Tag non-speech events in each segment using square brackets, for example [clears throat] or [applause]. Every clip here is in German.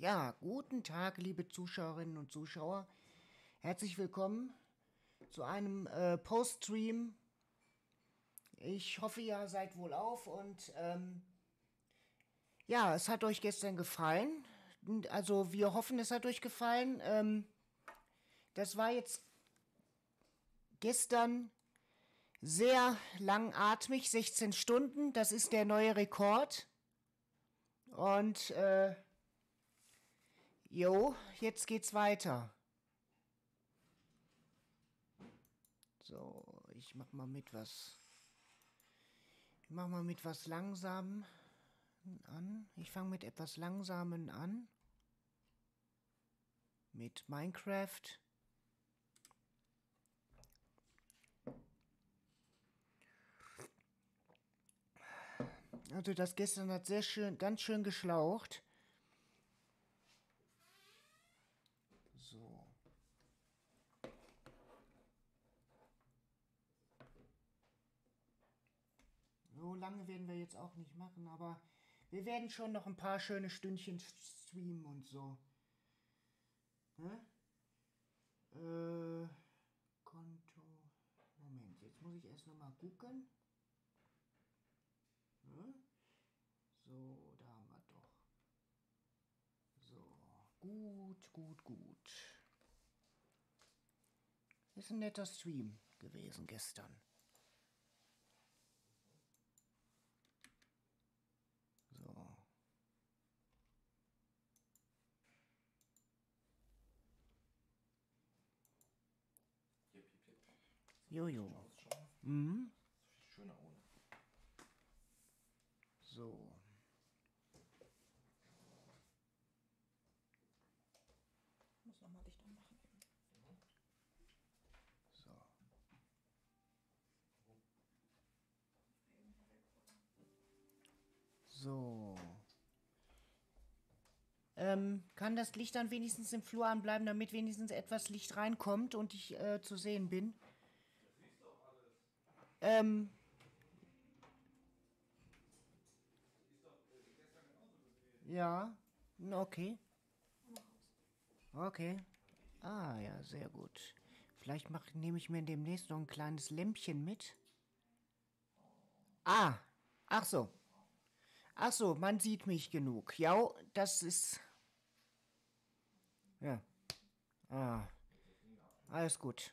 Ja, guten Tag, liebe Zuschauerinnen und Zuschauer. Herzlich willkommen zu einem äh, Post-Stream. Ich hoffe, ihr seid wohl auf und ähm, ja, es hat euch gestern gefallen. Also wir hoffen, es hat euch gefallen. Ähm, das war jetzt gestern sehr langatmig, 16 Stunden. Das ist der neue Rekord. Und äh, jo, jetzt geht's weiter. So, ich mach mal mit was. Ich mach mal mit was langsam an. Ich fange mit etwas langsamen an. Mit Minecraft. Also das gestern hat sehr schön, ganz schön geschlaucht. So. So lange werden wir jetzt auch nicht machen, aber wir werden schon noch ein paar schöne Stündchen streamen und so. Ne? Äh, Konto. Moment, jetzt muss ich erst noch mal gucken. Ne? So, da haben wir doch. So, gut, gut, gut. Ist ein netter Stream gewesen gestern. So. Jojo. Mhm. Schöner ohne. So. Ich muss nochmal dichter machen. So. So. Ähm, kann das Licht dann wenigstens im Flur anbleiben, damit wenigstens etwas Licht reinkommt und ich äh, zu sehen bin? Ähm. Ja, okay. Okay. Ah, ja, sehr gut. Vielleicht nehme ich mir demnächst noch ein kleines Lämpchen mit. Ah, ach so. Ach so, man sieht mich genug. Ja, das ist... Ja. Ah. Alles gut.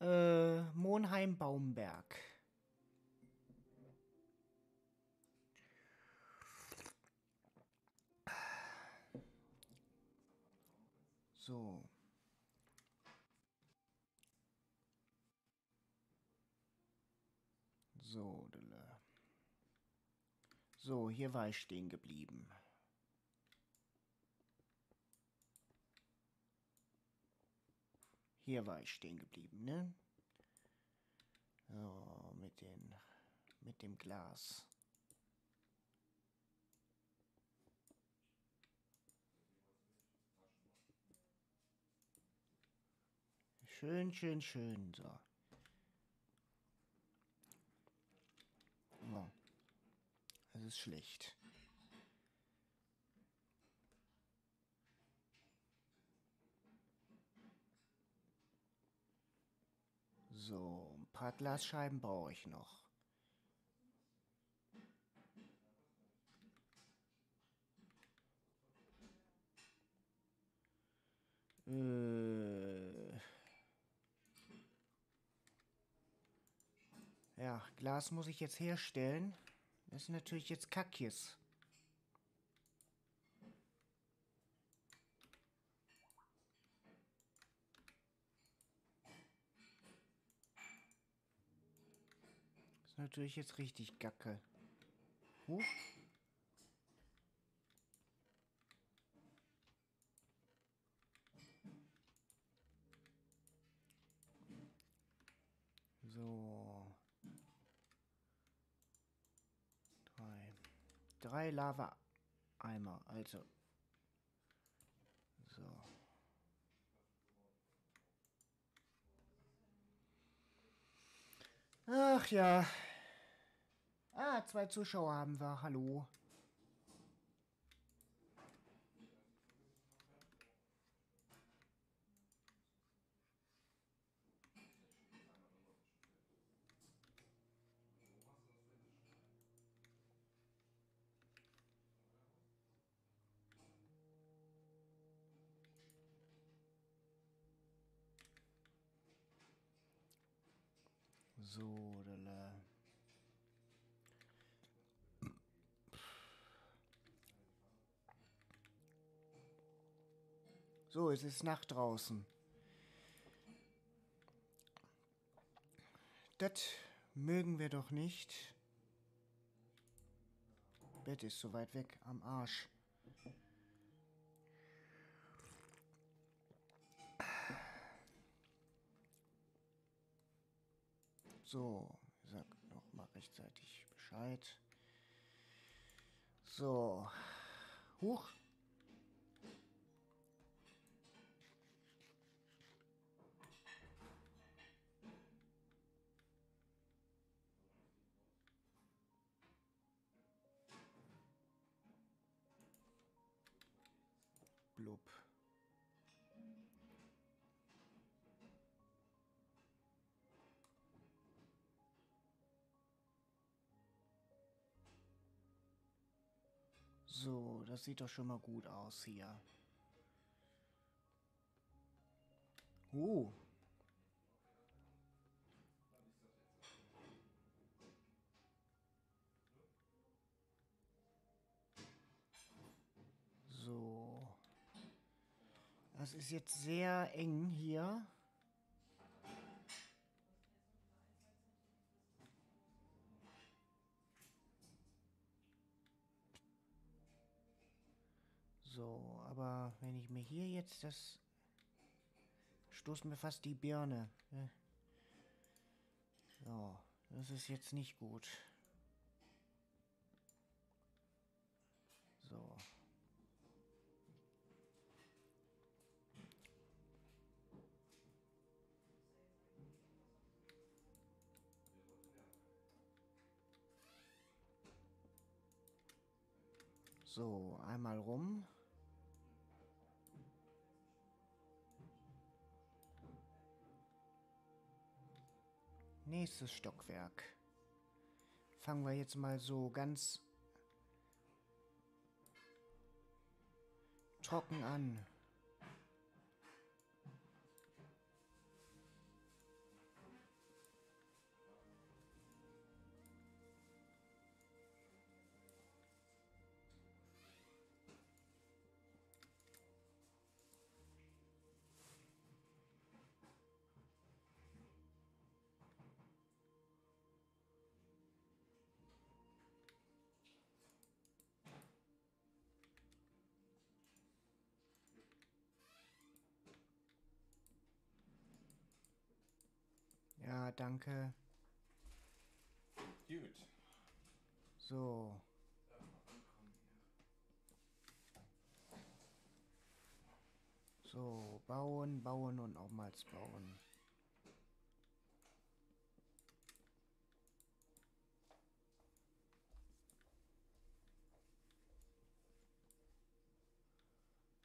Äh, Monheim-Baumberg. So. So. So, hier war ich stehen geblieben. Hier war ich stehen geblieben, ne? So, mit den, mit dem Glas. Schön, schön, schön, so. So. Es ist schlecht. So, ein paar Glasscheiben brauche ich noch. Äh. Ja, Glas muss ich jetzt herstellen. Das ist natürlich jetzt Kackjes. Ist natürlich jetzt richtig Gacke. Huch. So. Drei. Drei Lava-Eimer, also. So. Ach ja. Ah, zwei Zuschauer haben wir. Hallo. So. So, es ist Nacht draußen. Das mögen wir doch nicht. Bett ist so weit weg am Arsch. So, sag noch mal rechtzeitig Bescheid. So. Huch. So, das sieht doch schon mal gut aus hier. Oh. So. Das ist jetzt sehr eng hier. So, aber wenn ich mir hier jetzt das... Stoßt mir fast die Birne. ne? So, das ist jetzt nicht gut. So. So, einmal rum. Nächstes Stockwerk. Fangen wir jetzt mal so ganz trocken an. Ja, danke. Gut. So. So, bauen, bauen und nochmals bauen.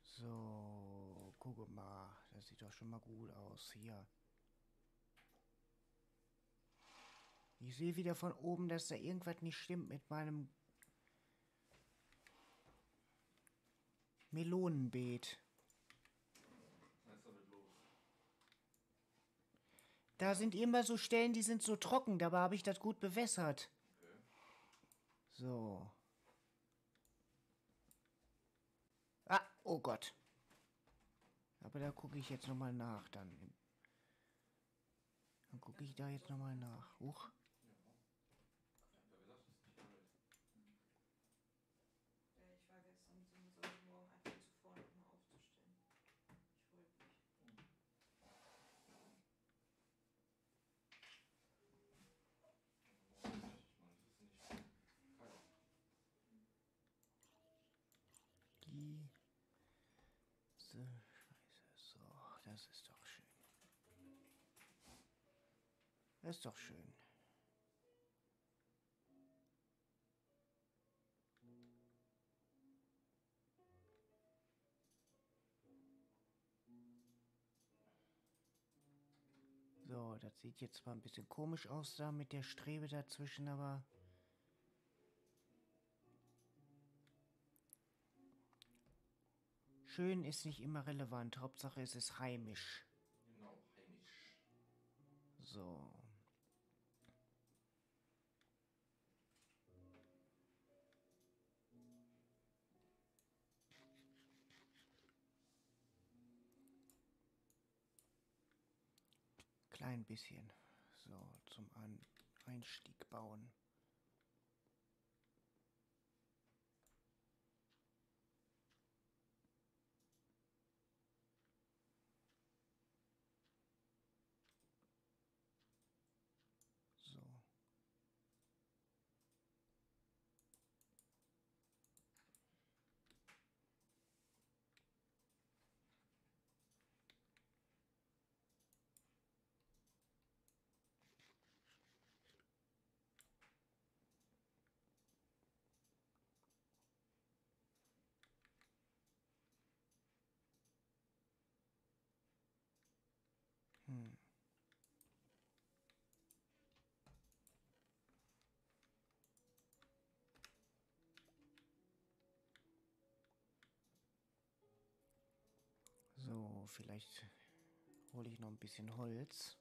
So, gucke mal. Das sieht doch schon mal gut aus hier. Ich sehe wieder von oben, dass da irgendwas nicht stimmt mit meinem Melonenbeet. Da sind immer so Stellen, die sind so trocken, dabei habe ich das gut bewässert. Okay. So. Ah, oh Gott. Aber da gucke ich jetzt nochmal nach dann. Dann gucke ich da jetzt nochmal nach. Huch. Ja, wie gesagt, das ist nicht blöd. Ja, ich war gestern bzw. heute Morgen einfach zu faul, nochmal aufzustehen. Ich wollte nicht. Ich meine, das ist nicht kalt. Die. So, Scheiße. So, das ist doch schön. Das ist doch schön. So, das sieht jetzt zwar ein bisschen komisch aus da mit der Strebe dazwischen, aber schön ist nicht immer relevant. Hauptsache es ist heimisch. Genau, heimisch. So. Klein bisschen. So, zum Einstieg bauen. So. Hm. Vielleicht hole ich noch ein bisschen Holz.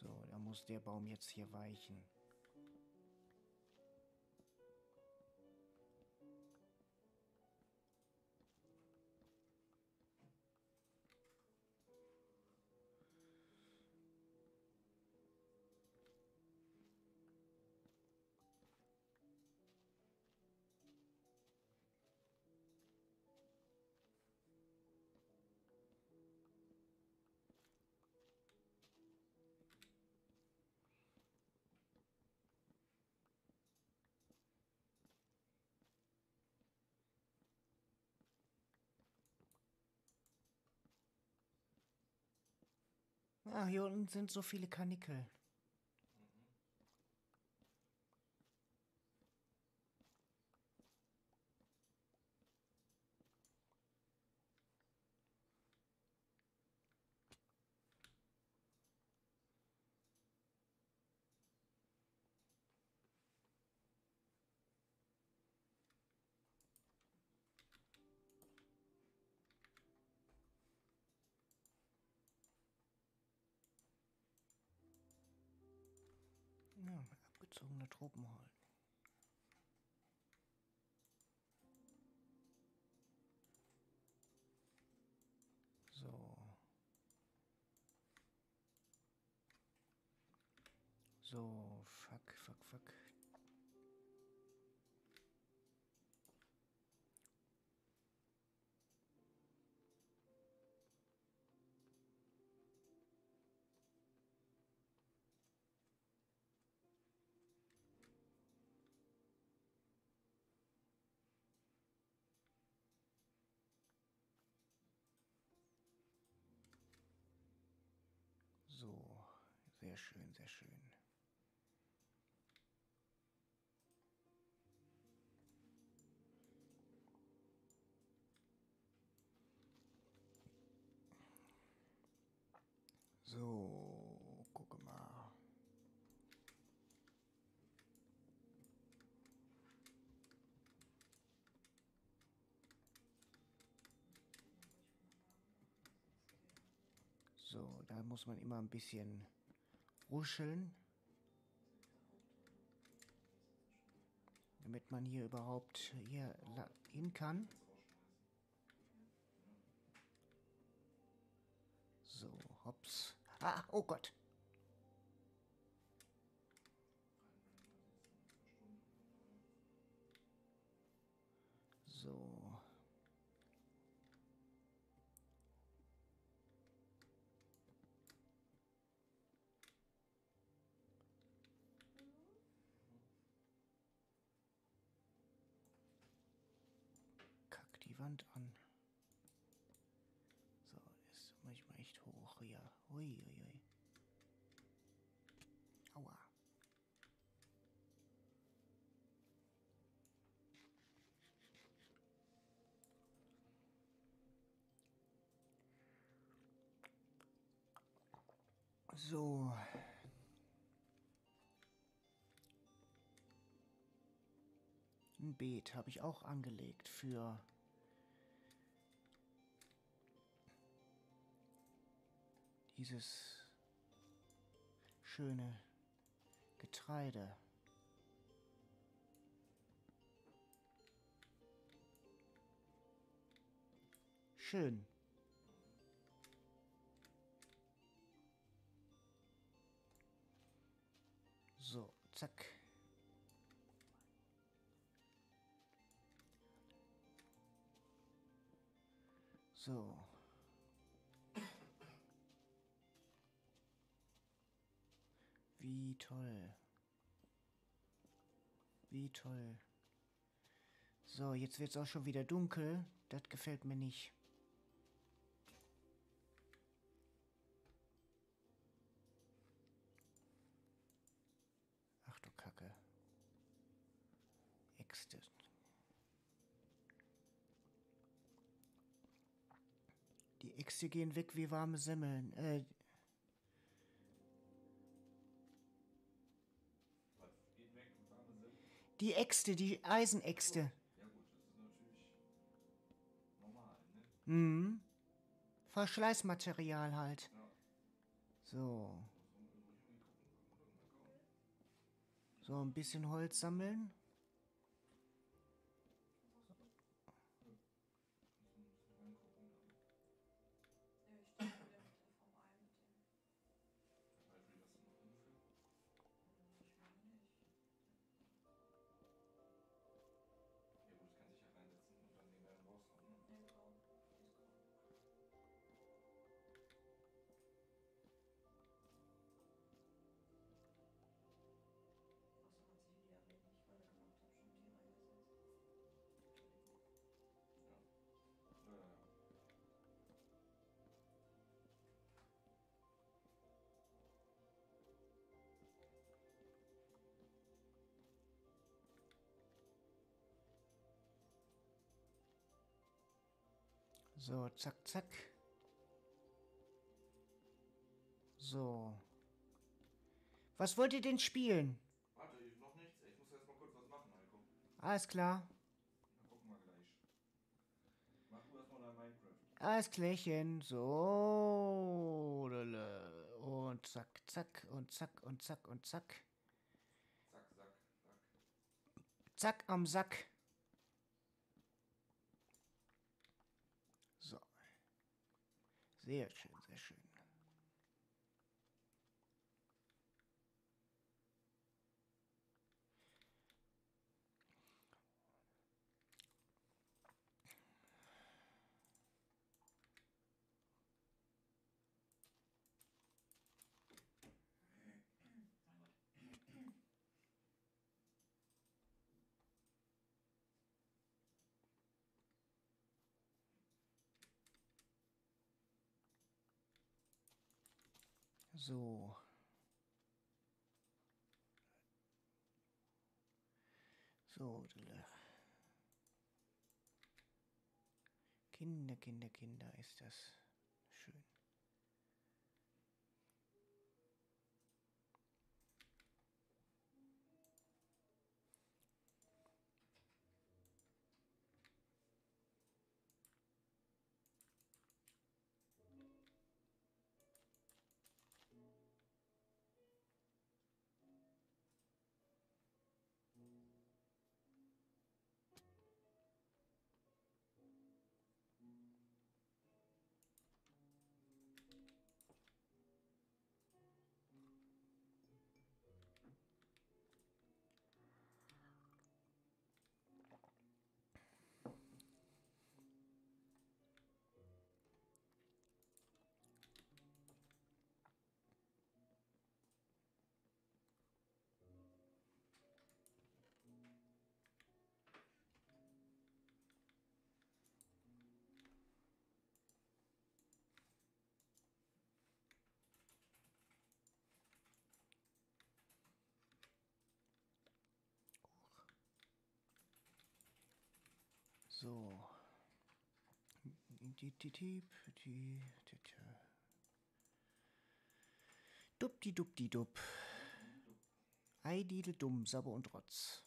So, da muss der Baum jetzt hier weichen. Ah, hier unten sind so viele Kanickel. Ja, abgezogene Tropenholz. So. So, fuck, fuck, fuck. So, sehr schön, sehr schön. So, gucke mal. So, da muss man immer ein bisschen ruscheln, damit man hier überhaupt hier hin kann. So, hops. Ah, oh Gott. So. Wand an. So, ist manchmal echt hoch hier. Ui, ui, ui. Aua. So. Ein Beet habe ich auch angelegt für dieses schöne Getreide. Schön. So, zack. So. Wie toll. Wie toll. So, jetzt wird es auch schon wieder dunkel. Das gefällt mir nicht. Ach du Kacke. Äxte. Die Äxte gehen weg wie warme Semmeln. Äh, die Äxte, die Eisenäxte. Ja gut, das ist natürlich normal, ne? Mhm. Verschleißmaterial halt. Ja. So. So, ein bisschen Holz sammeln. So, zack, zack. So. Was wollt ihr denn spielen? Warte, noch nichts. Ich muss erst mal kurz was machen, Heiko. Alles klar. Dann gucken wir gleich. Mach du erstmal dein Minecraft. Alles klärchen. So. Und zack, zack, und zack, und zack, und zack. Zack, zack, zack. Zack am Sack. So. Sehr schön, sehr schön. So. So. Kinder, Kinder, Kinder ist das schön. So. Die, die, die, die, die, die. Dubdi-dubdi-dub. Eididel dumm, Sabber und Rotz.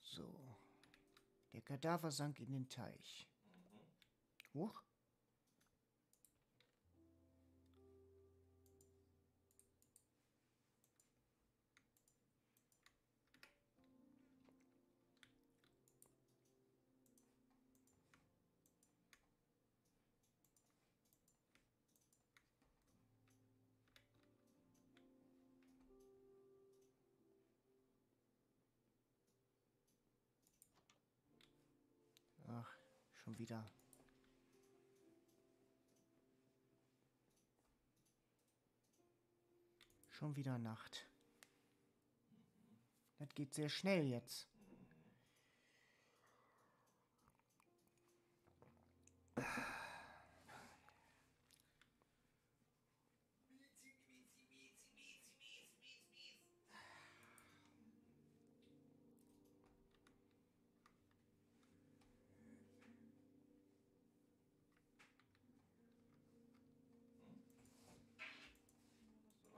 So. Der Kadaver sank in den Teich. Huch. Schon wieder. Schon wieder Nacht. Das geht sehr schnell jetzt.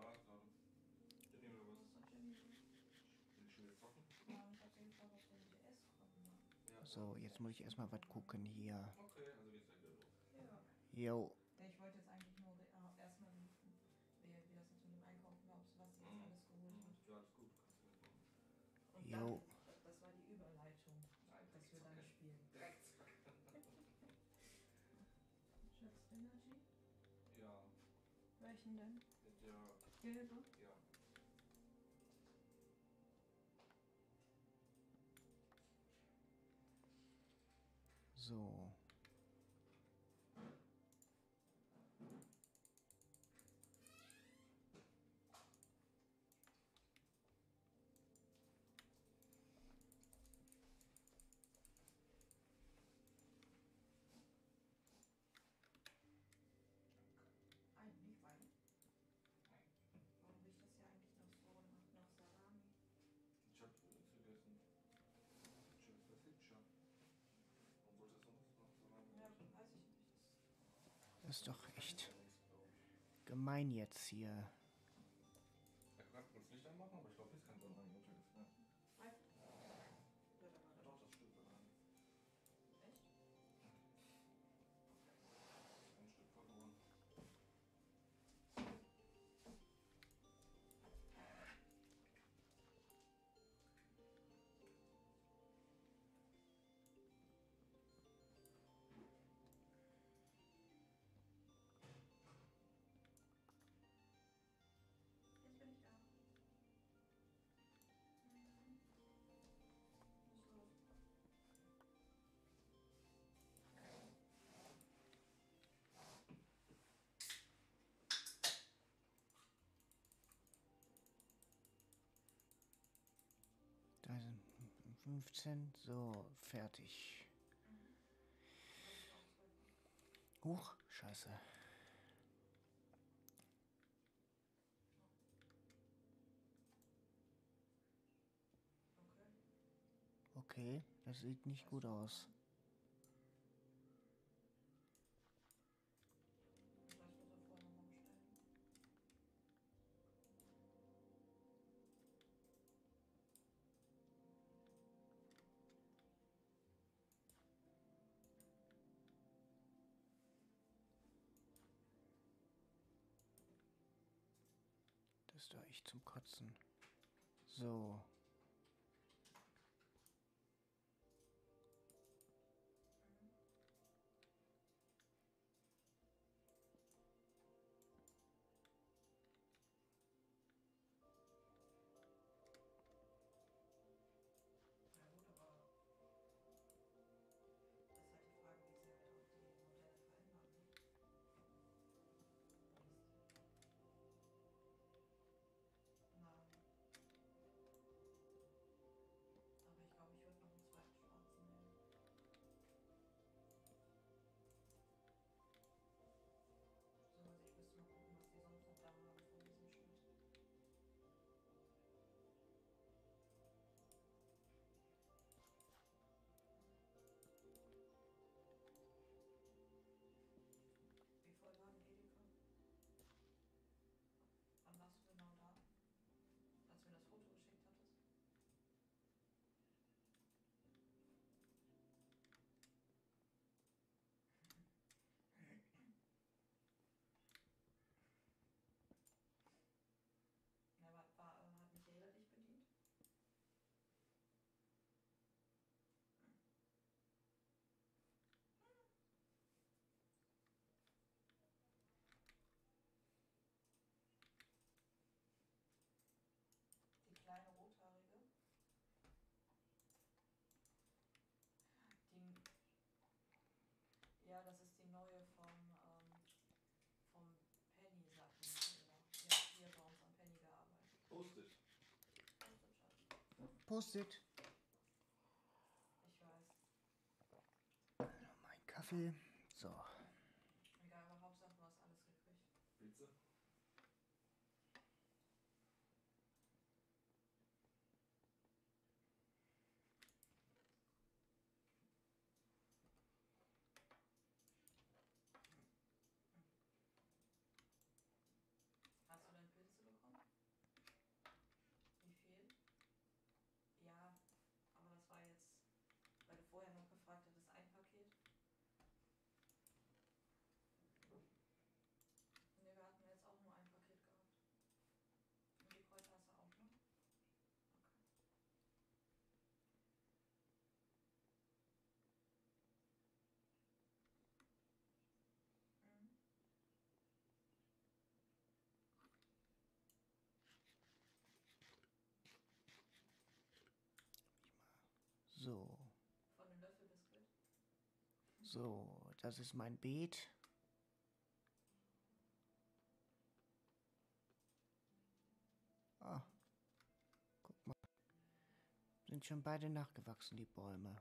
So, ah, so. Jenny oder was? Was hat Jenny? Will ich schon wieder zocken? Ja, ich hab jeden Fall auf den DS kommen. ne? Ja. So, jetzt muss ich erstmal was gucken hier. Okay, also geht's. Ja. Jo, Ja, Ich wollte jetzt eigentlich nur äh, erstmal, wie, wie das jetzt mit dem Einkaufen war, ob was sie jetzt Mhm. alles geholt hat. Ja, alles gut. Und Jo. dann, das war die Überleitung, Nein, dass wir dann spielen. [laughs] Schatz Energy? Ja, Welchen denn? der, Gelbe? So. Ein Wein. Nein. Warum riecht das ja eigentlich noch so nach, nach Salami? Ich hab äh, vergessen. Chips Salsiccia. Warum sollte das sonst noch so lange Ja, riechen? weiß ich nicht. Das ist doch echt gemein jetzt hier. Du kannst das Licht anmachen, aber ich glaube, 15. So, fertig. Huch, scheiße. Okay. Okay, das sieht nicht gut aus. Ist doch echt zum Kotzen. So. Postet. Ich weiß. Mein Kaffee. So. So. Von einem Löffel Biskuit. So, das ist mein Beet. Ah, guck mal. Sind schon beide nachgewachsen, die Bäume.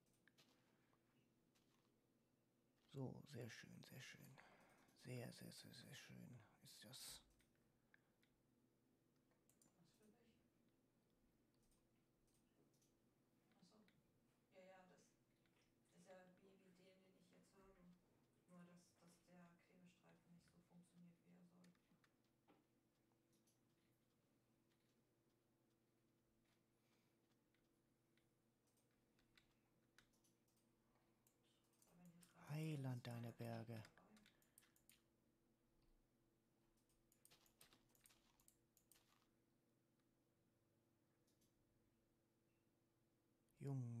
So, sehr schön, sehr schön. Sehr, sehr, sehr, sehr schön ist das. Heiland deiner Berge. Jung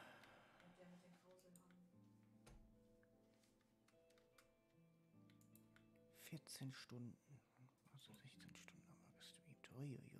14 Stunden, also 16 Stunden aber bist du wir gestreamt. Uiuiui.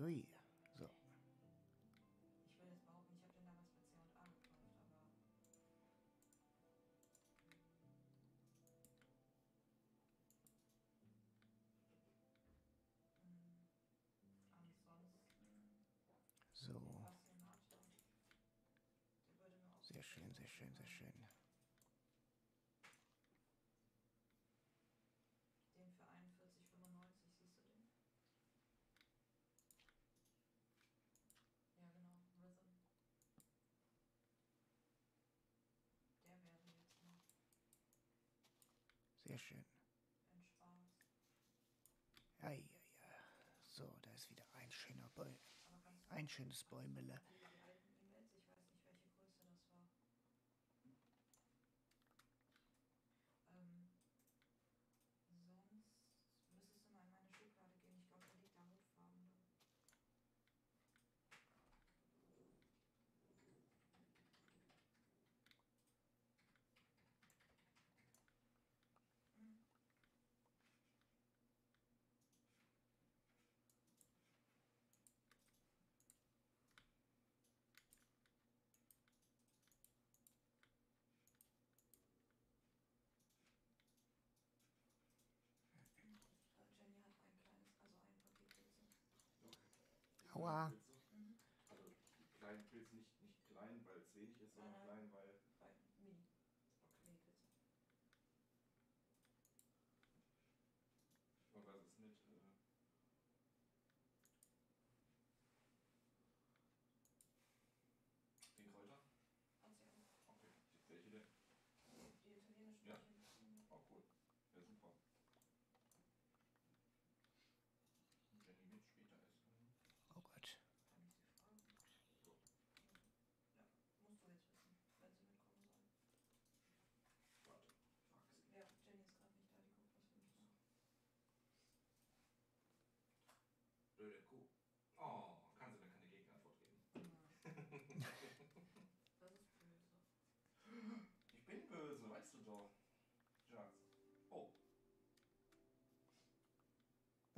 Ui, so. Ich will jetzt behaupten, ich habe den damals bei C&A gekauft, aber... Mhm. Ansonsten... So. Sehr schön, sehr schön, sehr schön. schön. Ja, ja, ja. So, da ist wieder ein schöner Bäum. Ein schönes Bäumele. Aua. Also klein, Pilz nicht, nicht klein, weil es wenig ist, sondern klein, weil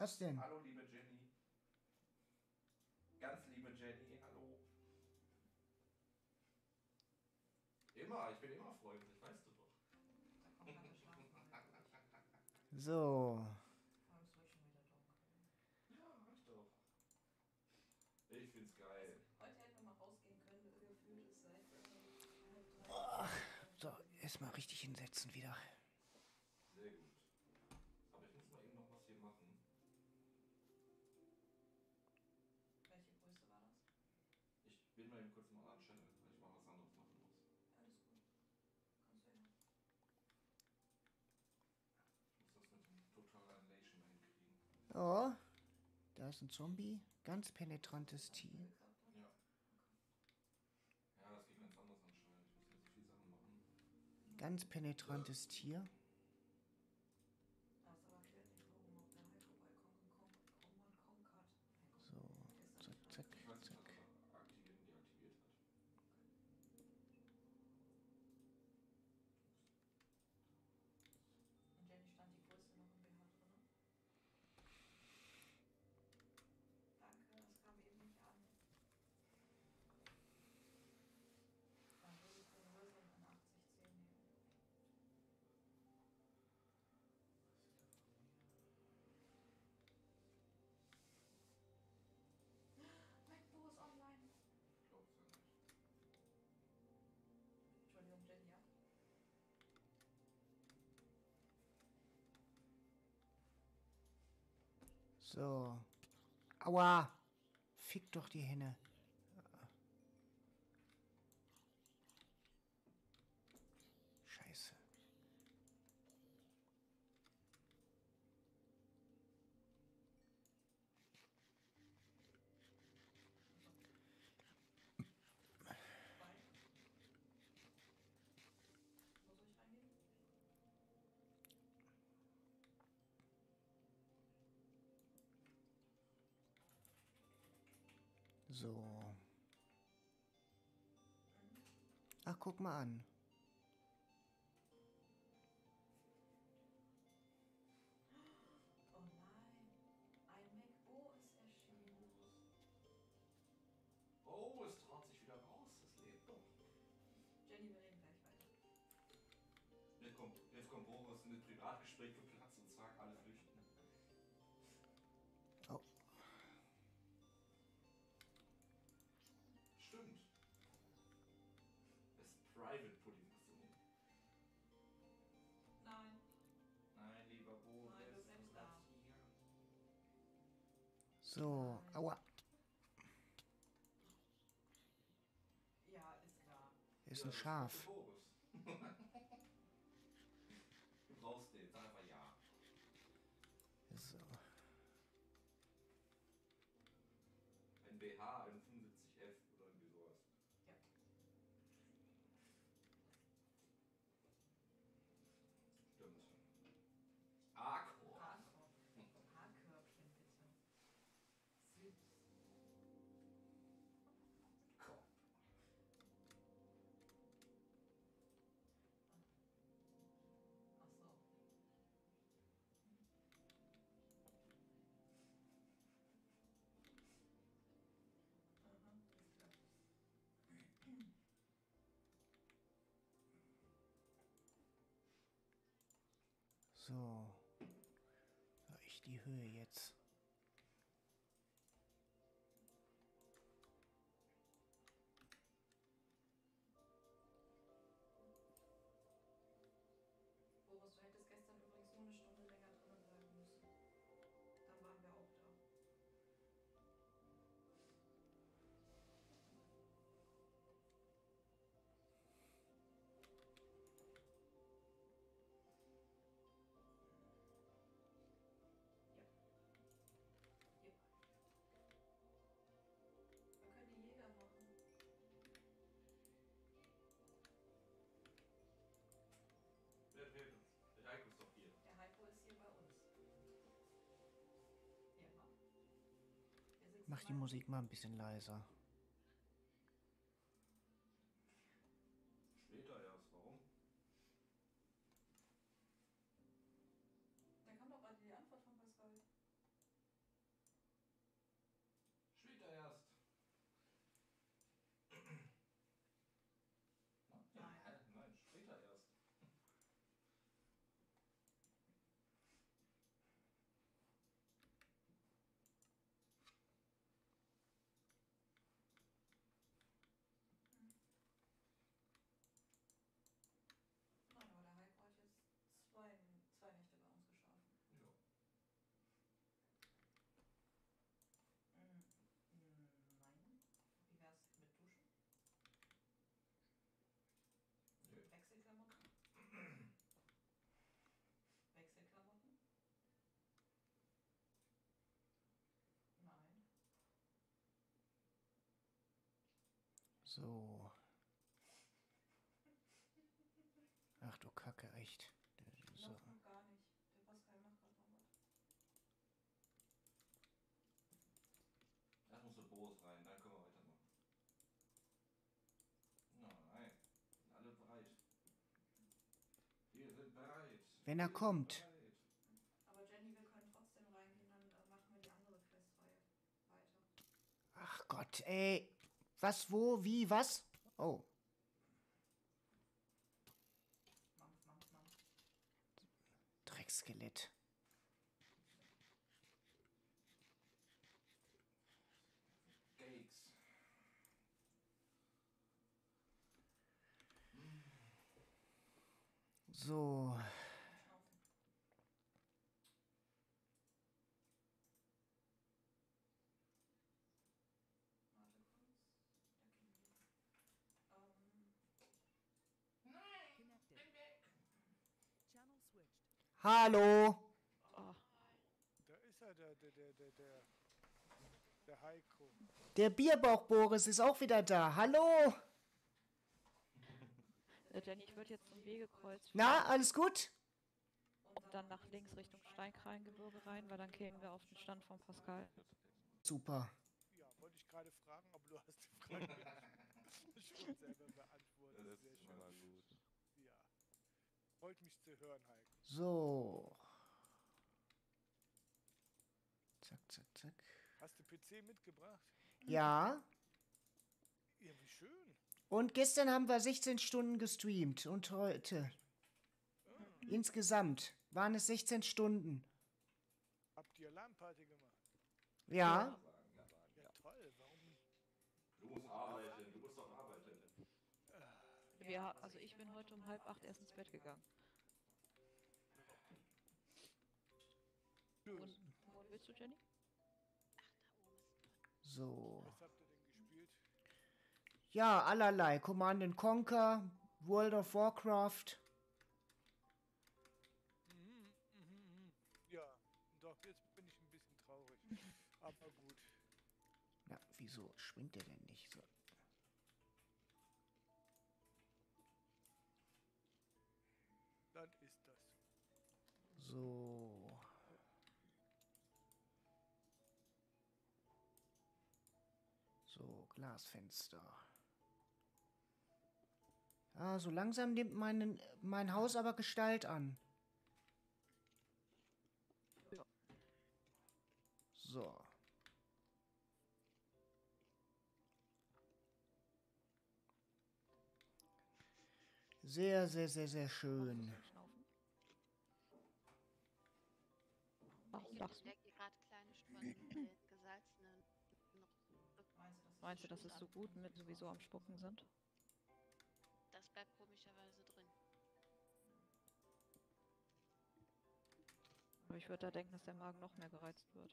Was denn? Hallo, liebe Jenny. Ganz liebe Jenny, hallo. Immer, ich bin immer freundlich, weißt du doch. So. Ich find's geil. Heute hätten wir mal rausgehen können, gefühlt ist seit. So, erstmal richtig hinsetzen wieder. aus ein Zombie. Ganz penetrantes Tier. Ja. Ja, das geht ganz anders anscheinend. Ich muss jetzt so viele Sachen machen. Ganz penetrantes Tier. So. Aua! Fick doch die Henne. So. Ach, guck mal an. Oh nein. Ein MacBo ist erschienen. Oh, es traut sich wieder raus. Es lebt doch. Jenny, wir reden gleich weiter. Jetzt kommt, jetzt kommt Boris in das Privatgespräch für So. Aua. Ja, ist da. Ist ein Schaf. [laughs] So. Ich die Höhe jetzt. Mach die Musik mal ein bisschen leiser. Später erst, warum? Da kam doch gerade die Antwort von Pascal. Später erst. Na, ja, Nein. hä? Nein, später erst. Nein, aber der Heiko hat jetzt zwei, zwei Nächte bei uns geschlafen. Ja. Mm, mm, Nein. Wie wär's mit Duschen? Nee. Wechselklamotten? Wechselklamotten? Nein. So. Ach du Kacke, echt. So. Noch, noch gar nicht. Der Pascal macht gerade noch was. Erst muss der Boris rein, dann können wir weitermachen. Nein, sind alle bereit. Wir sind bereit. Wenn er Wir kommt. Aber Jenny, wir können trotzdem reingehen, dann machen wir die andere Questreihe weiter. Ach Gott, ey. Was, wo, wie, was? Oh. Dreckskelett. So. Hallo. Oh, Da ist er, der, der, der, der, der, der Heiko. Der Bierbauch Boris ist auch wieder da. Hallo. äh, Jenny, ich würde jetzt zum Wegekreuz Na, alles gut? und dann nach links Richtung Steinkrallengebirge rein, weil dann kämen wir auf den Stand von Pascal. Super. Ja, wollte ich gerade fragen, aber du hast die Frage [laughs] schon selber beantwortet. Das Sehr ist schön. schon mal gut. Ja. Freut mich zu hören, Heiko. So. Zack, zack, zack. Hast du PC mitgebracht? Ja. Ja, wie schön. Und gestern haben wir 16 Stunden gestreamt und heute. Insgesamt waren es 16 Stunden. Habt ihr Alarmparty gemacht? Ja. Ja, toll. Warum? Du musst arbeiten, du musst doch arbeiten. Wir, also ich bin heute um halb acht erst ins Bett gegangen. Und wo willst du, Jenny? So. Was habt ihr denn gespielt? Ja, allerlei. Command and Conquer, World of Warcraft. Mhm, mhm, mhm. Ja, doch, jetzt bin ich ein bisschen traurig. [laughs] Aber gut. Na, wieso schwingt der denn So. So, Glasfenster. Ah, so langsam nimmt mein, mein Haus aber Gestalt an. So. Sehr, sehr, sehr, sehr schön. Meinst du, dass es so gut mit sowieso am Spucken sind? Das bleibt komischerweise drin. Aber ich würde da denken, dass der Magen noch mehr gereizt wird.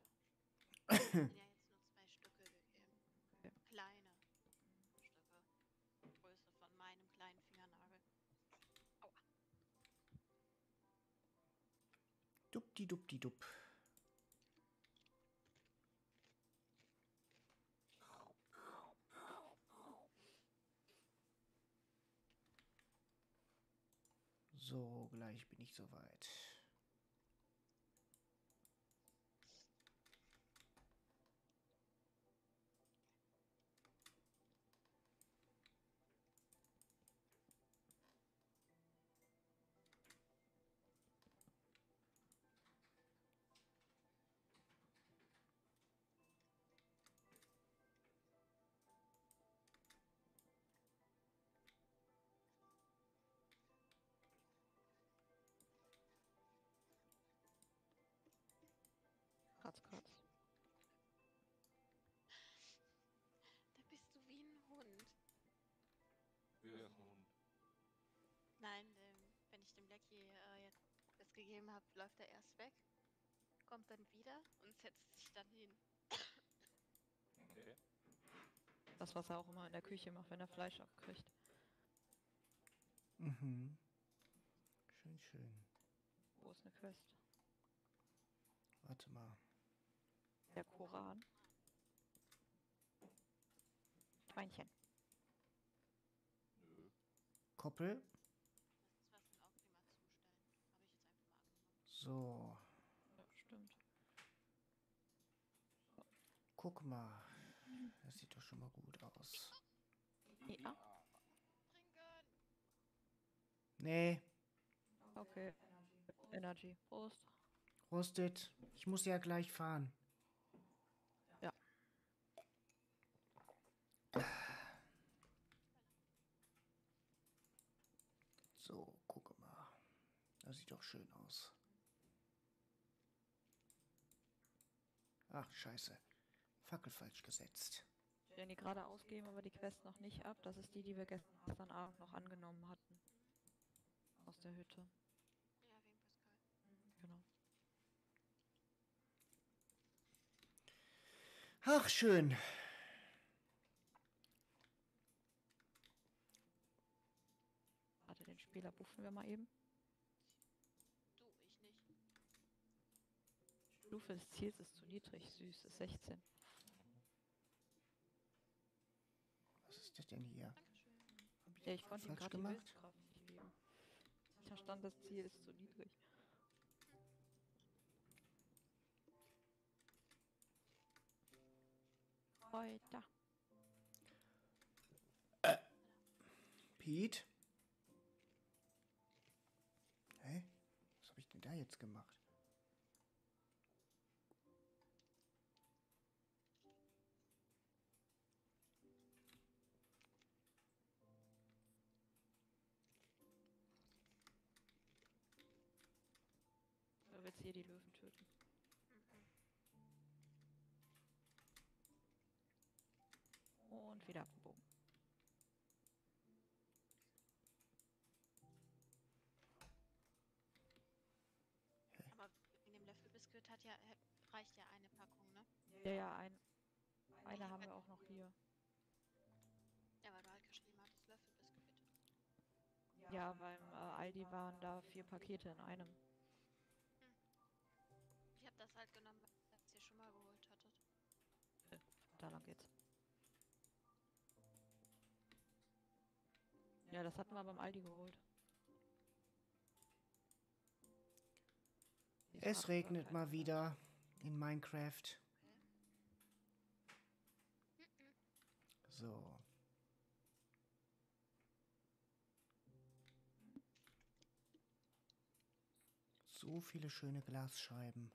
Ich bin ja jetzt nur zwei Stücke gegeben. Okay. Kleine Stücke. Größe von meinem kleinen Fingernagel. Dupdi dupdi dup. So, gleich bin ich soweit. Gegeben habe, läuft er erst weg, kommt dann wieder und setzt sich dann hin. Okay. Das, was er auch immer in der Küche macht, wenn er Fleisch abkriegt. Mhm. Schön, schön. Wo ist eine Quest? Warte mal. Der Koran. Schweinchen. Nö. Koppel. Das ist was in Optima-Zustand. Habe ich jetzt einfach mal angenommen. So. Ja, stimmt. Guck mal. Das sieht doch schon mal gut aus. Ja! Nee, okay. Energy. Prost. rostet. Ich muss ja gleich fahren. Ja. So, gucke mal. Das sieht doch schön aus. Ach, scheiße. Fackel falsch gesetzt. Jenny gerade ausgeben, aber die Quest noch nicht ab. Das ist die, die wir gestern Abend noch angenommen hatten. Aus der Hütte. Ja, wegen Pascal. Genau. Ach, schön. Warte, den Spieler buffen wir mal eben. Du, ich nicht. Stufe des Ziels ist zu niedrig. Süß ist 16. Was ist das denn hier? Hab Ja, ich konnte ihm gerade die gemacht? Willenskraft nicht geben. Da stand, das Ziel ist zu niedrig. Heute. Pete? Hä? Was habe ich denn da jetzt gemacht? Hier die Löwen töten. Und wieder abgebogen. Aber wegen dem Löffelbiskuit hat ja, reicht ja eine Packung, ne? Ja, ja, ein, eine haben wir auch noch hier. Ja, weil du halt geschrieben hattest, Löffelbiskuit. Ja, beim äh, Aldi waren da vier Pakete in einem. Halt genommen, weil ihr es hier schon mal geholt hattet. Da lang geht's. Ja, das hatten wir beim Aldi geholt. Es regnet mal wieder in Minecraft. So. So viele schöne Glasscheiben.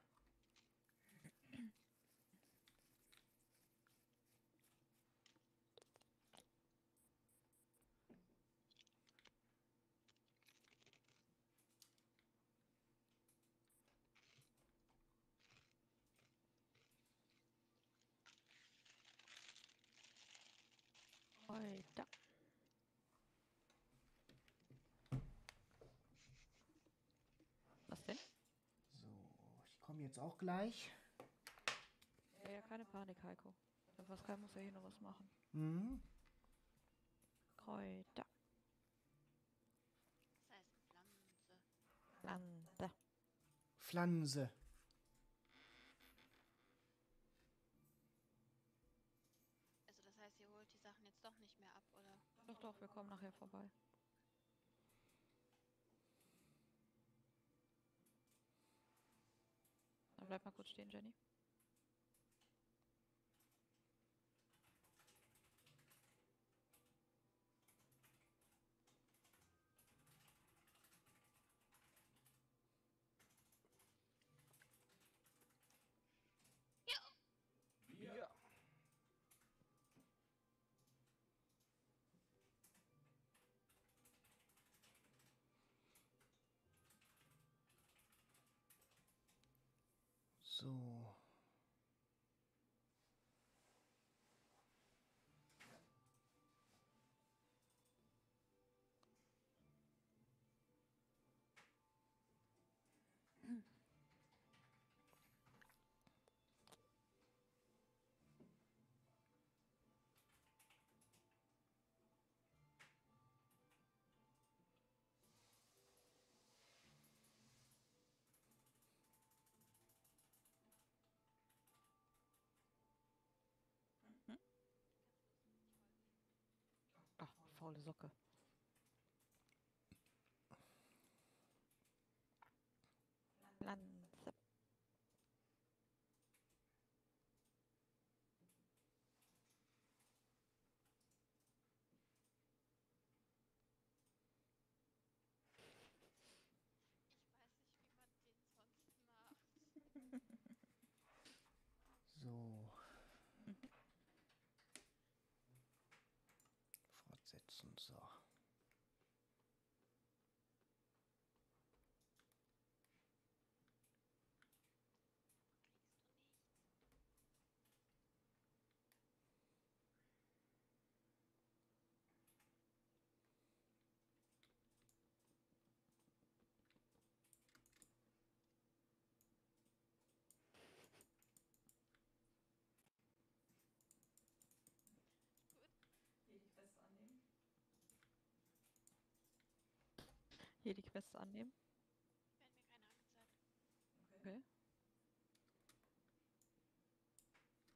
Heute. Was denn? So, ich komme jetzt auch gleich. Ja, ja, keine Panik, Heiko. Der Pascal muss ja hier noch was machen. Mhm. Kräuter. Das heißt Pflanze. Pflanze. Pflanze. Also das heißt, ihr holt die Sachen jetzt doch nicht mehr ab, oder? Doch, doch, wir kommen nachher vorbei. Bleib mal kurz stehen, Jenny. So. Faule Socke. Pflanze. Ich weiß nicht, wie man den sonst macht. So. Fortsetzen, so. Hier die Quests annehmen? Werden mir keine angezeigt. Okay. okay.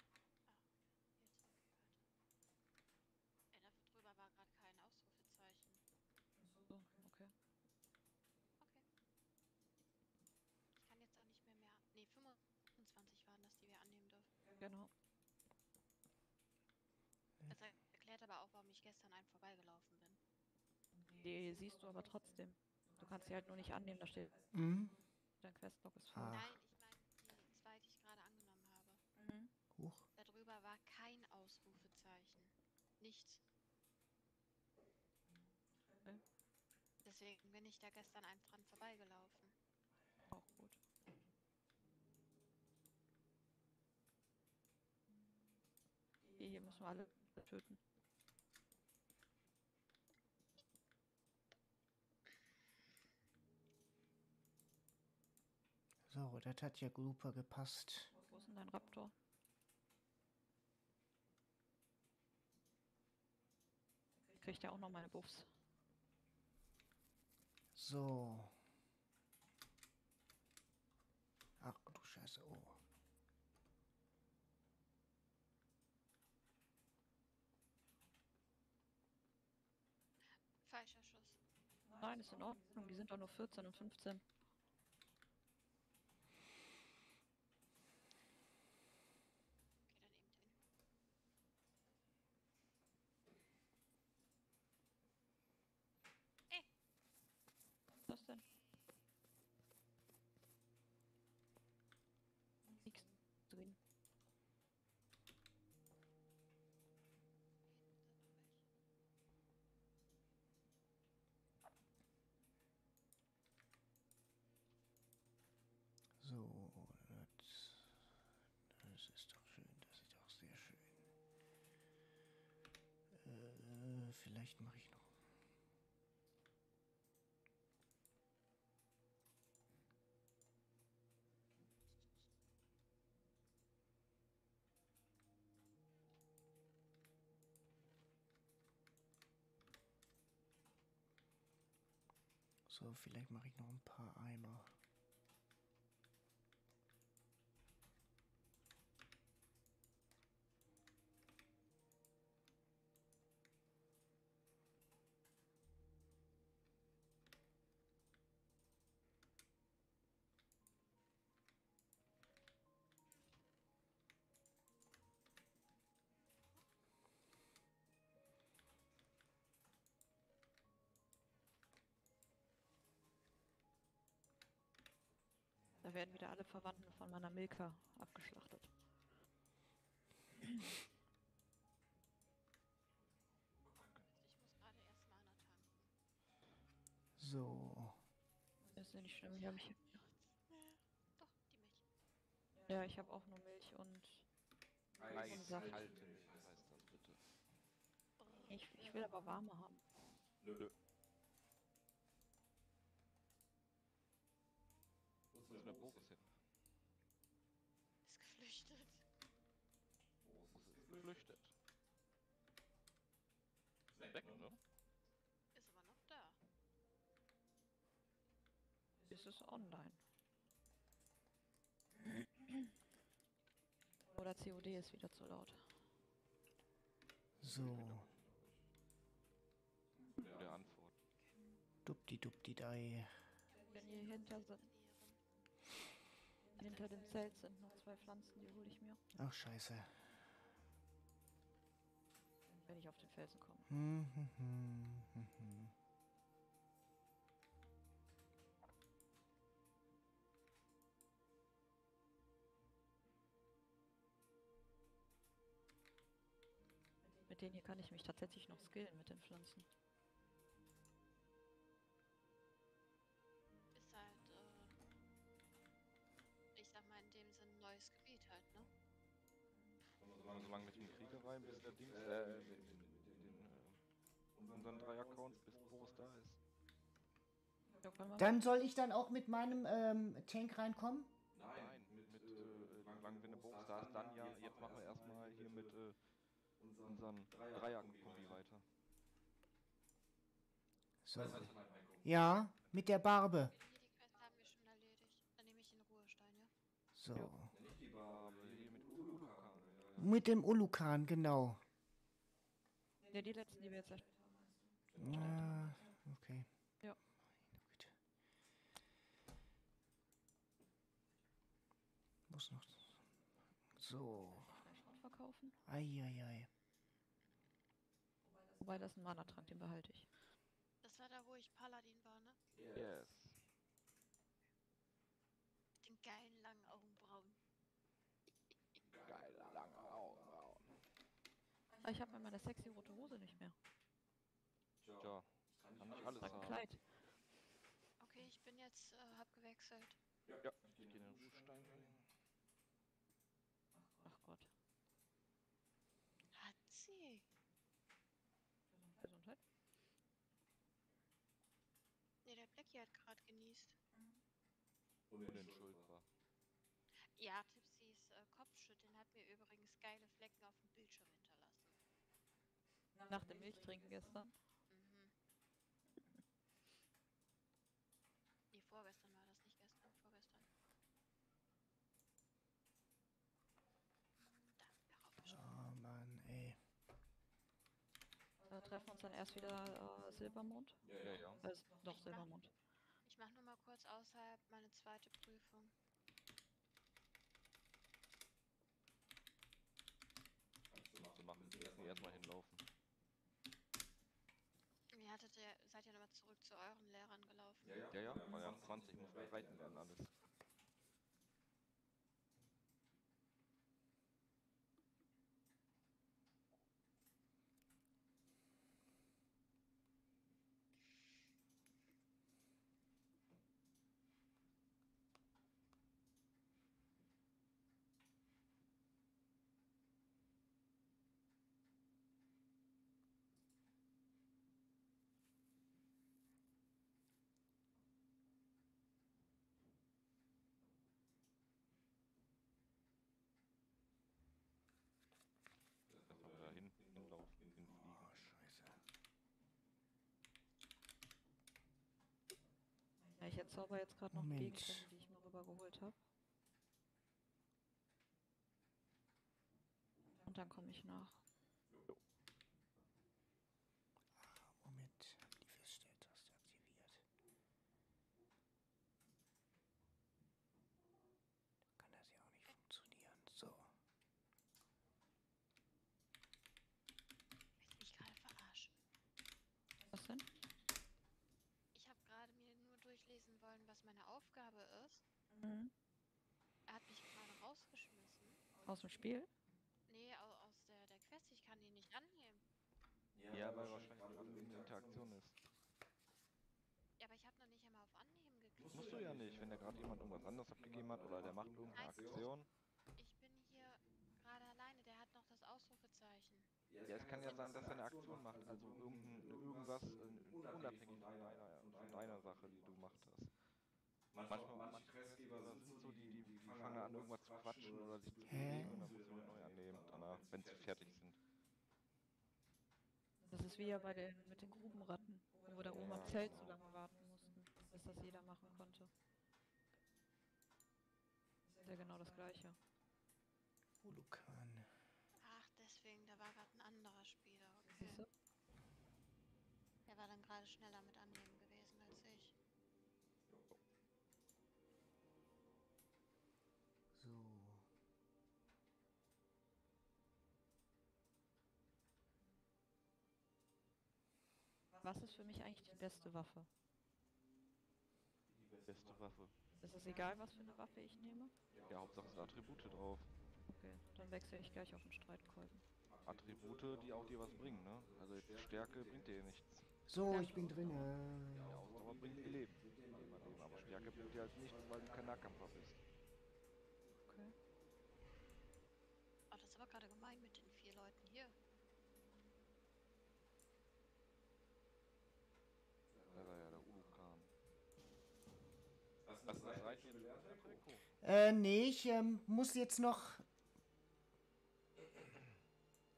Ah, jetzt okay, warte. Ey, da drüber war gerade kein Ausrufezeichen. Achso, okay. okay. Okay. Ich kann jetzt auch nicht mehr mehr... Ne, 25 waren das, die wir annehmen dürfen. Genau. Das erklärt aber auch, warum ich gestern einen vorbeigelaufen bin. Nee, siehst du aber trotzdem. Du kannst sie halt nur nicht annehmen, da steht, Mhm. dein Questblock ist voll. Ah. Nein, ich meine die zwei, die ich gerade angenommen habe. Mhm. Huch. Darüber war kein Ausrufezeichen. Nichts. Okay. Deswegen bin ich da gestern einfach dran vorbeigelaufen. Auch gut. Hier müssen wir alle töten. So, das hat ja super gepasst. Wo ist denn dein Raptor? Kriegt ja auch noch meine Buffs. So. Ach du Scheiße, oh. Falscher Schuss. Nein, ist in Ordnung. Die sind doch nur 14 und 15. Okay, dann eben den. Was denn? Nix drin. So, das, das ist doch schön, das ist doch sehr schön. Äh, vielleicht mache ich noch. So, vielleicht mache ich noch ein paar Eimer. Da werden wieder alle Verwandten von meiner Milka abgeschlachtet. Ich muss gerade erst Mana tanken. So. Das ist ja nicht schlimm. Hier hab ich, Doch, die Milch. ja, ich habe auch nur Milch und Saft. Eiskalte Milch heißt das bitte. ich, ich will aber warme haben. Nö. Wo ist der Boris hin? Ist geflüchtet. Boris ist geflüchtet. Ist weg, ne? Ist aber noch da. Ist es online? Oder COD ist wieder zu laut. So. Gute Antwort. Dupdi dupdi dei. Wenn hier hinter, sind, hinter dem Zelt sind noch zwei Pflanzen, die hole ich mir, Ach, scheiße. wenn ich auf den Felsen komme. Hm, hm, hm. Mit denen hier kann ich mich tatsächlich noch skillen mit den Pflanzen. Gebiet halt, ne? Solange, solange mit den Kriegereien bis der Dings, äh, äh, unseren drei Accounts, bis Boris da ist. Dann soll ich dann auch mit meinem ähm, Tank reinkommen? Nein, mit, mit äh, solange wenn der Boris da ist, dann ja. Jetzt machen wir erstmal hier mit äh, unseren Dreier-Kombi weiter. So. Ja, mit der Barbe. Die Quest haben wir schon erledigt. Dann nehme ich den Ruhestein, ja? So. Nicht die Bar, hier mit Ulukan. Mit dem Ulukan, genau. Ja, die letzten, die wir jetzt erst Ah, okay. Ja. Muss noch. So. kaufen. Eieiei. Wobei das ist ein Mana-Trank, den behalte ich. Das war da, wo ich Paladin war, ne? Yes. Den Ah, ich habe mir meine sexy rote Hose nicht mehr. Tja, kann nicht alles Mein haben. Kleid. Okay, ich bin jetzt, äh, hab gewechselt. Ja, ich gehe in den Ruhestein rein. Ach Gott. Hat sie. Gesundheit. Nee, der Blackie hat gerade genießt. Unentschuldbar. Ja, Tipsys äh, Kopfschütteln hat mir übrigens geile Flecken auf dem. Nach dem Milchtrinken gestern. Mhm. Nee, vorgestern war das, nicht gestern, vorgestern. Da, darauf Oh Mann, ey. Da treffen wir uns dann erst wieder äh, Silbermond. Ja, ja. Äh, doch, Silbermond. Ich mach nur mal kurz außerhalb meine zweite Prüfung. So machen wir müssen erstmal hinlaufen. Ihr hattet ja, seid ja nochmal zurück zu euren Lehrern gelaufen. Ja, ja, war ja 20, muss man reiten lernen alles. Erstmal da hin, hinlaufen, hinfliegen. Oh, scheiße. Ich entzauber jetzt gerade noch Moment. Gegenstände, die ich mir rübergeholt habe. Und dann komme ich nach. Ah, Moment. Hab die Feststelltaste aktiviert. Dann kann das ja auch nicht funktionieren. So. Willst du mich gerade verarschen? Was denn? Ich habe gerade mir nur durchlesen wollen, was meine Aufgabe ist. Mhm. Er hat mich gerade rausgeschmissen. Aus dem Spiel? Nee, au- aus der, der Quest. Ich kann die nicht annehmen. Ja, weil wahrscheinlich gerade Interaktion ist. Ja, aber ich habe noch nicht einmal auf Annehmen geklickt. Musst du ja nicht, wenn da gerade jemand irgendwas anderes abgegeben hat oder der macht irgendeine Aktion. Ich bin hier gerade alleine. Der hat noch das Ausrufezeichen. Ja, es kann ja sein, dass er eine Aktion macht, also irgendein, irgendwas äh, unabhängig von deiner, von deiner Sache, die du gemacht hast. Manchmal, manche Questgeber sind so, die, die, die fangen an, irgendwas zu quatschen oder sich zu bewegen und dann musst du neu annehmen, danach, wenn sie fertig sind. Das ist wie ja bei den mit den Grubenratten, wo wir da oben am Zelt so lange warten mussten, bis das jeder machen konnte. Ist ja genau das gleiche. Vulkan. Ach, deswegen. Da war gerade ein anderer Spieler. Siehst Okay. du? Der war dann gerade schneller mit Annehmen gewesen als ich. So. Was ist für mich eigentlich die beste Waffe? Beste Waffe. Ist es egal, was für eine Waffe ich nehme? Ja, Hauptsache sind Attribute drauf. Okay, dann wechsle ich gleich auf den Streitkolben. Attribute, die auch dir was bringen, ne? Also jetzt Stärke bringt dir nichts. So, ich bin drin. Ja, Ausdauer bringt dir Leben. Aber Stärke bringt dir halt nichts, weil du kein Nahkämpfer bist. Okay. Oh, das ist aber gerade gemein mit den vier Leuten hier. Da war ja der Ulukan. Was, was reicht jetzt gelernt, Heiko? Äh, nee, ich ähm, muss jetzt noch.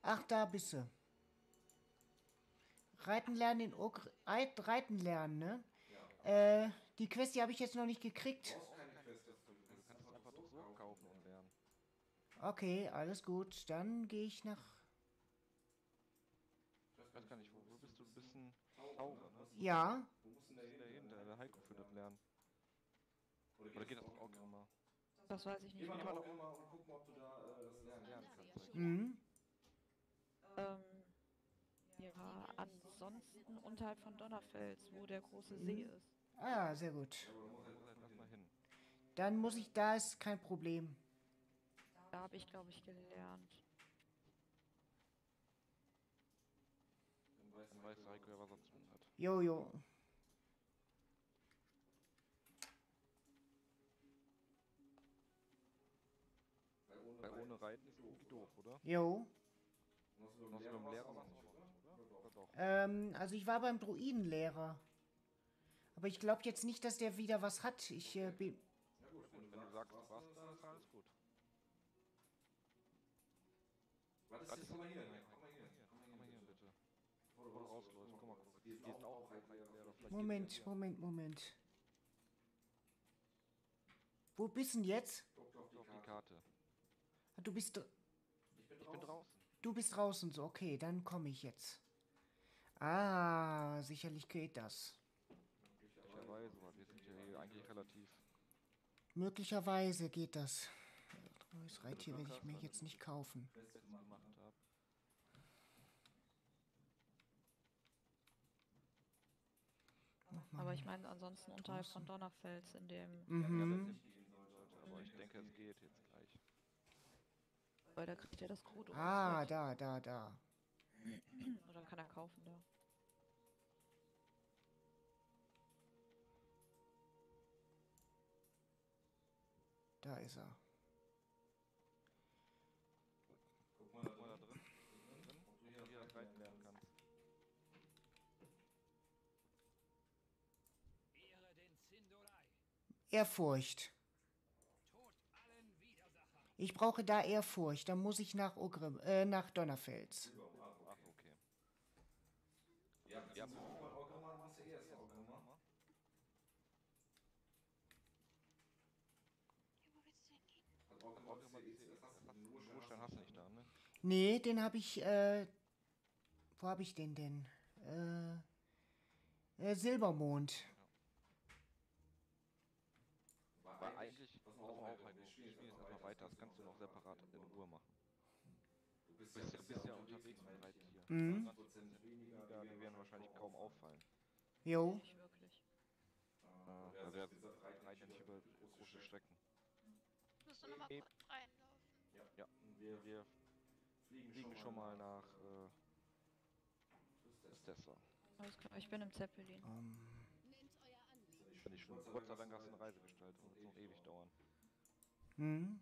Ach, da bist du. Reiten lernen in Ogr Reit- Reiten lernen, ne? Äh, die Quest, die habe ich jetzt noch nicht gekriegt. Du kannst es einfach doch so kaufen und lernen. Okay, alles gut. Dann gehe ich nach. Ich weiß gar nicht, wo, wo bist du? Du bist ein Taucher, ne? Ja, Wo muss denn der dahinter? Der Heiko für das lernen. Oder geht das auch immer? Das weiß ich nicht. Geh mal doch immer und guck mal, ob du da äh, das lernen, lernen kannst. Mhm. Ähm, ja, ansonsten unterhalb von Donnerfels, wo der große See Mhm. ist. Ah, sehr gut. Dann muss ich, da ist kein Problem. Da habe ich, glaube ich, gelernt. Dann weiß Heiko ja, was er zu tun hat. Jojo. Weil ohne Reiten ist irgendwie doof, oder? Jo. Noch so mit dem Lehrer noch nicht, oder? Doch? Ähm, also ich war beim Druidenlehrer. Aber ich glaube jetzt nicht, dass der wieder was hat. Ich äh, bin. Ja gut, wenn du sagst, du warst da, ist alles gut. Was ist Das Komm mal hier, komm mal hier. Komm mal hier, bitte. Bevor du rausläufst, guck mal, guck. Die sind auch. Vielleicht Moment. Moment, Moment. Wo bist denn jetzt? Auf die Karte. Du bist, dr- Ich bin Ich bin draußen. du bist draußen, so okay, dann komme ich jetzt. Ah, sicherlich geht das. Möglicherweise, weil wir sind ja hier eigentlich relativ. Möglicherweise geht das. Neues Reittier werde ich mir jetzt nicht kaufen. Aber ich meine, ansonsten unterhalb von Donnerfels in dem, Mhm. Aber ich denke, es geht jetzt. Weil da kriegt er das Grot Ah, da, da, da. [clears throat] Oder kann er kaufen da. Da ist er. Guck mal da drin. drin. drin ob du hier das Reiten lernen kannst. Ehre den Zindolei. Ehrfurcht. Ich brauche da Ehrfurcht. Dann muss ich nach Ogrim, äh, nach Donnerfels. Ach, okay. Ja, Ja. Ja, ja das hast du, nicht da, ne? Nee, den habe ich, äh, wo habe ich den denn? Äh, äh, Silbermond. Weil eigentlich, pass mal auf, Heiko, wir spielen weiter. Das kannst du noch separat in Ruhe machen. Du bist Du ja, bist ja, bist ja unterwegs mit Reittier. Mhm. 20% weniger, die werden wahrscheinlich kaum auffallen. Jo. Nicht wirklich. Äh, weil wir reiten ja nicht über große Strecken. Musst du nochmal reinlaufen. Ja, wir, wir fliegen schon mal nach äh, Stessa. Alles klar, ich bin im Zeppelin. Ähm, Finde ich schon. Gott sei Dank hast du eine Reise gestaltet. Das wird noch ewig dauern. hm?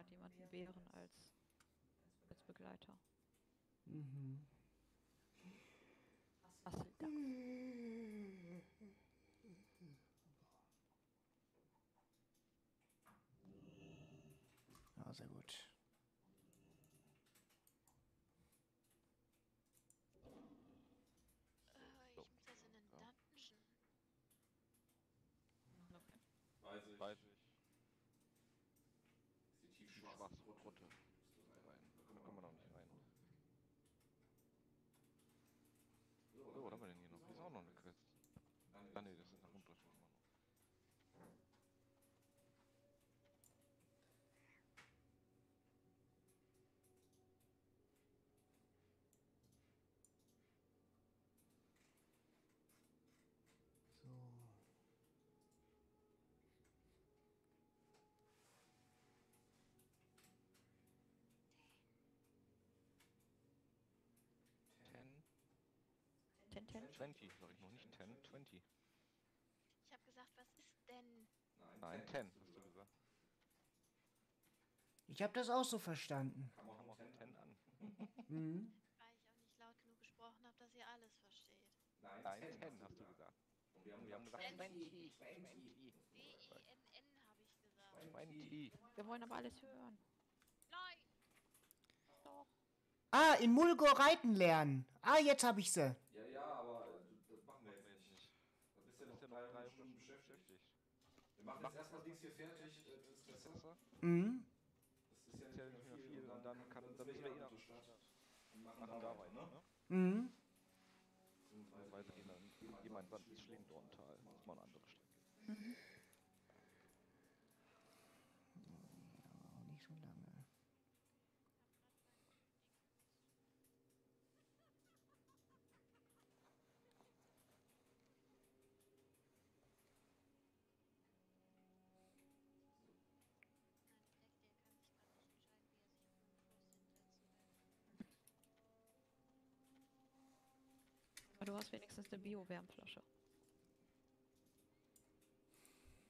Hat jemand einen Bären als, als Begleiter. Mhm. Asseldachs. Ja, sehr gut. Äh, ich muss jetzt in den Ja. Dungeon. Okay. Weiß ich. Weiß ich. Ist die Die tiefschwarze schwarze Grotte. Grotte. Rein. Da kommen wir noch nicht rein. So, was haben wir denn hier noch? Hier ist auch noch eine Quest. Ah ne, das sind nach Unterschied immer noch. So. 10, 10? 20, sag ich noch nicht 10, 20. Ich habe gesagt, was ist denn? Nein, 10, hast du gesagt. Ich habe das auch so verstanden. Kam auch 10 an. [laughs] Mhm. Weil ich auch nicht laut genug gesprochen habe, dass ihr alles versteht. Nein, 10 hast du gesagt. Und wir haben gesagt 20, 20. D-E-N-N habe ich gesagt. 20. Wir wollen aber alles hören. Nein! Doch. Ah, in Mulgor reiten lernen. Ah, jetzt habe ich sie. Ja, ja, aber äh, das machen wir jetzt Jetzt nicht. nicht. Da bist du ja Ist noch ja drei, noch drei Stunden Stunden beschäftigt. beschäftigt. Wir machen jetzt erstmal Dings hier fertig. äh, Das ist besser. er. Mhm. Das Ist ja nicht mehr viel und dann kann, dann müssen wir eh nach und machen da weiter, ne? Mhm. Beziehungsweise gehen dann gemeinsam ins Schlingdorntal. Das ist mal eine andere Strecke. Ja, du hast wenigstens eine Bio-Wärmflasche.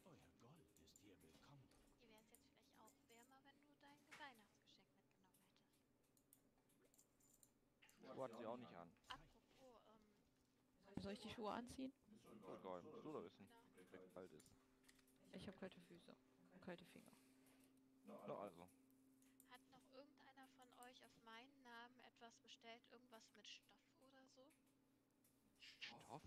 Euer Gold ist hier willkommen. Hier wäre es jetzt vielleicht auch wärmer, wenn du dein Weihnachtsgeschenk mitgenommen hättest. Schuhe hat sie auch nicht an. Apropos, ähm, Soll ich die Schuhe anziehen? Egal, musst du da wissen, wie kalt ist. Ich habe kalte Füße. Kalte Finger. Na also. hat noch irgendeiner von euch auf meinen Namen etwas bestellt? Irgendwas mit Stoff so? Stoff?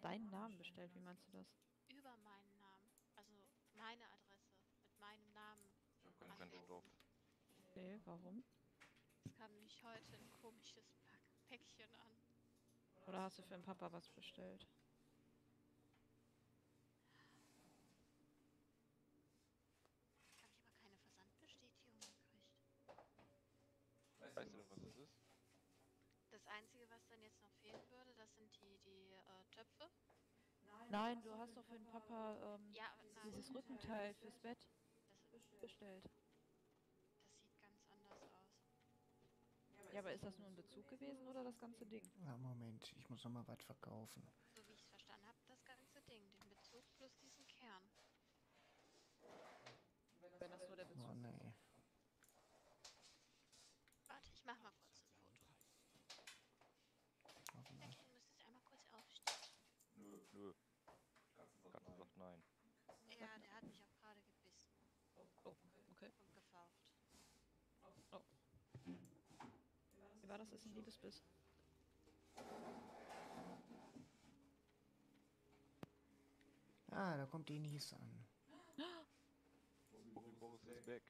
Deinen Namen bestellt, wie meinst du das? Über meinen Namen. Also meine Adresse mit meinem Namen. Ich hab keinen, keinen Stoff. Nee, warum? Es kam nämlich heute ein komisches Pack Päckchen an. Oder hast du für den Papa was bestellt? Habe ich aber keine Versandbestätigung gekriegt. Weißt du noch, was das ist? Das Einzige, was dann jetzt noch fehlen würde, das sind die, die äh, Töpfe. Nein, du hast doch für den Papa ähm, Ja, aber nein, dieses Rückenteil fürs Bett bestellt. das sieht ganz anders aus. Ja, aber ist das nur ein Bezug gewesen oder das ganze Ding? Ja, Moment, ich muss noch mal was verkaufen. So wie ich es verstanden habe, das ganze Ding. Den Bezug plus diesen Kern. Wenn das nur der Bezug Oh nee. Warte, ich mach mal kurz ein Foto. Warte mal. Jackie, du müsstest einmal kurz aufstehen. Nö, nö. Katze sagt nein. Ja, der hat mich auch gerade gebissen Oh, okay. und gefaucht. Wie war das? Ist ein Liebesbiss. Ah, da kommt Denise an. Boris ist weg.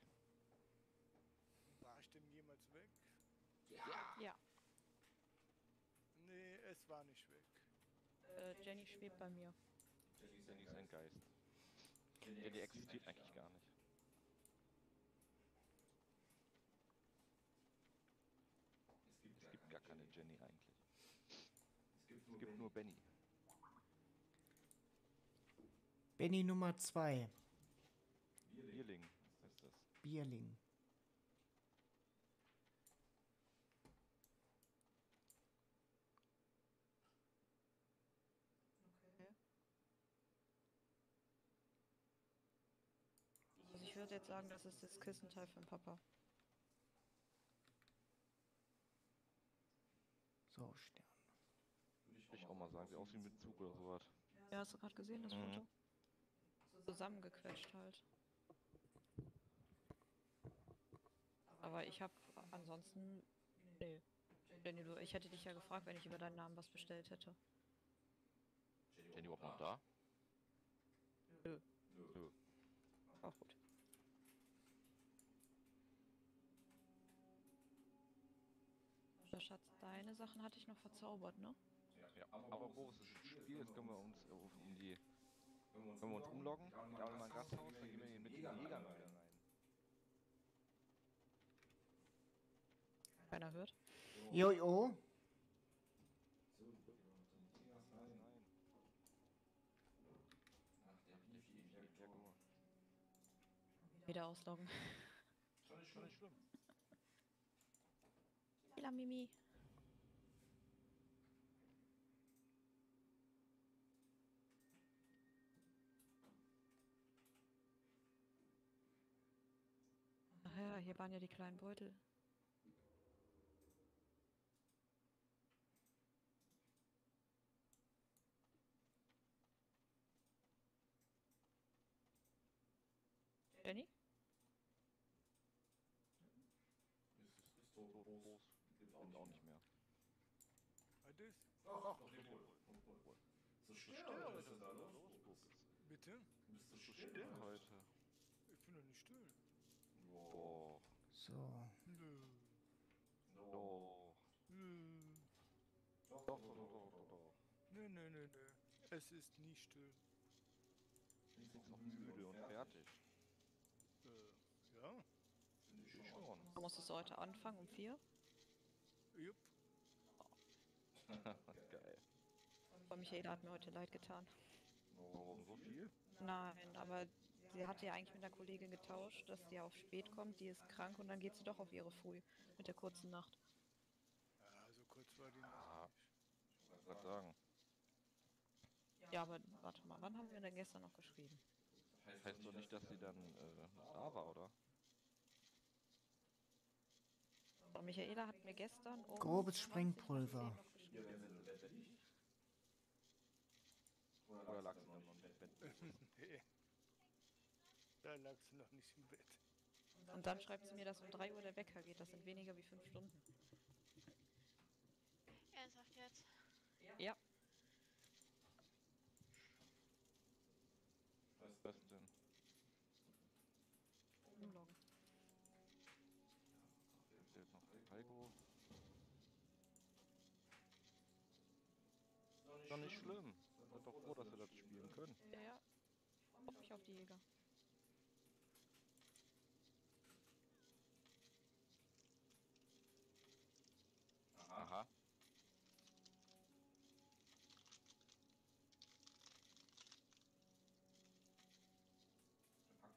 War ich denn jemals weg? Ja. Nee, es war nicht weg. Äh, Jenny schwebt bei mir. Jenny ist ein Geist. Jenny existiert eigentlich gar nicht. Es gibt gar keine Jenny eigentlich. Es gibt nur Benny. Benny Nummer 2, Bierling heißt das. Bierling. Also ich würde jetzt sagen, das ist das Kissenteil für den Papa. So, Stern. Würde ich auch mal sagen, sieht aus wie ein Bezug oder sowas. Ja, hast du gerade gesehen, das Mhm. Foto? Zusammengequetscht halt. Aber ich habe ansonsten... Nee. Jenny, du, ich hätte dich ja gefragt, wenn ich über deinen Namen was bestellt hätte. Jenny überhaupt noch da? Nö. Nö. Auch gut. So, Schatz, deine Sachen hatte ich noch verzaubert, ne? Ja, aber Boris, das ist ein Spiel, jetzt können wir uns äh, um die... Wenn wir uns umloggen, gehen wir mal ein Gasthaus, dann gehen wir mit den Jägern rein. Keiner hört. Jojo. Wieder ausloggen. Schon nicht schlimm. Spieler, Mimi. Ach ja, hier waren ja die kleinen Beutel. Jenny? Ist, ist, ist So still, oder was ist denn da los? Bitte? Du bist so So still, still heute. Ich bin doch nicht still. Boah. So. Nö. Doch. Nö. Doch, doch, doch, doch, doch. Nö, nö, nö, nö. Es ist nie still. Ist noch müde und fertig. Äh, ja. Ich schon. Du musstest du heute anfangen um vier? Jupp. [laughs] Geil. Frau Michaela hat mir heute leid getan. Warum so viel? Nein, aber sie hatte ja eigentlich mit einer Kollegin getauscht, dass sie auf spät kommt, die ist krank und dann geht sie doch auf ihre Früh mit der kurzen Nacht. Ja, so kurz war die noch Ah. Ich wollte gerade sagen. Ja, aber warte mal, wann haben wir denn gestern noch geschrieben? Heißt doch nicht, dass sie dann äh, da war, oder? Frau Michaela hat mir gestern um Grobes 20 nach Sprengpulver. 10 noch geschrieben. Oder lag sie dann noch im Bett? [laughs] nee. Da lag sie noch nicht im Bett. Und dann schreibt sie mir, dass um 3 Uhr der Wecker geht. Das sind weniger wie 5 Stunden. Ernsthaft jetzt? Ja, Was denn? umloggen. Fehlt noch Heiko. Ist doch nicht schlimm. Seid doch froh, dass wir das spielen können. Ja, ja. Auf die Jäger. Aha.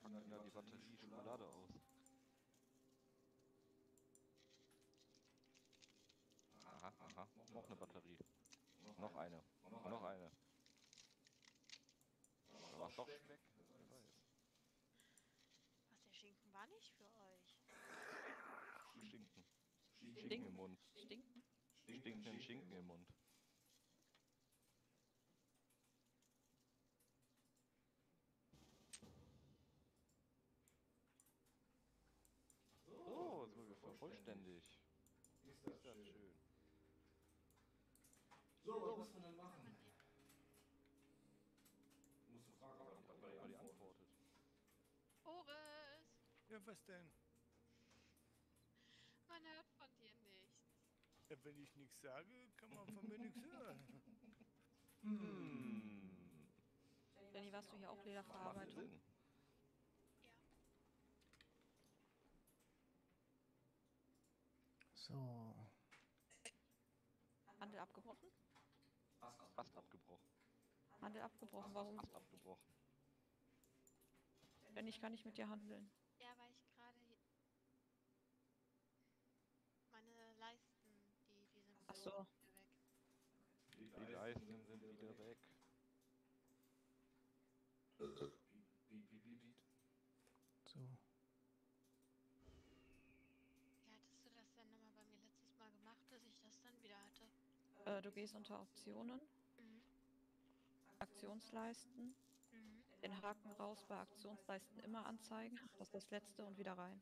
Packen da die Batterie Schokolade aus. Aha, aha. Noch eine Batterie. Noch eine. Noch eine. Da war's doch weg. Wer weiß. Was, der Schinken war nicht für euch. Stinken. Schinken im Mund. Stinken? Stinkenden Schinken im Mund. So, jetzt sind wir vollständig. Ist das schön. So, was müssen wir denn machen? Musst du fragen, hab mal die antwortet. Boris! Ja, was denn? Man hört von dir nichts. Ja, wenn ich nichts sage, kann man von mir nichts hören. Hm. Jenny, warst du hier auch Lederverarbeitung? Sinn. So. Handel abgebrochen? Ast abgebrochen. Handel abgebrochen, warum? Ast abgebrochen. Denn ich kann nicht mit dir handeln. Ja, weil ich gerade hi- meine Leisten, die, die sind Ach so. Die Leisten sind wieder weg. So. Wie hattest du das denn nochmal bei mir letztes Mal gemacht, dass ich das dann wieder hatte? Äh, du gehst unter Optionen, Mhm. Aktionsleisten, Mhm. den Haken raus bei Aktionsleisten immer anzeigen, das ist das letzte und wieder rein.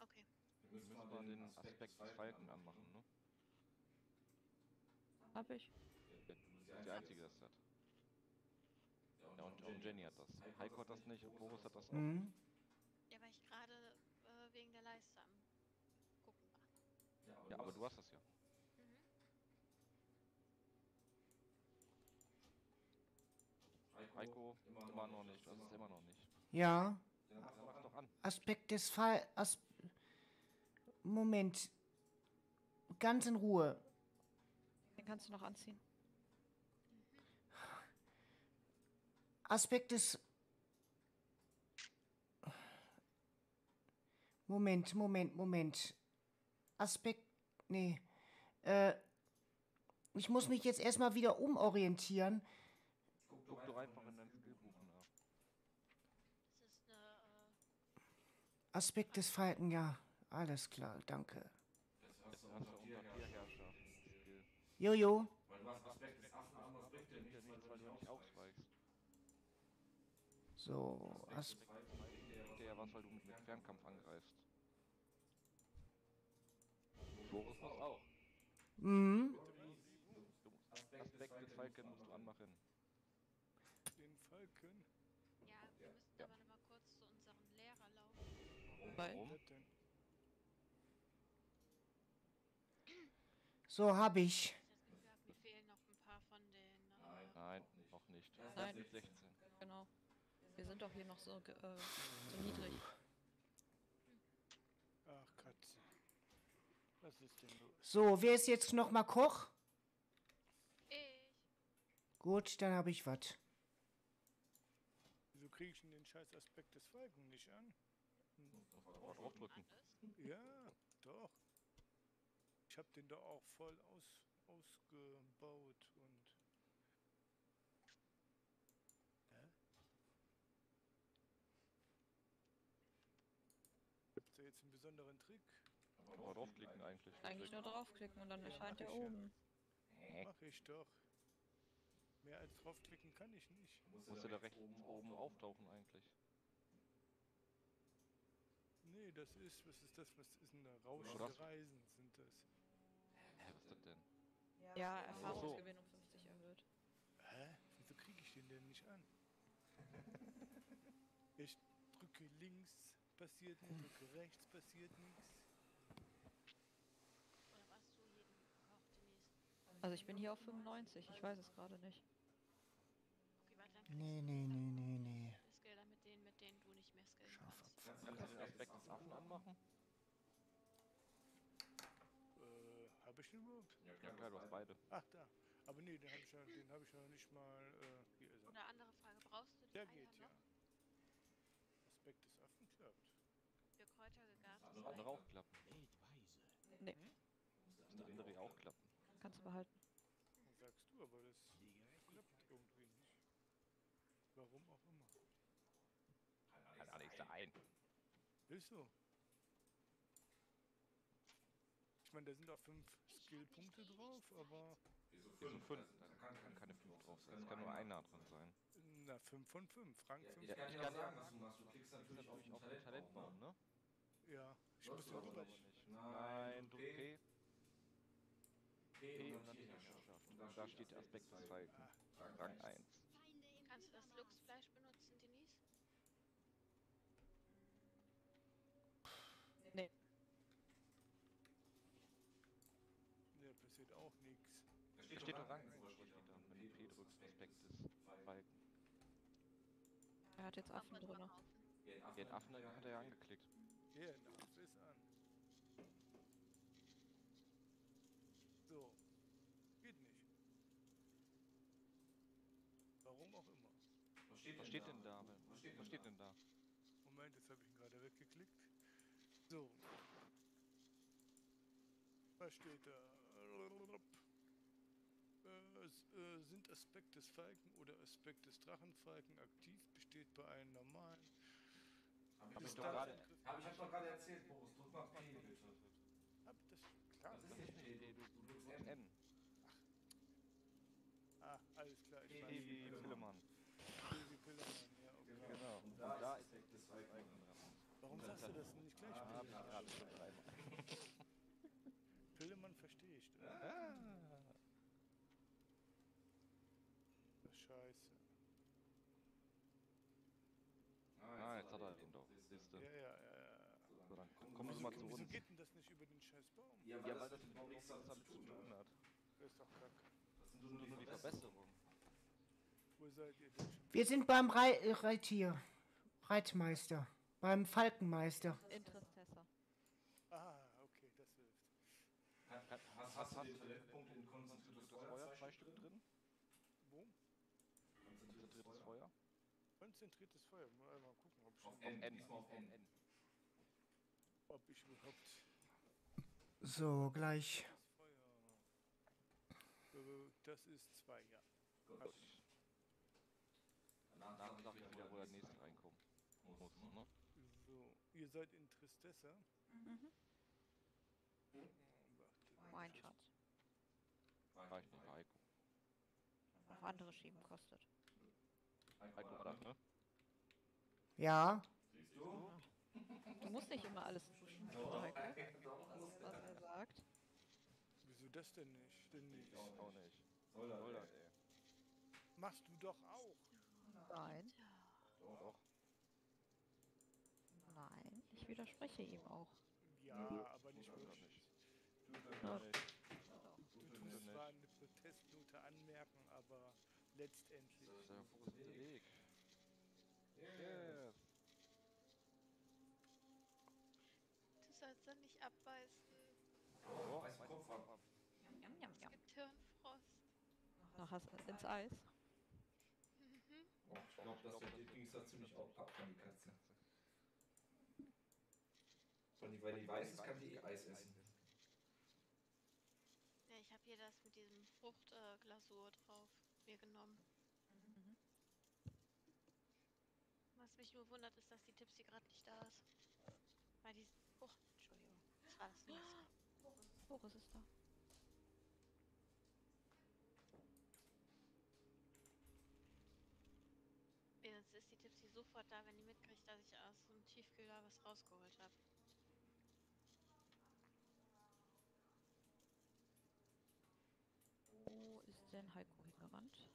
Okay. Wir müssen mal den Aspekt Falken anmachen, ne? Hab ich. Die Einzige, die das hat. Ja, und, und Jenny hat das. Heiko hat das nicht und Boris hat das auch. Mhm. Ja, weil ich gerade äh, wegen der Leiste am gucken war. Ja, aber du hast das ja. Mhm. Heiko, immer noch nicht. Du hast es immer noch nicht. Ja. Ja, mach, mach doch an. Aspekt des Fall. As Moment. Ganz in Ruhe. Kannst du noch anziehen. Aspekt des. Moment, Moment, Moment. Aspekt. Nee. Äh. Ich muss mich jetzt erstmal wieder umorientieren. Guck doch einfach in dein Skillbuch nach. Aspekt des Falken, ja. Alles klar, danke. Jetzt hast du unter Tierherrschaft. Skill. Jojo. Weil du hast Aspekt des Affen dir Bringt dir nichts, weil du nicht ausweichst. So, As Bringt dir ja was, weil du mit, mit Fernkampf angreifst. Boris muss auch. mhm. Du musst Aspekt des Falken musst du anmachen. Den Falken. Ja, wir müssten aber noch mal kurz zu unserem Lehrer laufen. Warum? So, hab ich. Ich hab das Gefühl, hab, mir fehlen noch ein paar von den. Äh, Nein, noch nicht. Nein. Mit 16. genau. Wir sind doch hier noch so, äh, so niedrig. Ach, Katze. Was ist denn los? So, wer ist jetzt noch mal Koch? ich. Gut, dann habe ich was. Wieso kriege ich denn den scheiß Aspekt des Falken nicht an? Aber draufdrücken. Ja, doch. Ich habe den doch auch voll aus, ausgebaut und. Hä? Gibt's da jetzt einen besonderen Trick? Aber draufklicken eigentlich. Eigentlich nur draufklicken und dann erscheint er oben. Mach ich doch. Mehr als draufklicken kann ich nicht. Muss ja da rechts oben auftauchen eigentlich. Nee, das ist, was ist das? Was ist denn da? Rauschende? Reisen sind das. Hä, was ist das denn? Ja, Erfahrungsgewinn um 50 erhöht. Hä? Wieso kriege ich den denn nicht an? [laughs] Ich drücke links, passiert nichts, drücke rechts, passiert nichts. Oder warst du jeden Koch, Denise? Also ich bin hier auf 95, ich weiß es gerade nicht. Okay, warte, dann kann Nee, ich nee, nee, nee, nee. Skiller mit denen, mit denen du nicht mehr skillen Scharf kannst. Kannst du den Aspekt des Affen anmachen? Äh, habe ich den überhaupt? Ja klar, du hast beide. Ach, da. Aber nee, den habe ich, ja, den hab ich ja nicht mal. Äh, hier ist er. Oder andere Frage, brauchst du die Der Eier geht ja. noch Aspekt des Affen klappt. für Das andere auch klappen. Nee, Das andere auch klappen. kannst du behalten. Sagst du, aber das klappt irgendwie nicht. Warum auch immer. Kann alles sein. Ist so. Ich meine, da sind auch fünf Skillpunkte drauf, aber. Wieso fünf? Da kann, kann keine fünf drauf sein. Es kann nur einer drin sein. Na, 5 von 5. Rang 5. Ja, Ja, ich kann sagen, was du machst. Du klickst natürlich auf den Talentbaum, ne? Ich muss Das den rüber. nicht. Nein, du P. P und dann Tierherrschaft. Und da steht der Aspekt des Falken. Rang 1. Kannst du das Luchsfleisch benutzen, Denise? Nee, Ne, passiert auch nichts. Da steht doch Rang 1 steht da, wenn du P drückst, Aspekt des Falken. er hat jetzt Affen drin. Den Affen hat er ja angeklickt. Nach ist an. So. Geht nicht. Warum auch immer. Was steht denn da? Was steht denn da? Moment, jetzt habe ich ihn gerade weggeklickt. So. Was steht da? Äh, äh, sind Aspekt des Falken oder Aspekt des Drachenfalken aktiv, besteht bei einem normalen. Hab ich doch gerade- Hab ich hab doch gerade erzählt, Boris. Drück mal P bitte. Hab das klar. Das ist nicht P, du, du drückst N. N. Ah, alles klar. Ich P weiß. wie Pillemann. P wie Pillermann, ja, okay. Genau. Und da ist Aspekt des Falken dran. Warum sagst du das denn nicht gleich? Ah, hab ich gerade schon dreimal. Pillemann verstehe ich. Das. Ah. Das ist scheiße. Ah, jetzt hat er den du. Ja, ja, ja, ja. So, dann komm doch mal zu Wieso uns. geht denn das nicht über den scheiß Baum? Ja, weil das mit dem nichts damit zu tun hat. Das ist doch kacke. Das sind nur die Verbesserungen. Wo seid ihr denn? Wir sind beim äh, Reitier. Reitmeister. Beim Falkenmeister. Interestesser. Ah, okay, das hilft. Hast, hast du den Talentpunkt in konzentriertes Das Feuer? Feuer, zwei Stück drin. Wo? Konzentriertes Feuer. Konzentriertes Feuer. Mal mal gucken, ob ich, Auf N, N. auf N. N. ob ich überhaupt So, gleich. das. Äh, Das ist zwei, ja. Gut. Danach sag ich wieder, wo der nächste reinkommt. Muss, ne? So, Ihr seid in Tristesse? Mhm. Mein Schatz. Reicht nicht, Heiko. Auf andere schieben kostet. Heiko war das, ne? Ja, Du musst nicht immer alles pushen, Heiko. Was er sagt. Wieso das denn nicht? Denn nicht? Auch nicht. Soll das, ey. Machst du doch auch. Nein. Doch. Nein. Ich widerspreche ihm auch. Ja, aber nicht er wirklich. nicht. Ja. Er nicht. Du er tust zwar eine Protestnote anmerken, aber letztendlich. Das ist der Weg. Yes. Du sollst dann nicht abbeißen. Oh, weiß Kopf ab. Jam, jam, Es jam. gibt Hirnfrost. Ach, hast ins Eis. Mhm. Oh, ich glaube, das ging es da ziemlich auch ab von die Katze. Weil die, weil die weiß ist, kann die eh Eis essen. Ja, ich habe hier das mit diesem Fruchtglasur äh, drauf mir genommen. Mhm. Was mich nur wundert, ist, dass die Tipsy gerade nicht da ist. Weil die. Oh, Entschuldigung. Das war das nächste. Boris ist da. Jetzt ist die Tipsy sofort da, wenn die mitkriegt, dass ich aus dem Tiefkühler was rausgeholt habe. Wo ist denn Heiko hingerannt?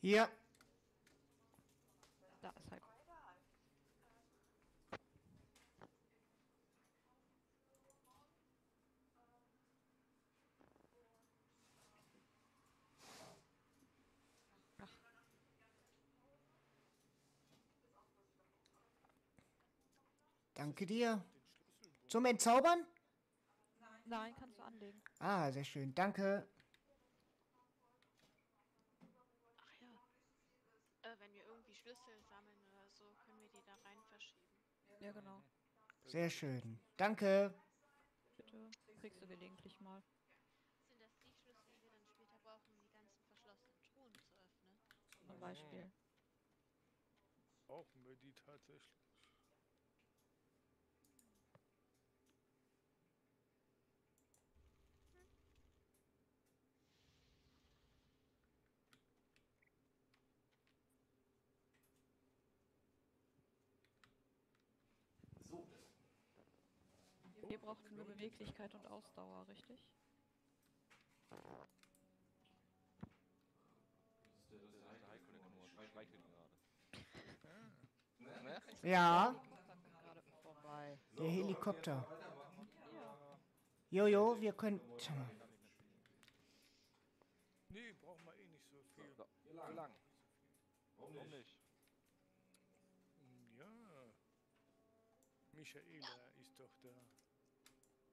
hier. Danke dir. Zum Entzaubern? nein, kannst du anlegen. Ah, sehr schön. Danke. Ach ja. Äh, wenn wir irgendwie Schlüssel sammeln oder so, können wir die da rein verschieben. Ja, genau. Sehr schön. Danke. Bitte. Kriegst du gelegentlich mal. Sind das die Schlüssel, die wir dann später brauchen, um die ganzen verschlossenen Truhen zu öffnen? Zum Beispiel. brauchen wir die tatsächlich. So, Ihr braucht nur Beweglichkeit und Ausdauer, richtig? das ist der, das ist der Der Heiko, der kann nur streicheln gerade. Ja, der Helikopter. Jojo, wir können. Nee, brauchen wir eh nicht so viel. Wie lang. Warum nicht? Ja. Michaela ist doch da.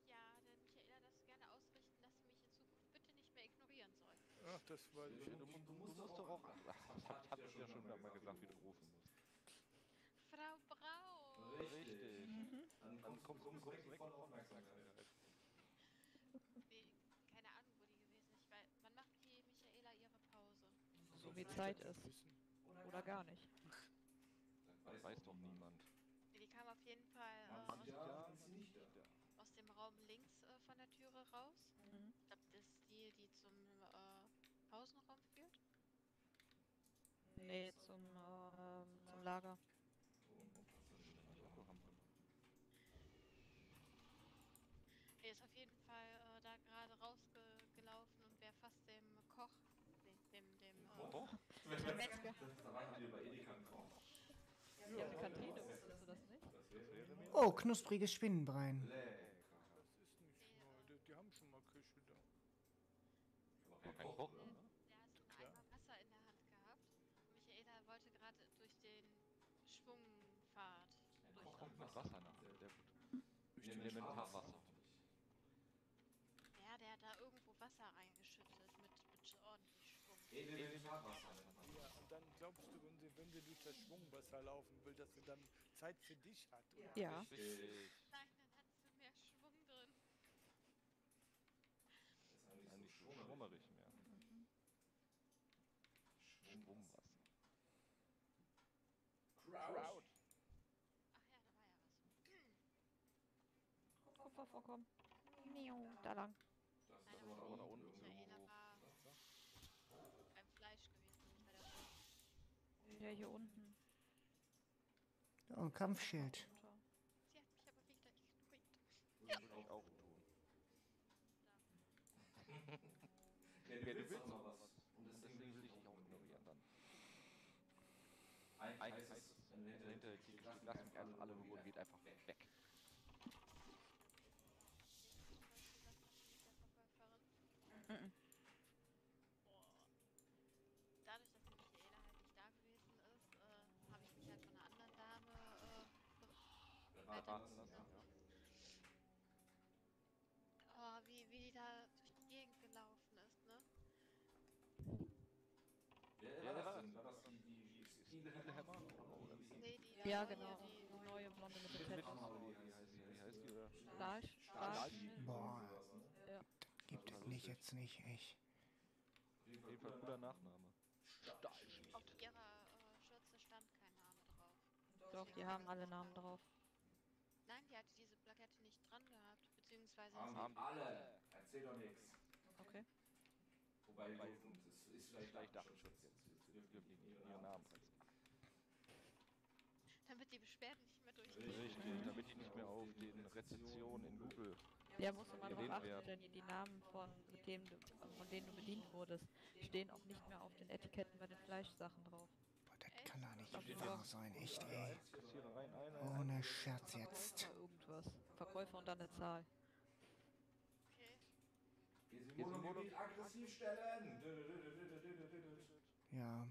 Ja, denn Michaela darfst du gerne ausrichten, dass sie mich in Zukunft bitte nicht mehr ignorieren soll. Ach, das ich Du, mu- du musst doch auch. Ach, das hat, hat ich ja schon mal gesagt, wie du rufen musst. Frau Braun! Richtig. Mhm. Dann kommst kommst du du direkt direkt voll Aufmerksamkeit. Nee, keine Ahnung, wo die gewesen ist. Weil, wann macht die Michaela ihre Pause? So wie Zeit ist. Oder gar nicht. Das weiß doch niemand. Die kam auf jeden Fall äh, aus, da. aus dem Raum links äh, von der Türe raus. Mhm. Ich glaube, das ist die, die zum äh, Pausenraum führt. Nee, zum, ähm, zum Lager. Er ist auf jeden Fall äh, da gerade rausgelaufen und wäre fast dem Koch, nee, dem, dem, äh, Oh, dem Metzger. Da waren wir bei Edeka gekauft. Ja, die Kantine, wusstest du das nicht? Das wäre mir Oh, knuspriges Spinnenbein. lecker. Das ist nicht neu. Die, die haben schon mal Küche da. kein Koch, oder? Der hat einen Eimer Wasser in der Hand gehabt. Michaela wollte gerade durch den Schwungpfad Kommt durchlaufen. mit Wasser nach. Sehr, sehr gut. Durch Wir den nehmen Spaß- Wasser. Ja, der hat da irgendwo Wasser reingeschüttet mit, mit ordentlich Schwung. Edel Fahrwasser. Ja, und dann glaubst du, wenn sie, wenn sie durch das Schwungwasser laufen will, dass sie dann Zeit für dich hat? Oder? Ja. Richtig. Nein, dann hat sie mehr Schwung drin. Das ist Ja, eigentlich nicht so schwummerig. schwummerig mehr. Schwungwasser. Crowd. Ach ja, da war ja was. komm. Miau, da lang. Das Nein, ist aber da unten Michaela irgendwo. war beim Fleisch gewesen, nicht bei der Fisch. Ja, hier unten. Oh, ein Kampfschild. Sie hat mich aber wieder ignoriert. Würde ich auch tun. [laughs] Ja, du willst noch was. Und deswegen will ich dich auch ignorieren dann. Eigentlich heißt es, wenn du hinter dir kriegst, lass mich einfach alle in Ruhe und geht einfach weg. Was mit der Verkäuferin? Mhm. Boah. Dadurch, dass die Michaela halt nicht da gewesen ist, äh, habe ich mich halt von einer anderen Dame weiter- lassen, ja. Oh, wie, wie die da durch die Gegend gelaufen ist, ne? Wer war das denn? War das die, die, wie? [laughs] Nee, die Ja, neue, genau. Die, neue Blonde mit dem Fett. Wie heißt die? Fleisch. Fleisch. Boah, Ja. gibt es nicht jetzt nicht, echt. Auf jeden Fall cooler Nachname. auf ihrer äh, Schürze stand kein Name drauf. Doch, die haben alle Namen drauf. Nein, die hatte diese Plakette nicht dran gehabt, beziehungsweise Haben die alle. Erzähl doch nichts. Okay. Wobei, du, das ist vielleicht Vielleicht Datenschutz jetzt. Wir dürfen nicht ihren Namen damit die Beschwerden nicht mehr durchgehen. Richtig, damit die nicht mehr auf den Rezeptionen in Google. Ja, musst du mal drauf achten, denn die Namen von denen, du, von denen du bedient wurdest, stehen auch nicht mehr auf den Etiketten bei den Fleischsachen drauf. Kann doch nicht wahr sein, echt, ey. Ohne Scherz jetzt. Verkäufer irgendwas. Verkäufer und dann eine Zahl. Okay. Wir sind Monogebiet aggressiv stellen. Ja.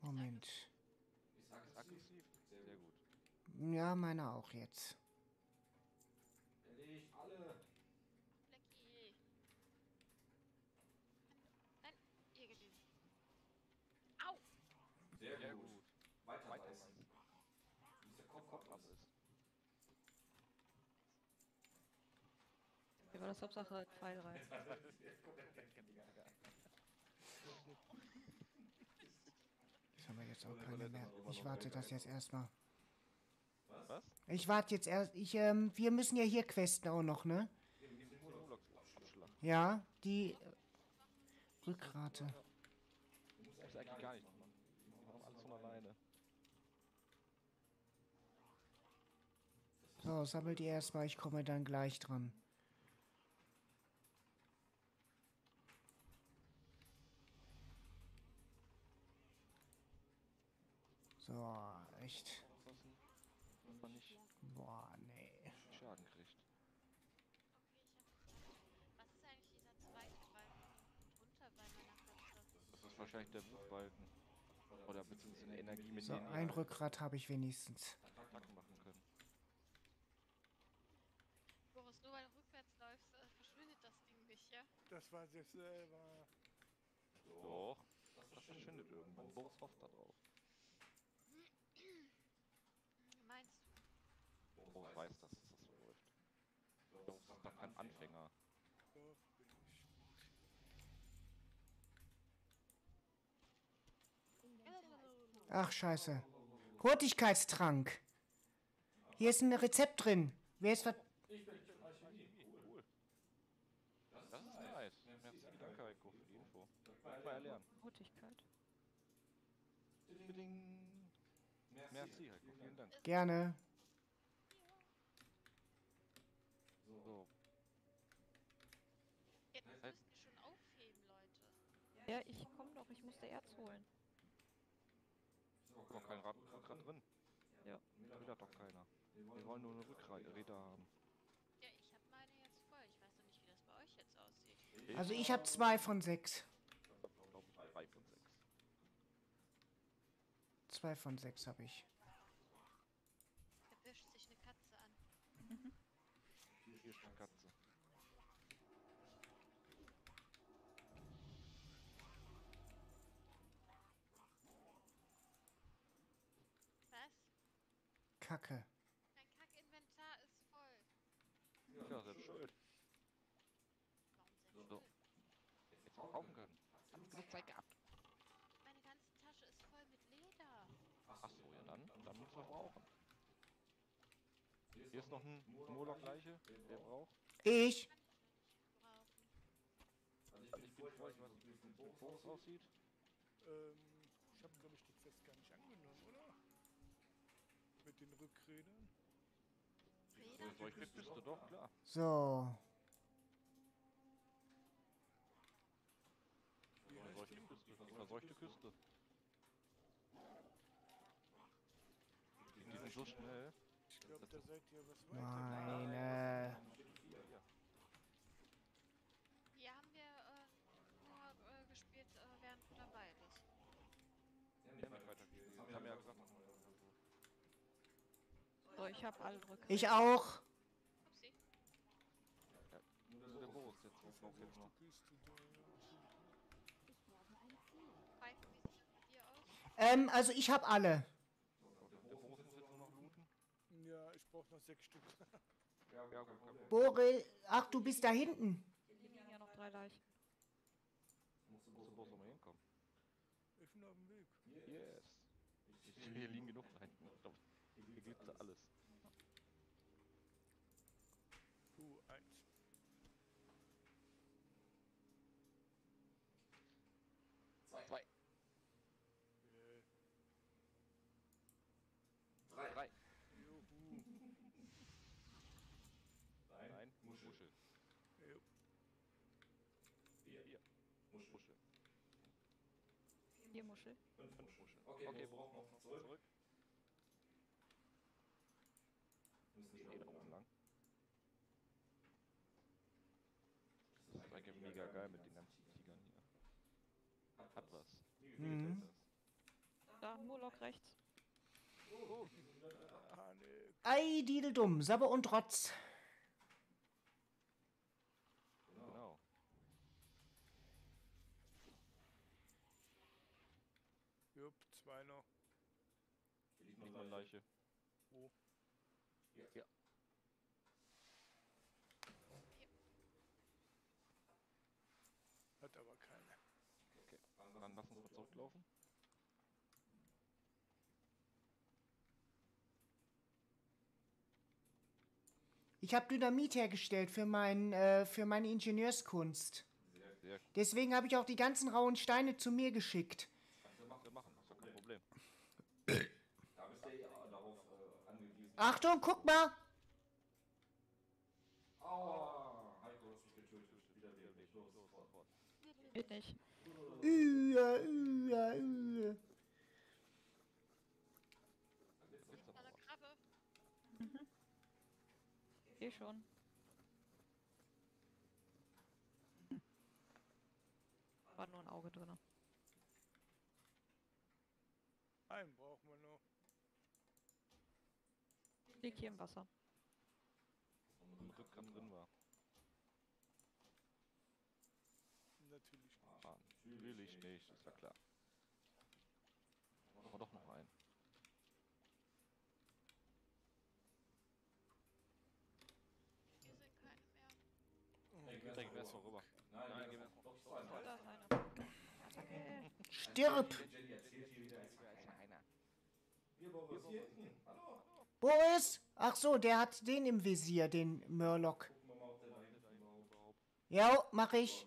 Moment. Ist Ist aggressiv. Sehr gut. Ja, meine auch jetzt. Erledigt alle. Blackie. Nein, irgendwie. Au! Sehr, Sehr gut. gut. Weiter Weiter beißen. Bis der Kopf Kopf ab ab ist. ist. Hier war das Hauptsache Pfeil rein. [laughs] Das haben wir jetzt auch keine mehr. Ich warte das jetzt erstmal. Was? Ich warte jetzt erst. Ich, ähm, wir müssen ja hier questen auch noch, ne? Ja, die äh, Rückrate. Du musst eigentlich gar nicht machen. Die machen alles von alleine. So, sammelt ihr erstmal, ich komme dann gleich dran. So, echt. Man nicht Boah, nee. Schaden kriegt. Okay, ich hab. Was ist eigentlich dieser zweite Balken drunter bei meiner? Das ist wahrscheinlich der Blutbalken. Oder beziehungsweise eine Energie, mit So, ein Rückgrat habe ich wenigstens. Attacken machen können. Boris, nur weil du rückwärts läufst, äh, verschwindet das Ding nicht, ja? Das war sich selber. Doch. Das verschwindet irgendwann. Boris hofft da drauf. Meinst du? Boris weiß, dass es das so läuft. Boris ist doch kein Anfänger. Bin ich. Ach, scheiße. Hurtigkeitstrank. Hier ist ein Rezept drin. Wer ist was... Cool. Das ist nice. Merci, danke Heiko für die Info. Mal erlernen. Mutigkeit. Beding. Merci Heiko, vielen Dank. Gerne. So, Jetzt müsst Halt. ihr schon aufheben, Leute. Ja, ich komm doch, ich musste Erz holen. ist noch kein Rad Rückgrat drin. Ja. Will doch keiner. Wir wollen nur eine Rückräder haben. Ja, ich hab meine jetzt voll. Ich weiß noch nicht, wie das bei euch jetzt aussieht. Also ich habe zwei von sechs. glaube ich, drei von sechs. Zwei von sechs habe ich. Da wischt sich eine Katze an. Hier ist eine Katze. Was? Kacke. Mein Kackinventar ist voll. Ja, selbst schuld. Warum So. selbst Jetzt kaufen können. Hat genug Zeit gehabt. Meine ganze Tasche ist voll mit Leder. Ach so, ja dann. Dann müssen wir brauchen. Hier ist noch ein Moloch-Leiche, wer braucht. Ich. Also ich bin vor, ich weiß nicht, wie es mit Boris aussieht. Ähm, ich habe, glaube ich, die Quest gar nicht angenommen, oder? Mit den Rückrädern. Räder? Solche Küste, doch, klar. So. Verseuchte? Küste. Die verseuchte Küste. Die sind so schnell. Ich glaube, da seid ihr was weiter. Meine. Die haben wir äh, nur äh, gespielt, äh, während du dabei bist. Die haben nicht weitergespielt. Das haben wir ja gesagt. So, ich habe alle Rück. Ich auch. Nur der Boris jetzt noch jetzt? Ähm, also ich habe alle. Der Boris muss jetzt nur noch looten. Ja, ich brauche noch sechs Stück. Ja. Boris, ach, du bist da hinten. Hier liegen ja noch drei Leichen. Musst du bloß noch mal hinkommen. Ich bin auf dem Weg. Yes. Hier liegen genug rein. Ich glaub, Hier gibt's alles. Uh, eins. Zwei. Äh, Drei. juhu. Nein. Muschel. Jo. Vier. Muschel. Hier Muschel. Fünf Muscheln. Okay, brauchen wir noch zurück. Müssen eh da oben lang. Das ist eigentlich mega geil mit den ganzen Tigern hier. Hat was. Mhm. Da, Moloch rechts. Panik. Ei, Dideldum, Sabber und Rotz. Genau. Jupp, zwei noch. Liegt noch eine Leiche. Wo? Ja. Hat aber keine. Okay. Dann lass uns mal zurücklaufen. Ich habe Dynamit hergestellt für, mein, äh, für meine Ingenieurskunst. Sehr Deswegen habe ich auch die ganzen rauen Steine zu mir geschickt. Wir machen, ist doch kein Problem. Achtung, guck mal! Geht nicht. Üa, üa, üa. Eine Krabbe. Geh schon. War nur ein Auge drin. Einen brauchen wir noch. Liegt hier im Wasser. Im Rückgrat drin war. Natürlich nicht. Ah, natürlich nicht, ist ja klar. Aber doch noch einen. Hier sind keine mehr. Dann gehen wir erstmal rüber. Nein, gehen wir erstmal rüber. Da. Stirb! Boris! Ach so, der hat den im Visier, den Murloc. Ja, mach ich.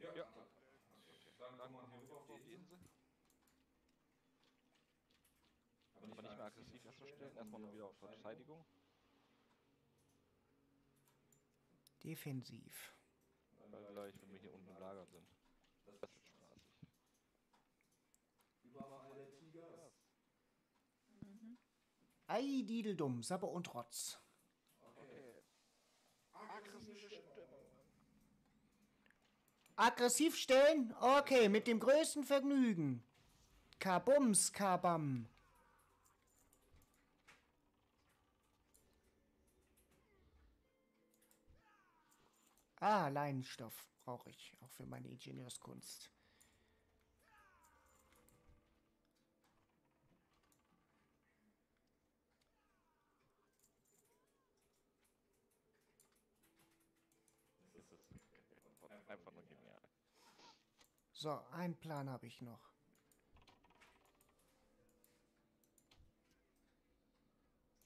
Ja. Dann gucken wir hier rüber auf die Insel. Aber nicht mehr aggressiv erstmal wieder auf Verteidigung. Defensiv. Weil gleich, wenn wir hier unten im Lager sind. Das wird spaßig. Ei, Dideldum, Sabber und Rotz. Okay. Aggressive Stimmung. Aggressiv stellen? Okay, mit dem größten Vergnügen. Kabums, Kabam. Ah, Leinenstoff brauche ich auch für meine Ingenieurskunst. Das ist einfach nur genial. So, einen Plan habe ich noch.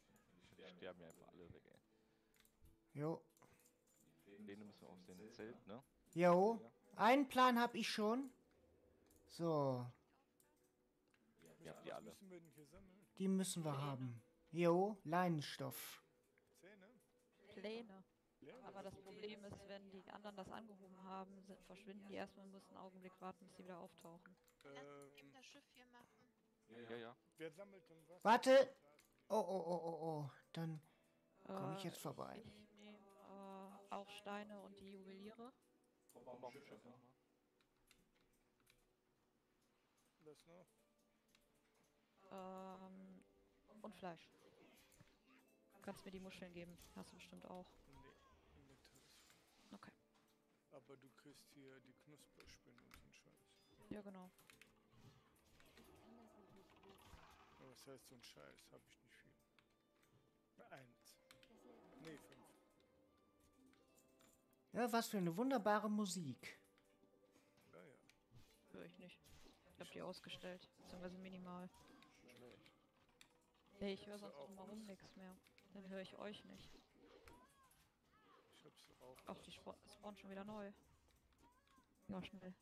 Die sterben ja einfach alle weg, ey. Jo. Pläne müssen wir aussehen. Ein Zelt, ne? Jo. Einen Plan habe ich schon. So, Ja, die alle. wir denn hier sammeln? die müssen wir haben. Jo, Leinenstoff. Zähne? Pläne. Aber das Problem ist, wenn die anderen das angehoben haben, sind, verschwinden die erstmal und müssen einen Augenblick warten, bis sie wieder auftauchen. Lass eben Ähm, das Schiff hier machen. Ja, ja. wer sammelt denn was? Warte. Oh, oh, oh, oh, oh. Dann komme ich Äh, jetzt vorbei. Ich auch Steine und die Juweliere. Bombenschiff nochmal. Was noch? Ähm, und Fleisch. Du kannst mir die Muscheln geben. Hast du bestimmt auch. Nee. Okay. Aber du kriegst hier die Knusperspinnen und so einen Scheiß. Ja, genau. Was heißt so ein Scheiß? Hab ich nicht viel. Eins. Nee, fünf. Ja, was für eine wunderbare Musik. Ja, ja. Höre ich nicht. Ich habe die ausgestellt. Beziehungsweise minimal. Nee, ich höre sonst auch drumherum aus. nichts mehr. Dann höre ich euch nicht. Ich hab's auch. Ach, die spa- spawnen schon wieder neu. Ja, schnell.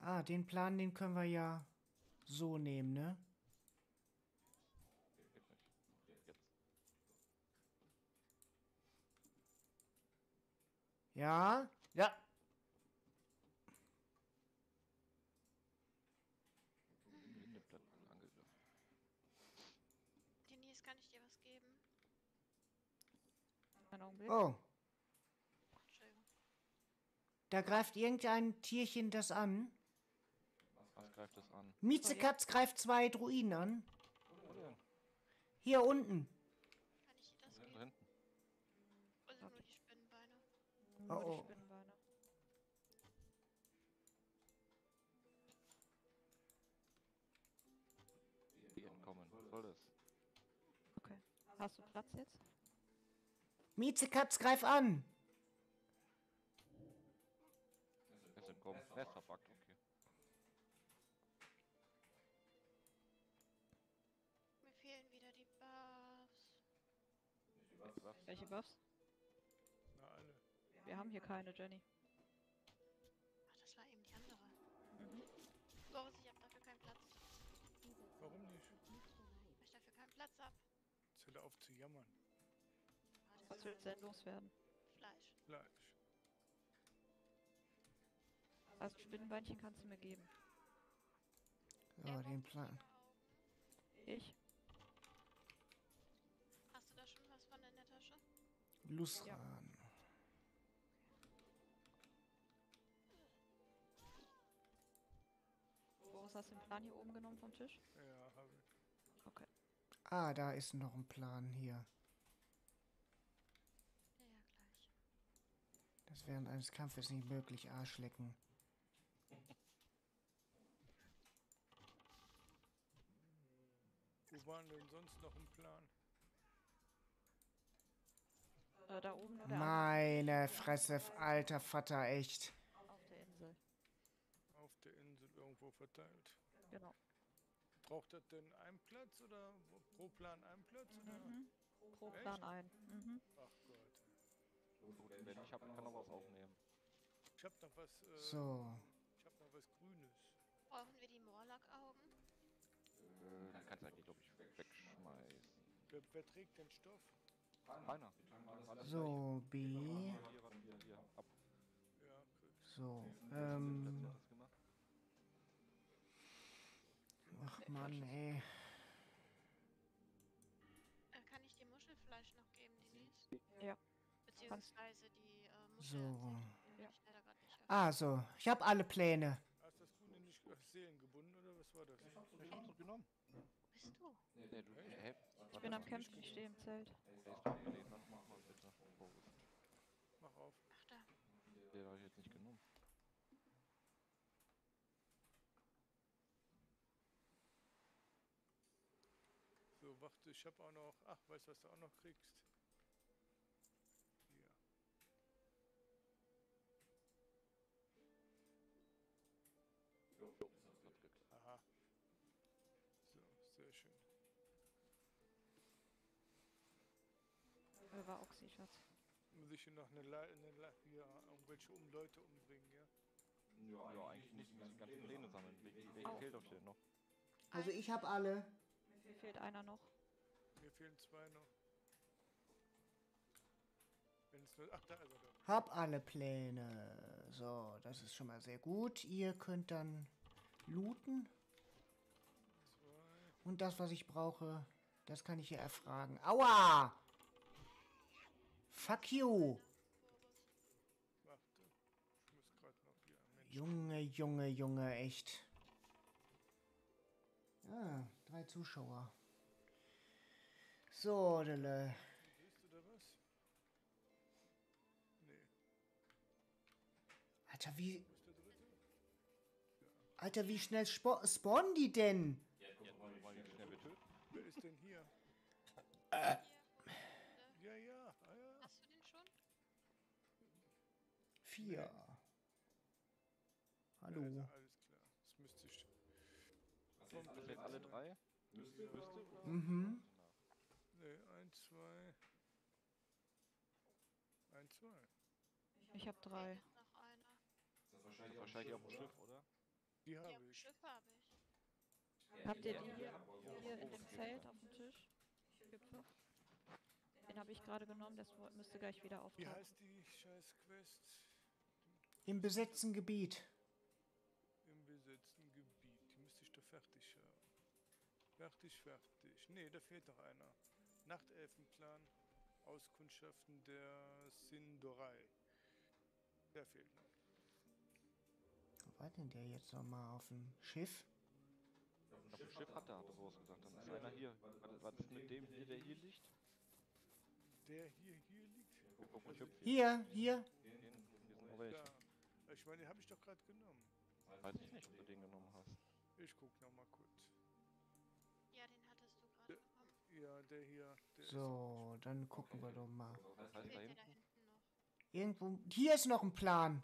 Ah, den Plan, den können wir ja so nehmen, ne? Geht nicht. Jetzt. Ja? Ja. Denise, kann ich dir was geben? Einen Augenblick. Oh, Entschuldigung. da greift irgendein Tierchen das an. Was greift das an? Miezekatz greift zwei Druiden an. Wo denn? Hier unten. Kann ich dir das Da geben? hinten. Oder nur die Spinnenbeine? Nur Oh, oh. die Spinnenbeine. Die entkommen. Was soll das? Okay. Hast du Platz jetzt? Miezekatz greif an. Es entkommen. Er ist verbuggt, okay. Mir fehlen wieder die Buffs. Was? Welche Buffs? Wir haben hier keine, Jenny. Ach, das war eben die andere. Mhm. Boris, ich hab dafür keinen Platz. Warum nicht? Weil ich dafür keinen Platz hab. Hör auf zu jammern. Ah, Was willst du denn loswerden? Fleisch. Fleisch. Also Spinnenbeinchen kannst du mir geben. Wer den Plan. Ich? Hast du da schon was von in der Tasche? Lusran. Boris, hast du den Plan hier oben genommen vom Tisch? Ja, hab ich. Okay. Ah, da ist noch ein Plan hier. Ja, ja, gleich. Das während eines Kampfes nicht möglich, Arschlecken. Wo waren denn sonst noch ein Plan? Äh, da oben oder Meine Fresse, alter Vater, echt. auf der Insel. Auf der Insel irgendwo verteilt. Genau. Braucht das denn einen Platz oder pro Plan einen Platz? Oder? Mhm. Pro Echt? Plan ein. Mhm. Ach Gott. Gut, wenn ich hab, kann noch was aufnehmen. Ich hab noch was. Äh, So. Ich hab noch was Grünes. Brauchen wir die Morlock-Augen? Äh, dann kannst du eigentlich, glaube ich, weg, wegschmeißen. Wer, wer trägt den Stoff? Keiner. So, B. Hier, warte, hier, hier, ab. Ja. So, ähm. hat das gemacht? Ach Mann, ey. Äh, kann ich dir Muschelfleisch noch geben, Denise? Ja. Beziehungsweise die äh, Muschel So. Die Ja. kann ich leider gerade nicht öffnen. Ah, so. Ich habe alle Pläne. Hast das Grüne nicht auf Seelen gebunden oder was war das? Ich hab's doch genommen. Bist du? Nee, du, hä? Ich bin am Kämpfen, ich stehe im Zelt. Mach mal bitte. Boris. Mach auf. Ach da. Der warte, Ich habe auch noch... Ach, weißt du, was du auch noch kriegst? Hier. Jo, das hat geklappt. Aha. So, sehr schön. Er war Oxy-Schatz. Muss ich hier noch eine, La eine La hier irgendwelche um Leute umbringen, ja? Ja, ja eigentlich nicht. Wir müssen ganze Pläne sammeln. Wegen Killdorf steht noch. Also ich habe alle. Mir fehlt einer noch. Mir fehlen zwei noch. Nur. Ach, da ist er doch. Hab alle Pläne. So, das ist schon mal sehr gut. Ihr könnt dann looten. Zwei. Und das, was ich brauche, das kann ich hier erfragen. Aua! Fuck you! Warte. Ich muss gerade noch hier. Junge, Junge, Junge, echt. Ah, drei Zuschauer. So, Dille. Siehst du da was? Nee. Alter, wie? Alter, wie schnell spo spawnen die denn? Wollen die schnell betöten? Wer ist denn hier? Hier. Ja, ja. Ah, ja. Hast du den schon? Vier. Ist Hallo. er, alles klar. Das müsste ich. Das sind alle drei? Müsste? Müsste? Mhm. Nee, eins, zwei. Eins, zwei. Ich habe drei. Fehlt noch einer. Das ist wahrscheinlich auf dem Schiff, oder? Die habe dem ich. Schiff habe ich. Habt ihr die hier, hier in dem Zelt auf dem Tisch? Gipfel? Den habe ich gerade genommen, das müsste gleich wieder Wie auftauchen. heißt die scheiß Quest? Im besetzten Gebiet. Im besetzten Gebiet. Die müsste ich doch fertig haben. Fertig, fertig. Nee, da fehlt noch einer. Nachtelfenplan. Auskundschaften der Sindorei. Der fehlt noch. Wo war denn der jetzt nochmal auf dem Schiff? Auf dem Schiff hat er, hat er sowas gesagt. Dann ist einer hier. Was, was ist mit dem hier, der hier liegt? Der hier, hier liegt. Guck, guck mal, Hier, hier. Hier, hier sind noch welche. Da. Ich meine, den habe ich doch gerade genommen. Weiß ich nicht, ob du den genommen hast. Ich guck noch mal kurz. Ja, den hattest du gerade. Ja, der hier. Der ist- So, dann gucken wir doch mal. Das heißt da hinten? Irgendwo. Hier ist noch ein Plan.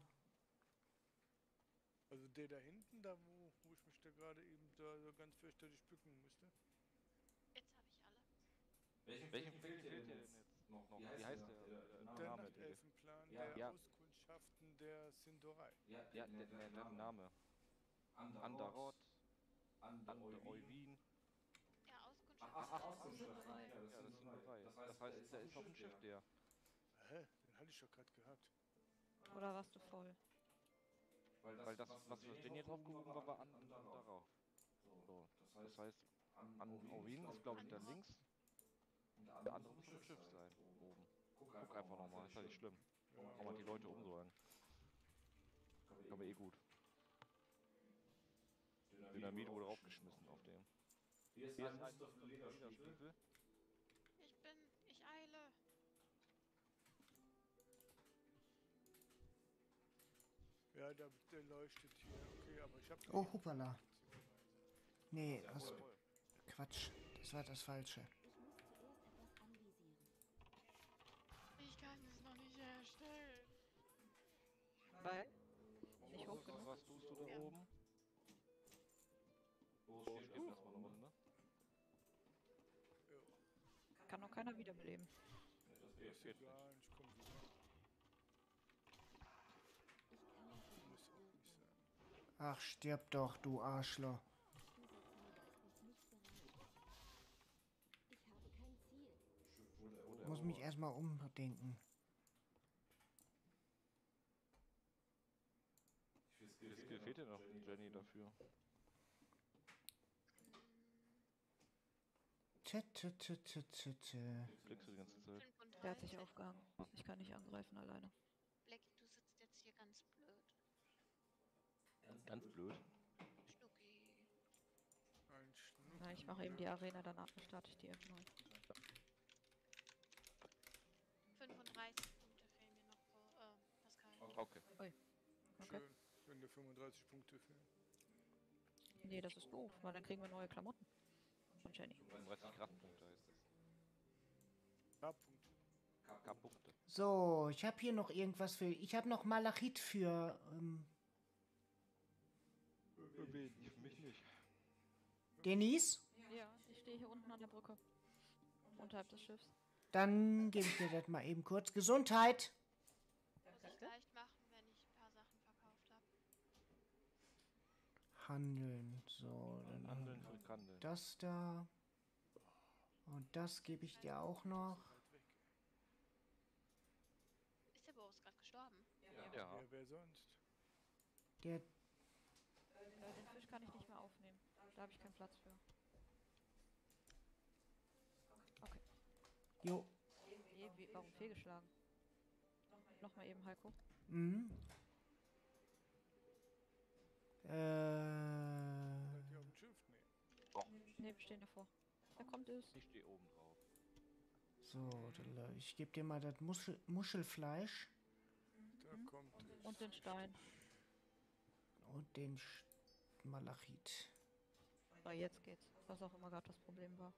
Also der da hinten, da wo, wo ich mich da gerade eben da so ganz fürchterlich bücken musste. Jetzt habe ich alle. Welchen fehlt dir denn jetzt noch? noch? Wie heißt der? Der, Der Name, der, Nachtelfenplan Ja. der Ja. Auskundschaften der Sindorei. ja, der, der, der Name. Andarot, Ande Euwin. Ja, Auskunft. Ja, das sind drei. Das heißt, der ist auf dem Schiff, der. Hä? Den hatte ich doch gerade gehabt. Oder warst du voll? Weil das, was wir denn jetzt aufgehoben war, war Andarot. So, das heißt, An Euwin ist, glaube ich, da links. Der andere muss dem Schiff sein, oben. Guck einfach nochmal, ist ja nicht schlimm. Kann man die Leute umsorgen. Aber eh gut. Dynamit wurde aufgeschmissen auf dem. Hier ist ein Muster Ja, der, der leuchtet hier. Okay, aber ich habe. Oh, hoppala. Nee, was. Quatsch. Das war das Falsche. Ich kann es noch nicht herstellen. Weil? Nicht hoch Was, tust du da oben? Los, steht erstmal eine Runde. Kann noch keiner wiederbeleben. Das Ist egal, ich komm wieder. Muss auch nicht sein. Ach, stirb doch, du Arschloch. Ich. Muss mich erstmal umdenken. Wie viel Skill fehlt dir noch, Jenny, dafür? Tü, tü, tü, tü, tü. Blickst du die ganze Zeit? 35. Der hat sich aufgehangen. Ich kann nicht angreifen alleine. Blackie, du sitzt jetzt hier ganz blöd. Ganz blöd. Schnucki. Ein Schnuck. Na, ich mache eben die Arena, danach starte ich die F9. 35 Punkte fehlen mir noch vor, äh, Pascal. Okay. Okay. Schön, wenn dir 35 Punkte fehlen. Nee, das ist doof, weil dann kriegen wir neue Klamotten. Von Jenny. 35 Kraftpunkte heißt das. K-Punkte. So, ich habe hier noch irgendwas für. Ich habe noch Malachit für. Ähm, Für wen? Ich für mich nicht. Denise? Ja, ich stehe hier unten an der Brücke. Unterhalb des Schiffs. Dann gebe ich dir das mal eben kurz. Gesundheit. Muss ich leicht machen, wenn ich ein paar Sachen verkauft habe. Handeln. So, dann Handeln für Kandeln. das da. Und das gebe ich dir auch noch. Ist der Boris gerade gestorben? Ja. Ja, wer sonst? Der, Äh, Fisch kann ich nicht mehr aufnehmen. Da habe ich keinen Platz für. Okay. jo. Wie, wie, warum fehlgeschlagen? Nochmal eben, Heiko. Mhm. Äh, Seid ihr auf dem Schiff? Nee. Ne, wir stehen davor. Da kommt es. Ich stehe oben drauf. so, dann, ich gebe dir mal das Muschel, Muschelfleisch Da kommt es. Und den Stein. und den Sch Malachit. So, jetzt geht's. Was auch immer gerade das Problem war.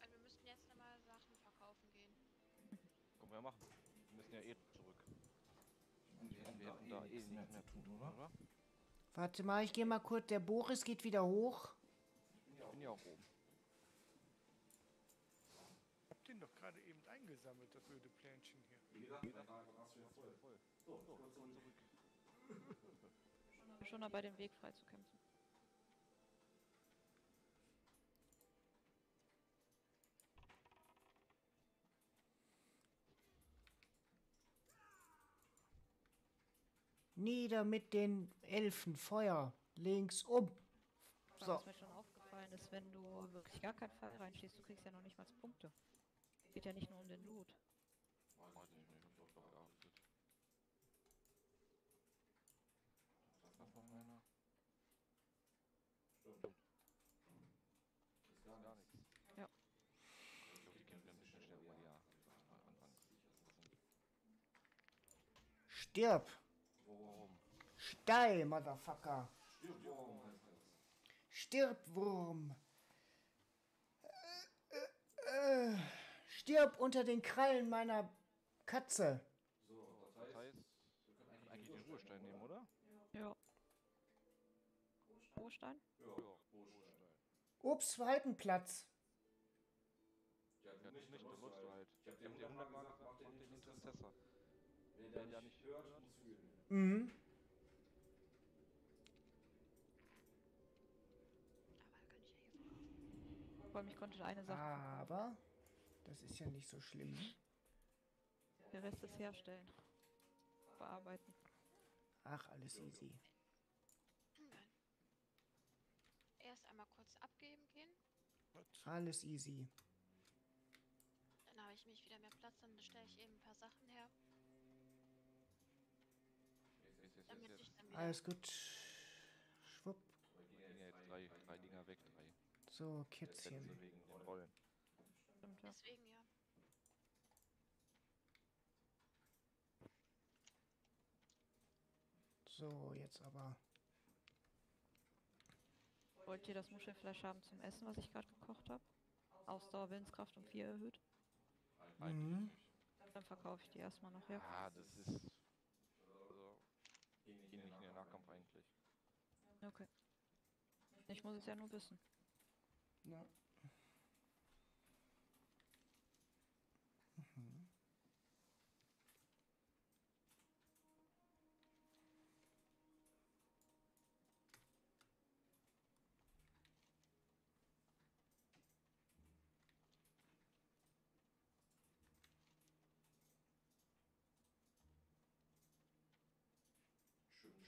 Also wir müssten jetzt nochmal Sachen verkaufen gehen. Können wir machen. Wir müssen ja eh zurück. Wir hätten, wir hätten da eh nichts mehr tun, oder? Warte mal, ich gehe mal kurz. Der Boris geht wieder hoch. Ich bin ja auch oben. Hab den doch gerade eben eingesammelt, das blöde Plänchen hier. Wie gesagt, Tag warst du ja voll. So, so, zurück. Schon dabei, den Weg frei Nieder mit den Elfen. Feuer. Links um. So. Was mir schon aufgefallen ist, wenn du wirklich gar keinen Fall reinschießt, du kriegst ja noch nicht mal Punkte. Geht ja nicht nur um den Loot. Ich nicht, hab ich auch geachtet. Das war meiner. Stimmt. Ist gar nichts. Ja. Ich glaube, die kämpfen ein bisschen schneller, ja. Stirb. Steil, Motherfucker. Stirb, Wurm. Äh, äh, stirb unter den Krallen meiner Katze. Das heißt, wir können eigentlich den Ruhestein nehmen, oder? Ja. Rohstein? Ja, Ruhestein. Ups, Verhaltenplatz. Ja, nicht, nicht, benutzt halt. Ich hab dir 100 Mal gesagt, mach den Intercessor. Wer der ja nicht hört, muss fühlen. Mhm. Aber kann ich ja hier verkaufen. Vor allem, ich konnte eine Sache. Aber das ist ja nicht so schlimm. Der Rest ist herstellen. Bearbeiten. Ach, alles easy. Erst einmal kurz abgeben gehen. Alles easy. Dann habe ich mich wieder mehr Platz, dann stelle ich eben ein paar Sachen her, Jetzt, jetzt, jetzt, damit jetzt. ich dann wieder... Alles gut. Schwupp. Wir gehen ja jetzt drei, drei Dinger weg, drei. So, Jetzt Kätzchen. wegen den Rollen. Stimmt, ja. Deswegen ja. So, jetzt aber. Wollt ihr das Muschelfleisch haben zum Essen, was ich gerade gekocht habe? Ausdauer, Willenskraft um 4 erhöht? Mhm. Dann verkaufe ich die erstmal noch, ja. Ja, das ist. Also. Geht nicht in den Nahkampf eigentlich. Okay. Ich muss es ja nur wissen. Ja. Mhm.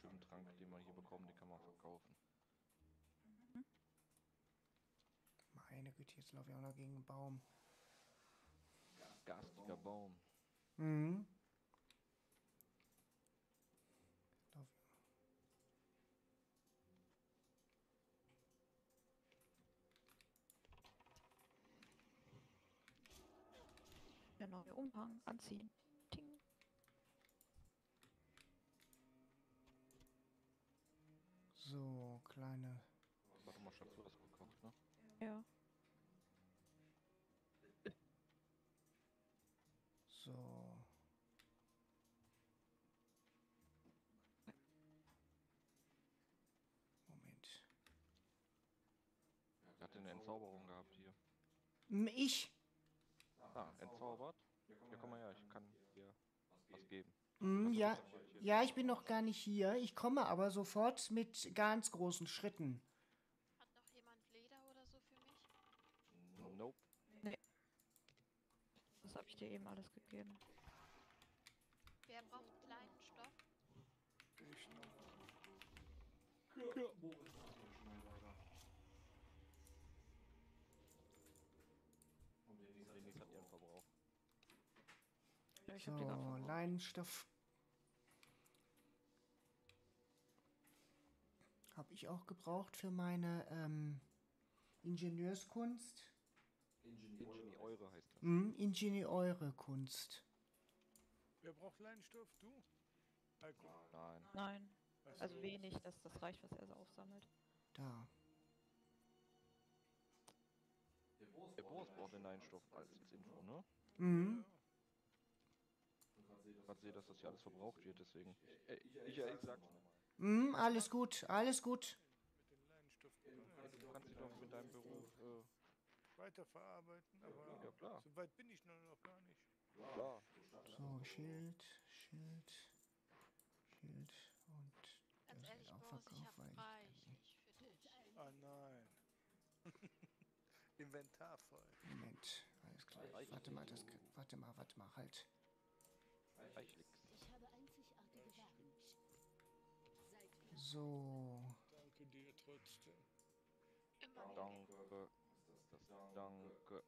Schönen Trank, den man hier bekommt, den kann man verkaufen. Meine Güte, jetzt laufe ich auch noch gegen einen Baum. Garstiger Baum. Mhm. Lauf. Der neue Umhang anziehen. Ting. So, kleine. Warte mal, Schatz, du hast gekocht, ne? Ja. So. Moment. Er hat eine Entzauberung gehabt hier. Ich? Ah, entzaubert? Ja, komm mal her, ich kann dir was geben. Hm, ja, ja, ich bin noch gar nicht hier. Ich komme aber sofort mit ganz großen Schritten. Hat noch jemand Leder oder so für mich? Nope. Das habe ich dir eben alles gegeben. Wer braucht kleinen Stoff? Ich noch. Denise hat ihren Verbrauch. Ja, ich So, hab. Leinenstoff. Habe ich auch gebraucht für meine ähm, Ingenieurskunst. Ingenieure heißt das. Hm, Ingenieurekunst. Wer braucht Leinstoff? Du? Heiko. Nein. Nein. Also wenig, dass das reicht, was er so aufsammelt. Da. Der Boris braucht den Leinstoff als Info, ne? Mhm. Ich gerade sehe, dass das hier alles verbraucht wird, deswegen. Äh, ich, ich, ich sag's nochmal. Mhm, alles gut, alles gut. Du kannst dich doch mit deinem Beruf. Äh, Weiterverarbeiten, aber ja, klar. so weit bin ich noch, noch gar nicht. klar. So, Schild, Schild, Schild und Ganz das ehrlich, auch Boris, ich verkauft, hab weil ich kann reichlich für dich. Ah nein. [laughs] Inventar voll. Moment, alles klar. Warte mal, das, warte mal, warte mal, halt. Reichlich. Ich habe einzigartige Waren. So, Danke dir trotzdem. Immer. Danke. Danke.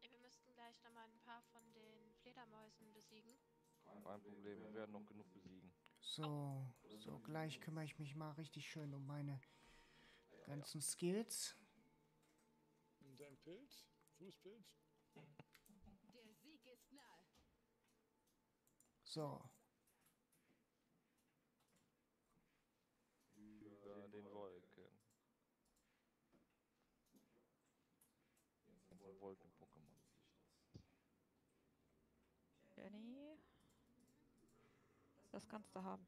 Wir müssten gleich nochmal ein paar von den Fledermäusen besiegen. Kein Problem, wir werden noch genug besiegen. so, so, gleich kümmere ich mich mal richtig schön um meine ganzen Skills. Und dein Pilz? Fußpilz? Der Sieg ist nahe. So, Über den Wolken. Ganze Wolken-Pokémon. Jenny. Das kannst du haben.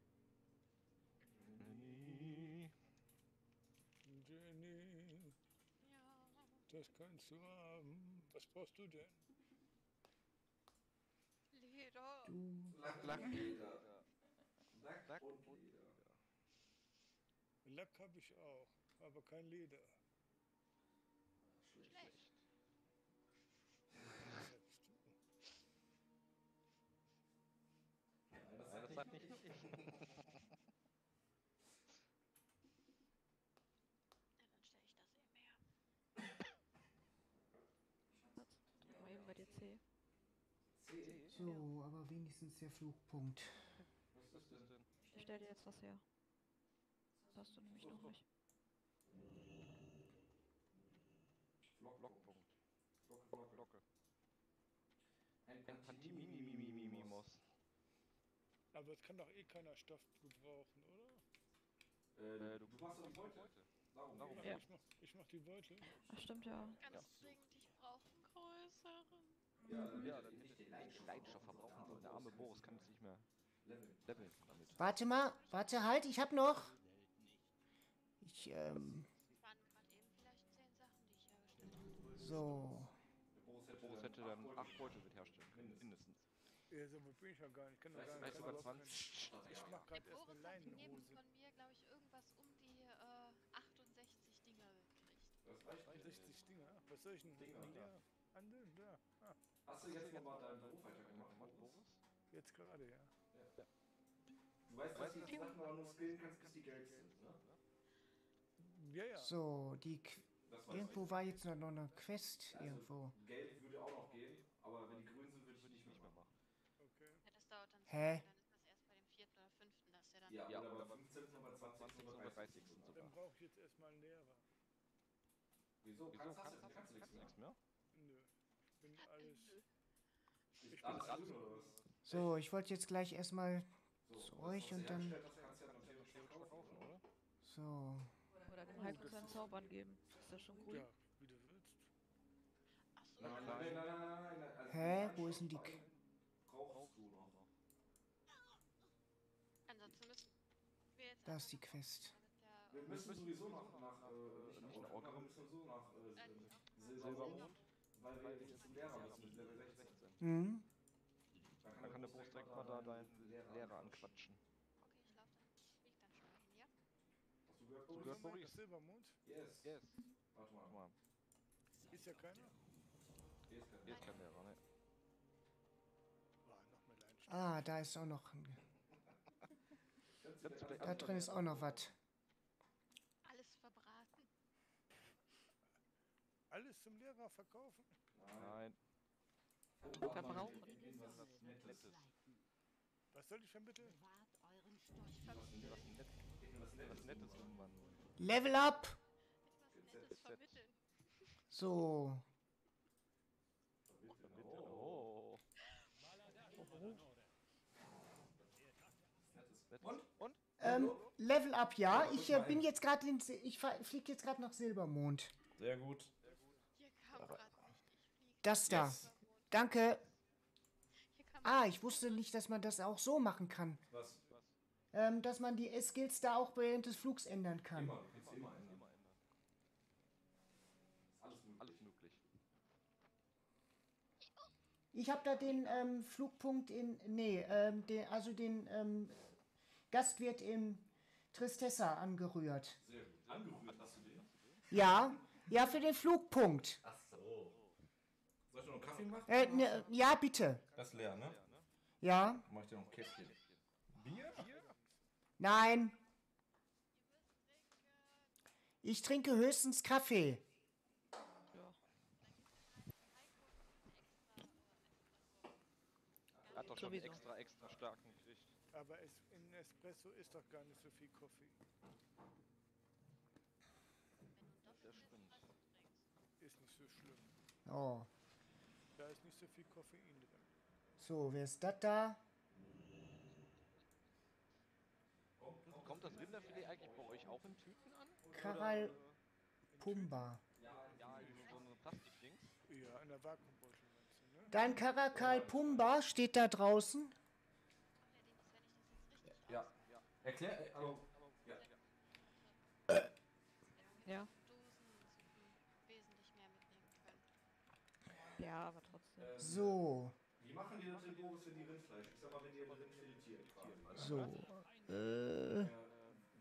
Nee. Jenny, Ja. das kannst du haben. Was brauchst du denn? Leder. du, Lackleder. Lack und Leder. Lack habe ich auch, aber kein Leder. Hat nicht ich. Ja, dann stelle ich das eben her. Drück mal eben bei dir C. so, aber wenigstens der Flugpunkt. Was ist das denn? Ich stell dir jetzt was her. Das hast du nämlich noch nicht. Blockpunkt. Glocke, Glocke. Ein Pantimimimimimimos. Aber es kann doch eh keiner Stoff gebrauchen, oder? Äh, du machst doch die Beute. Darum, darum. Aber Ja. ich, mach, ich mach die Beutel. Ach, stimmt ja. Ganz dringend, ich brauche einen größeren. Ja, dann hätte den Leidenschaft verbrauchen sollen. Der arme Boris kann es nicht mehr leveln damit. Warte mal, warte, halt, ich hab noch. Ich, ähm, Es waren gerade eben vielleicht zehn Sachen, die ich hergestellt habe. so. Boris hätte dann acht Beutel mit herstellen können, mindestens. Ja, so bin ich ja gar nicht. Ich kann gar nicht. Sogar überhaupt 20. keinen- Ich mach gerade erst eine Leinenhose. von mir, glaube ich, irgendwas um die äh, 68 Dinger gekriegt. 60 Dinger. Was soll ich denn hier handeln? Da. Ah, Hast du jetzt nochmal deinen Beruf weitergemacht, Boris? jetzt gerade, ja. Du weißt, dass du die Sachen aber nur skillen kannst, bis die Geld sind, ne? Ja, ja. So, die. Qu irgendwo war jetzt noch eine Quest irgendwo. ich. Geld würde auch noch gehen, aber wenn die grün sind, würde ich nicht mehr machen. Okay. Ja, das dauert dann Hä? Dann ist das erst bei dem vierten oder fünften, dass der dann. Ja, Ja, oder aber bei 15. oder 20. 20 oder oder 30. 30 Dann sogar. brauche ich jetzt erstmal einen Lehrer. Wieso? Wieso? Kannst, Kannst, du, kannst du nichts mehr? Nö. Ich bin alles. Ist Ich alles bin grün oder was? So, ich wollte jetzt gleich erstmal So, zu das, euch und dann. kannst du ja verkaufen, Verkaufen, oder? So. Oder dem Heiko seinen Zaubern geben. Ist das schon cool? Ja, wie du willst. Achso, Nein, nein, nein, nein, nein, nein, nein. Also, Hä? Wo ist denn die K- nein. Da ist die Quest. Wir müssen sowieso nach, nach äh, nicht nach Orca, wir müssen so nach äh, Silbermond, weil wir jetzt zum Lehrer müssen mit Level 16. Mhm. Dann kann der Boss direkt mal da deinen Lehrer anquatschen. Okay, ich laufe dann. Hast du gehört, Boris? Gehört, ist das Boris? Silbermond? Yes. Yes. Warte mal. Mal, Ist ja keiner? Hier ist kein Lehrer, ne? Leidenschaft. Ah, da ist auch noch. ein- Da drin ist auch noch was. Alles verbraten. Alles zum Lehrer verkaufen? Nein. Verbrauchen. Was Nettes. Was soll ich vermitteln? Was Nettes. Was Nettes irgendwann. Level up! Etwas Nettes vermitteln. So. Oh. Und? Und? Ähm, Level up, ja. Ich äh, bin jetzt gerade in. Ich fliege jetzt gerade nach Silbermond. Sehr gut. Hier kam gerade nicht. Ich fliege. Das da. Danke. Hier kam Ah, ich wusste nicht, dass man das auch so machen kann. Was? Ähm, dass man die Skills da auch während des Flugs ändern kann. Immer, du kannst immer ändern. Alles möglich. Alles möglich. Ich habe da den ähm, Flugpunkt in. Nee, ähm, den, also den ähm, Gastwirt in Tristessa angerührt. Sehr gut. Angerührt hast du den? Ja, ja, für den Flugpunkt. Ach so. Soll ich noch einen Kaffee machen? Äh, ne, ja, bitte. Das ist leer, ne? Ja, mach ich dir noch ein Käffchen. Bier? nein. Ich trinke höchstens Kaffee. Er hat doch schon Sowieso. extra, extra starken gekriegt. Aber es, Espresso ist doch gar nicht so viel Koffein. Das stimmt. Ist nicht so schlimm. Oh. Da ist nicht so viel Koffein drin. So, wer ist das da? Kommt das Rinderfilet eigentlich bei euch auch in Tüten an? Karal Pumba. Ja, in so einem Plastikdings. Ja, in der Vakuumbeutel ne? Dein Karakal Pumba steht da draußen. Ja. Erklär, äh, also, ja. Ja. Mitnehmen können. Ja, aber trotzdem. So, Wie machen die das denn, Boris, wenn die Rindfleisch? Ich sag mal, wenn die Rind filetiert quasi. so. Äh, Äh,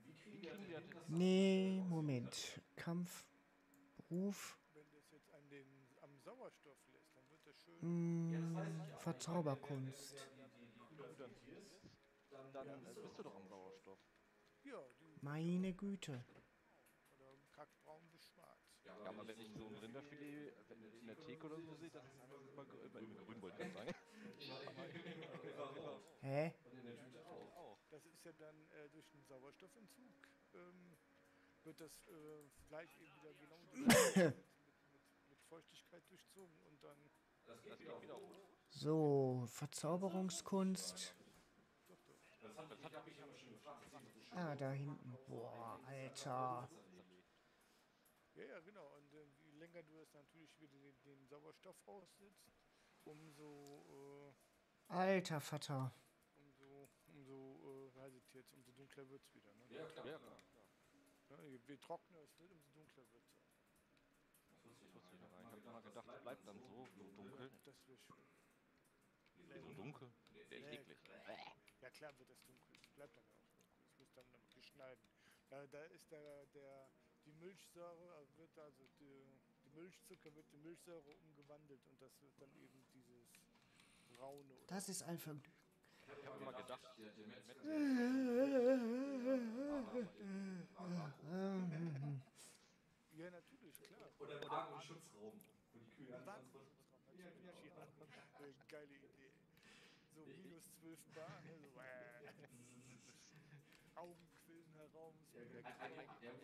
wie kriegen das denn hin, dass nee, Moment. Kampf, Beruf, Wenn du es jetzt an den, am Sauerstoff lässt, dann wird das schön. mh, Verzauberkunst. Dann äh, bist du doch am Sauerstoff. Meine Güte. oder kackbraun bis schwarz. Ja, aber wenn ich so ein Rinderfilet wenn in der Theke oder so sehe, dann ist es immer, grün- immer, immer grün, wollte ich sagen. Hä? Das ist ja dann äh, durch den Sauerstoffentzug ähm, wird das äh, Fleisch eben wieder genau mit, mit, mit, Feuchtigkeit durchzogen und dann Das geht wieder hoch. So, Verzauberungskunst. doch doch. Das hab ich, hab Ah, da hinten. Boah, Alter. Ja, ja, genau. Und äh, je länger du es natürlich wieder den, den Sauerstoff aussetzt, umso, Alter Vater. äh, umso, umso, äh, weiß ich jetzt, umso dunkler wird es wieder. Ne? Ja, klar. Ja, klar. Ja, je, je trockener es wird, umso dunkler wird es. Das ich habe immer gedacht, es bleibt dann so, so dunkel. Das wäre schön. So dunkel? Nee. eklig. Ja klar wird das dunkel. Bleibt dann auch dunkel. Es muss dann wirklich schneiden. Da, da ist der, der, die Milchsäure wird also die, die Milchzucker wird in Milchsäure umgewandelt und das wird dann eben dieses braune oder Das ist ein Vergnügen. Ich habe immer gedacht, Der, der Metzger. ja natürlich klar. Oder im Artenschutzraum, wo die Kühe ganz natürlich, ja. Geile Idee. So minus 12 Bar, ne? so, äh, [laughs] heraus. Ja,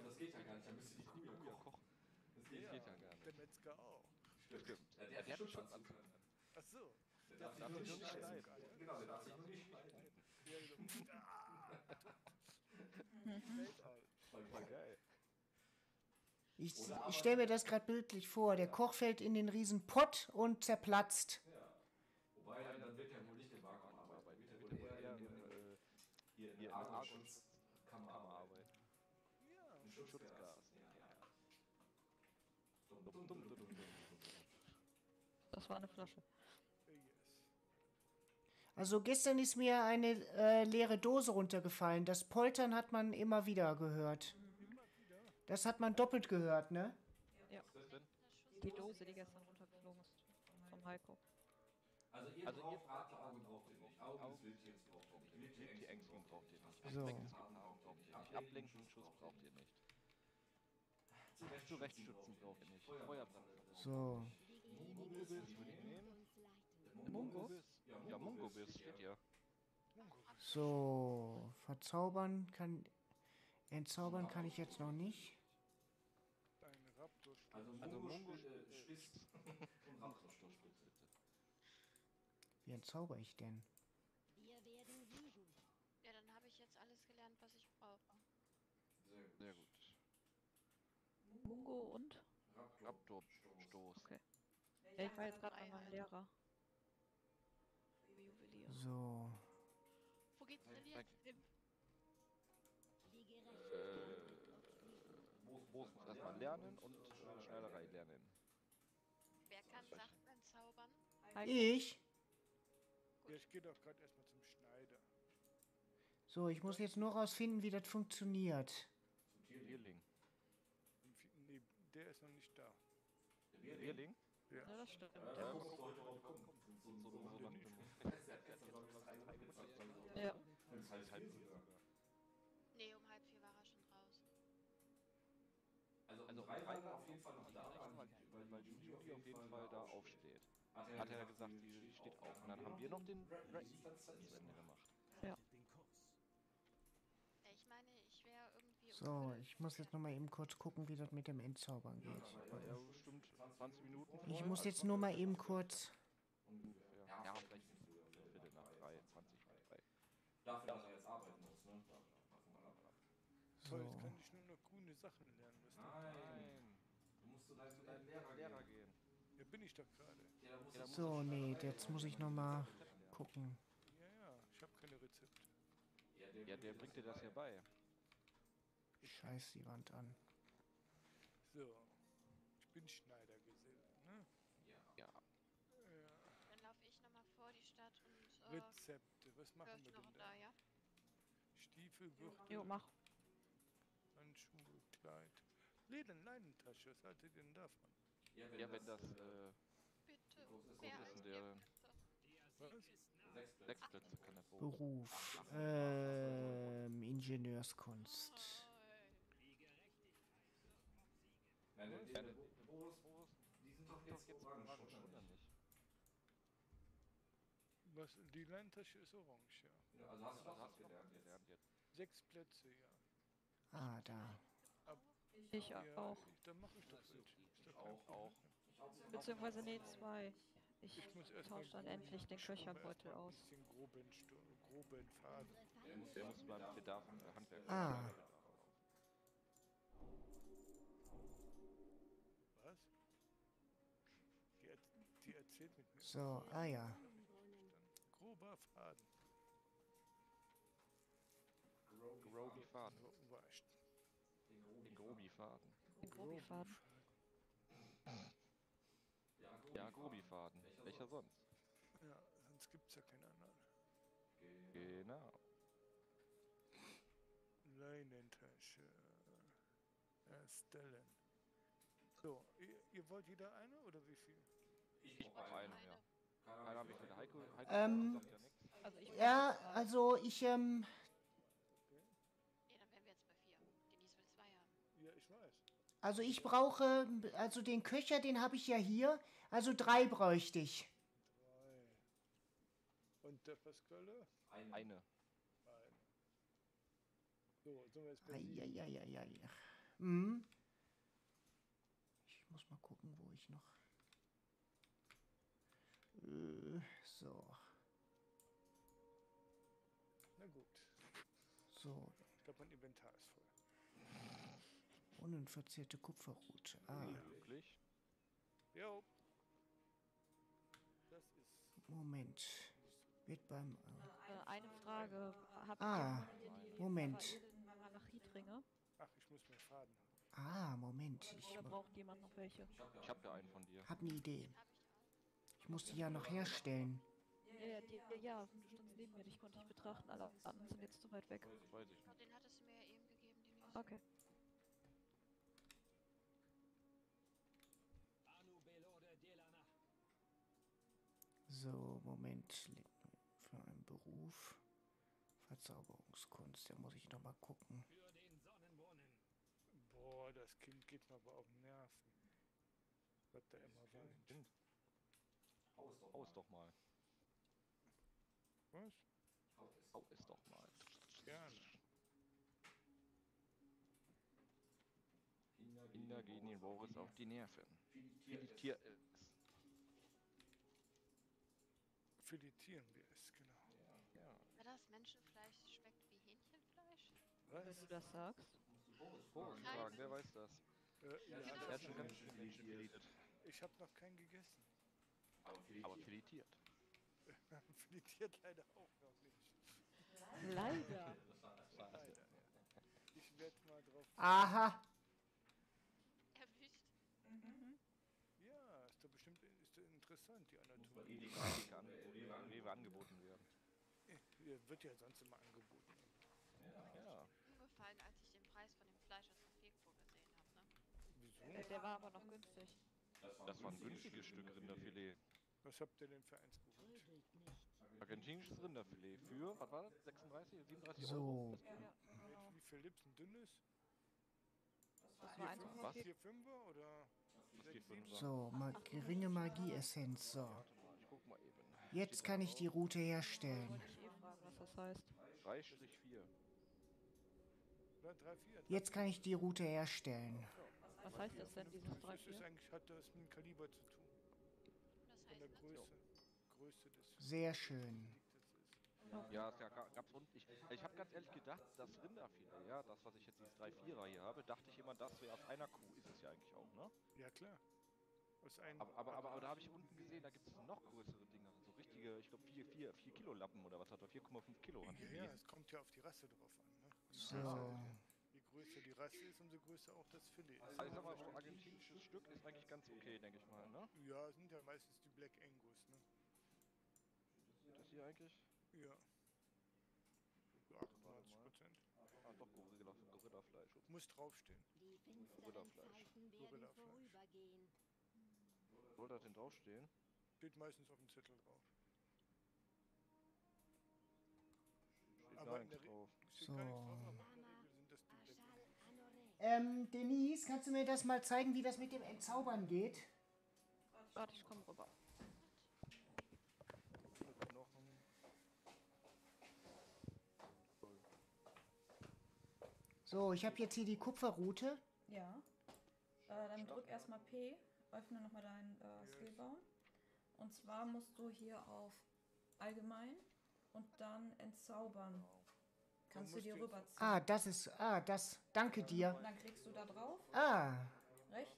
das geht ja gar nicht. Da müsste die Kuh ja kochen. koch. Das geht ja geht ja gar nicht. Der Metzger auch. Stimmt. Ja, der der hat schon an. Ach so. Der Der darf darf sich nicht schneiden. Genau, der darf sich nur nicht schneiden. Ja, genau. Voll geil. Ich, ich stelle mir das gerade bildlich vor. Der Koch fällt in den riesen Pott und zerplatzt. Das war eine Flasche. Äh. Also gestern ist mir eine äh, leere Dose runtergefallen. Das Poltern hat man immer wieder gehört. Das hat man doppelt gehört, ne? Ja. Die Dose, die gestern runtergeflogen ist. Vom Heiko. Also ihr Also braucht Rate-Augen braucht ihr nicht. Augen des Wildtiers braucht ihr nicht. Die Ängstling braucht ihr nicht. So. Ablenken braucht ihr nicht. Ablenken Schuss braucht ihr nicht. Zurechtschützen braucht ihr nicht. Feuer braucht ihr nicht. So. Mungobiss würde ich nehmen. Mungo? Ja, Mungobiss steht ja. So. Verzaubern kann. Entzaubern kann ich jetzt noch nicht. Raptor. Also Mungo äh, Spiss und Raptorspitze. Wie entzauber ich denn? Wir werden siegen. Ja, dann habe ich jetzt alles gelernt, was ich brauche. Sehr gut. Sehr gut. Mungo und? Raptor Stoß. Okay. Ja, ich war jetzt gerade meinem Lehrer. Juwelier. So. Wo geht's denn jetzt hin? Äh, erstmal lernen und Schneiderei lernen. Wer kann Sachen entzaubern? Ich? Ja, ich gehe doch gerade erstmal zum Schneider. So, ich muss jetzt nur rausfinden, wie das funktioniert. Lehrling. Im Vi- Nee, der ist noch nicht da. Lehrling? Ja, das stimmt. Ja, Der da musst du heute drauf kommen. So, so, so, so, so. Ja. Halt halb sogar. Nee, um halb vier war er schon raus. Also, Also um drei drei war er auf jeden Fall noch da, weil, weil die- Judy auf jeden Fall da aufsteht. Hat Hat er ja gesagt, die steht auf. Und dann haben wir noch den Ende gemacht. Ja. Den Kurs. Ja, ich meine, ich wäre irgendwie. um So, ich muss jetzt noch mal eben kurz gucken, wie das mit dem Entzaubern geht. Ja, bestimmt 20 Minuten Ich muss jetzt nur mal eben kurz. Ja, vielleicht Viertel nach drei, 20 nach drei. Dafür, dass er jetzt arbeiten muss, ne? Toll, jetzt So. kann ich nur noch grüne Sachen lernen. Doch Nein. Nein. Du musst zu deinem, Zu deinem Lehrer, Lehrer gehen. Ja, bin ich doch gerade. Ja, So, nee, jetzt muss ich noch mal gucken. Ja, ja, ich habe keine Rezepte. Ja, der bringt dir das ja bei. Scheiß die Wand an. So. Ich bin Schneidergeselle, ne? Ja. Ja. Dann laufe ich nochmal vor die Stadt und äh, Rezepte, was machen wir denn da, da? ja? Stiefel, Gürtel, Jo, mach. Handschuhe, Kleid. Leden, Leinentasche, was haltet ihr denn davon? Ja, wenn das äh, Bitte, groß ist wer das ist denn der der- Was? Sechs Plätze kann das hoch. Beruf. Ähm, Ingenieurskunst. Nein, der, der, der- Boris, die sind doch jetzt orange, oder nicht? Was, die Leinentasche ist orange, ja. Ja, also hast du Also noch gelernt jetzt. gelernt jetzt. Sechs Plätze, ja. Ah, da. Ich ja, auch. ich- Dann mache ich. Ist doch kein Auch, Problem. Beziehungsweise nee, zwei. Ich Ich muss tausche dann endlich den Köcherbeutel aus. Ein bisschen groben, groben Faden. Der muss, der muss beim Bedarf äh, Handwerk. Ah. So, ah ja. Grober Faden. Groby Faden. Den Grobi Faden. Den Grobi-Faden. Ja, Grobi Faden. Welcher sonst? Ja, sonst gibt's ja keinen anderen. Genau. Leinentasche. Erstellen. So, ihr, ihr wollt jeder eine oder wie viel? Ich brauche einen, ja. Keiner wie viele. Heiko, Heiko Ähm, ja. Also ich Ja, also ich, ähm, Ja, dann wären wir jetzt bei vier. Denise will zwei haben. Ja, ich weiß. also ich brauche, also den Köcher, den habe ich ja hier. Also drei bräuchte ich. Drei. Und der Pasquale? Eine. Eine. So, sind wir jetzt bei. Hm. Ich muss mal gucken, wo ich noch. Äh, so, Na gut. so. Ich glaube, mein Inventar ist voll. Unverzierte Kupferrute. Ah, Wirklich? Jo. Das ist. Moment. Wird beim. Äh, äh, eine Frage. Habt Ah, ihr Moment. Malachitringe? Ach, ich muss mir Faden haben. ah, Moment. Ich Oder braucht jemand noch welche? Ich habe ja einen von dir. habe eine Idee. Hab ich muss die ja noch herstellen. Ja, ja, die, ja, du standst neben mir, dich konnte ich betrachten, alle anderen sind jetzt zu weit weg. Weiß ich nicht. den hattest du mir ja eben gegeben, den News. Okay. So, Moment. Für einen Beruf. Verzauberungskunst. Da muss ich noch mal gucken. Für den Sonnenbrunnen. Boah, das Kind geht mir aber auf den Nerven. Was der immer weint. Es doch mal. Was? Hau es. Doch mal. Gerne. Kinder gehen den Boris auf die Nerven. Filetier es. Filetieren wir es, genau. Ja. War das Menschenfleisch schmeckt wie Hähnchenfleisch? Wenn du das sagst. Boris fragen, wer weiß das? Äh, ja, Er das hat schon ganz viele Menschen filetiert. ich habe noch keinen gegessen. Aber filetiert. Filetiert [laughs] leider auch noch nicht. Leider. Leider. [laughs] Ich werde mal drauf. [laughs] Aha! Erwischt. Ja, ist doch bestimmt ist doch interessant, die Anatomie. An, wo an Rewe angeboten werden. Hier wird ja sonst immer angeboten. Ja. Umgefallen, als ich den Preis von dem Fleisch aus der Fegpo gesehen habe, ne? Wieso? Äh, der war aber noch günstig. Das war ein günstiges Stück Rinderfilet. Was habt ihr denn für eins geholt? Argentinisches Rinderfilet für, was war das? 36, 37 So. Euro? Ja, genau. Wie viel Lips? Ein dünnes? Das Was? vier Fünfer oder Das. So, ma geringe Magieessenz. So. Jetzt kann ich die Route herstellen. Ich eh fragen, was das heißt. 3-4. Oder drei, vier? Jetzt kann ich die Route herstellen. Was heißt das denn, dieses 3 Das ist eigentlich, hat das mit dem Kaliber zu tun. Das heißt, Größe. Größe des Sehr schön. das ist. Ja, es gab's rund. Ich, ich habe ganz ehrlich gedacht, das Rinderfilet, ja, das, was ich jetzt dieses 3-4er hier habe, dachte ich immer, das wäre aus einer Kuh. Ist es ja eigentlich auch, ne? Ja klar. Aus einem Aber, aber, aber, aber da habe ich unten gesehen, da gibt es noch größere Dinger. So richtige, ich glaube, 4, 4, 4 Kilo Lappen oder was hat er? 4,5 Kilo. Ja, es kommt ja auf die Rasse drauf an. Ne? So. Je größer die Rasse ist, umso größer auch das Filet ist. Also ich sag mal, so ein argentinisches Stück ist eigentlich ganz okay, denke ich mal, ne? Ja, sind ja meistens die Black Angus, ne? Das hier eigentlich? Ja. Warte 98 mal. Prozent. Ah, doch, Gorilla, Gorillafleisch. Muss draufstehen. Die Gorillafleisch. Gorillafleisch. Soll da denn draufstehen? Steht meistens auf dem Zettel drauf. Steht Aber in der So. das. Ähm, Denise, kannst du mir das mal zeigen, wie das mit dem Entzaubern geht? Warte, ich komme rüber. Knochen. Toll. So, ich habe jetzt hier die Kupferroute. Ja. Äh, dann drück erstmal P, öffne nochmal deinen äh, Skillbaum. Und zwar musst du hier auf Allgemein und dann Entzaubern. Kannst du dir rüberziehen. Ah, das ist. Ah, das. Danke dir. Und dann klickst du da drauf, Ah, rechts.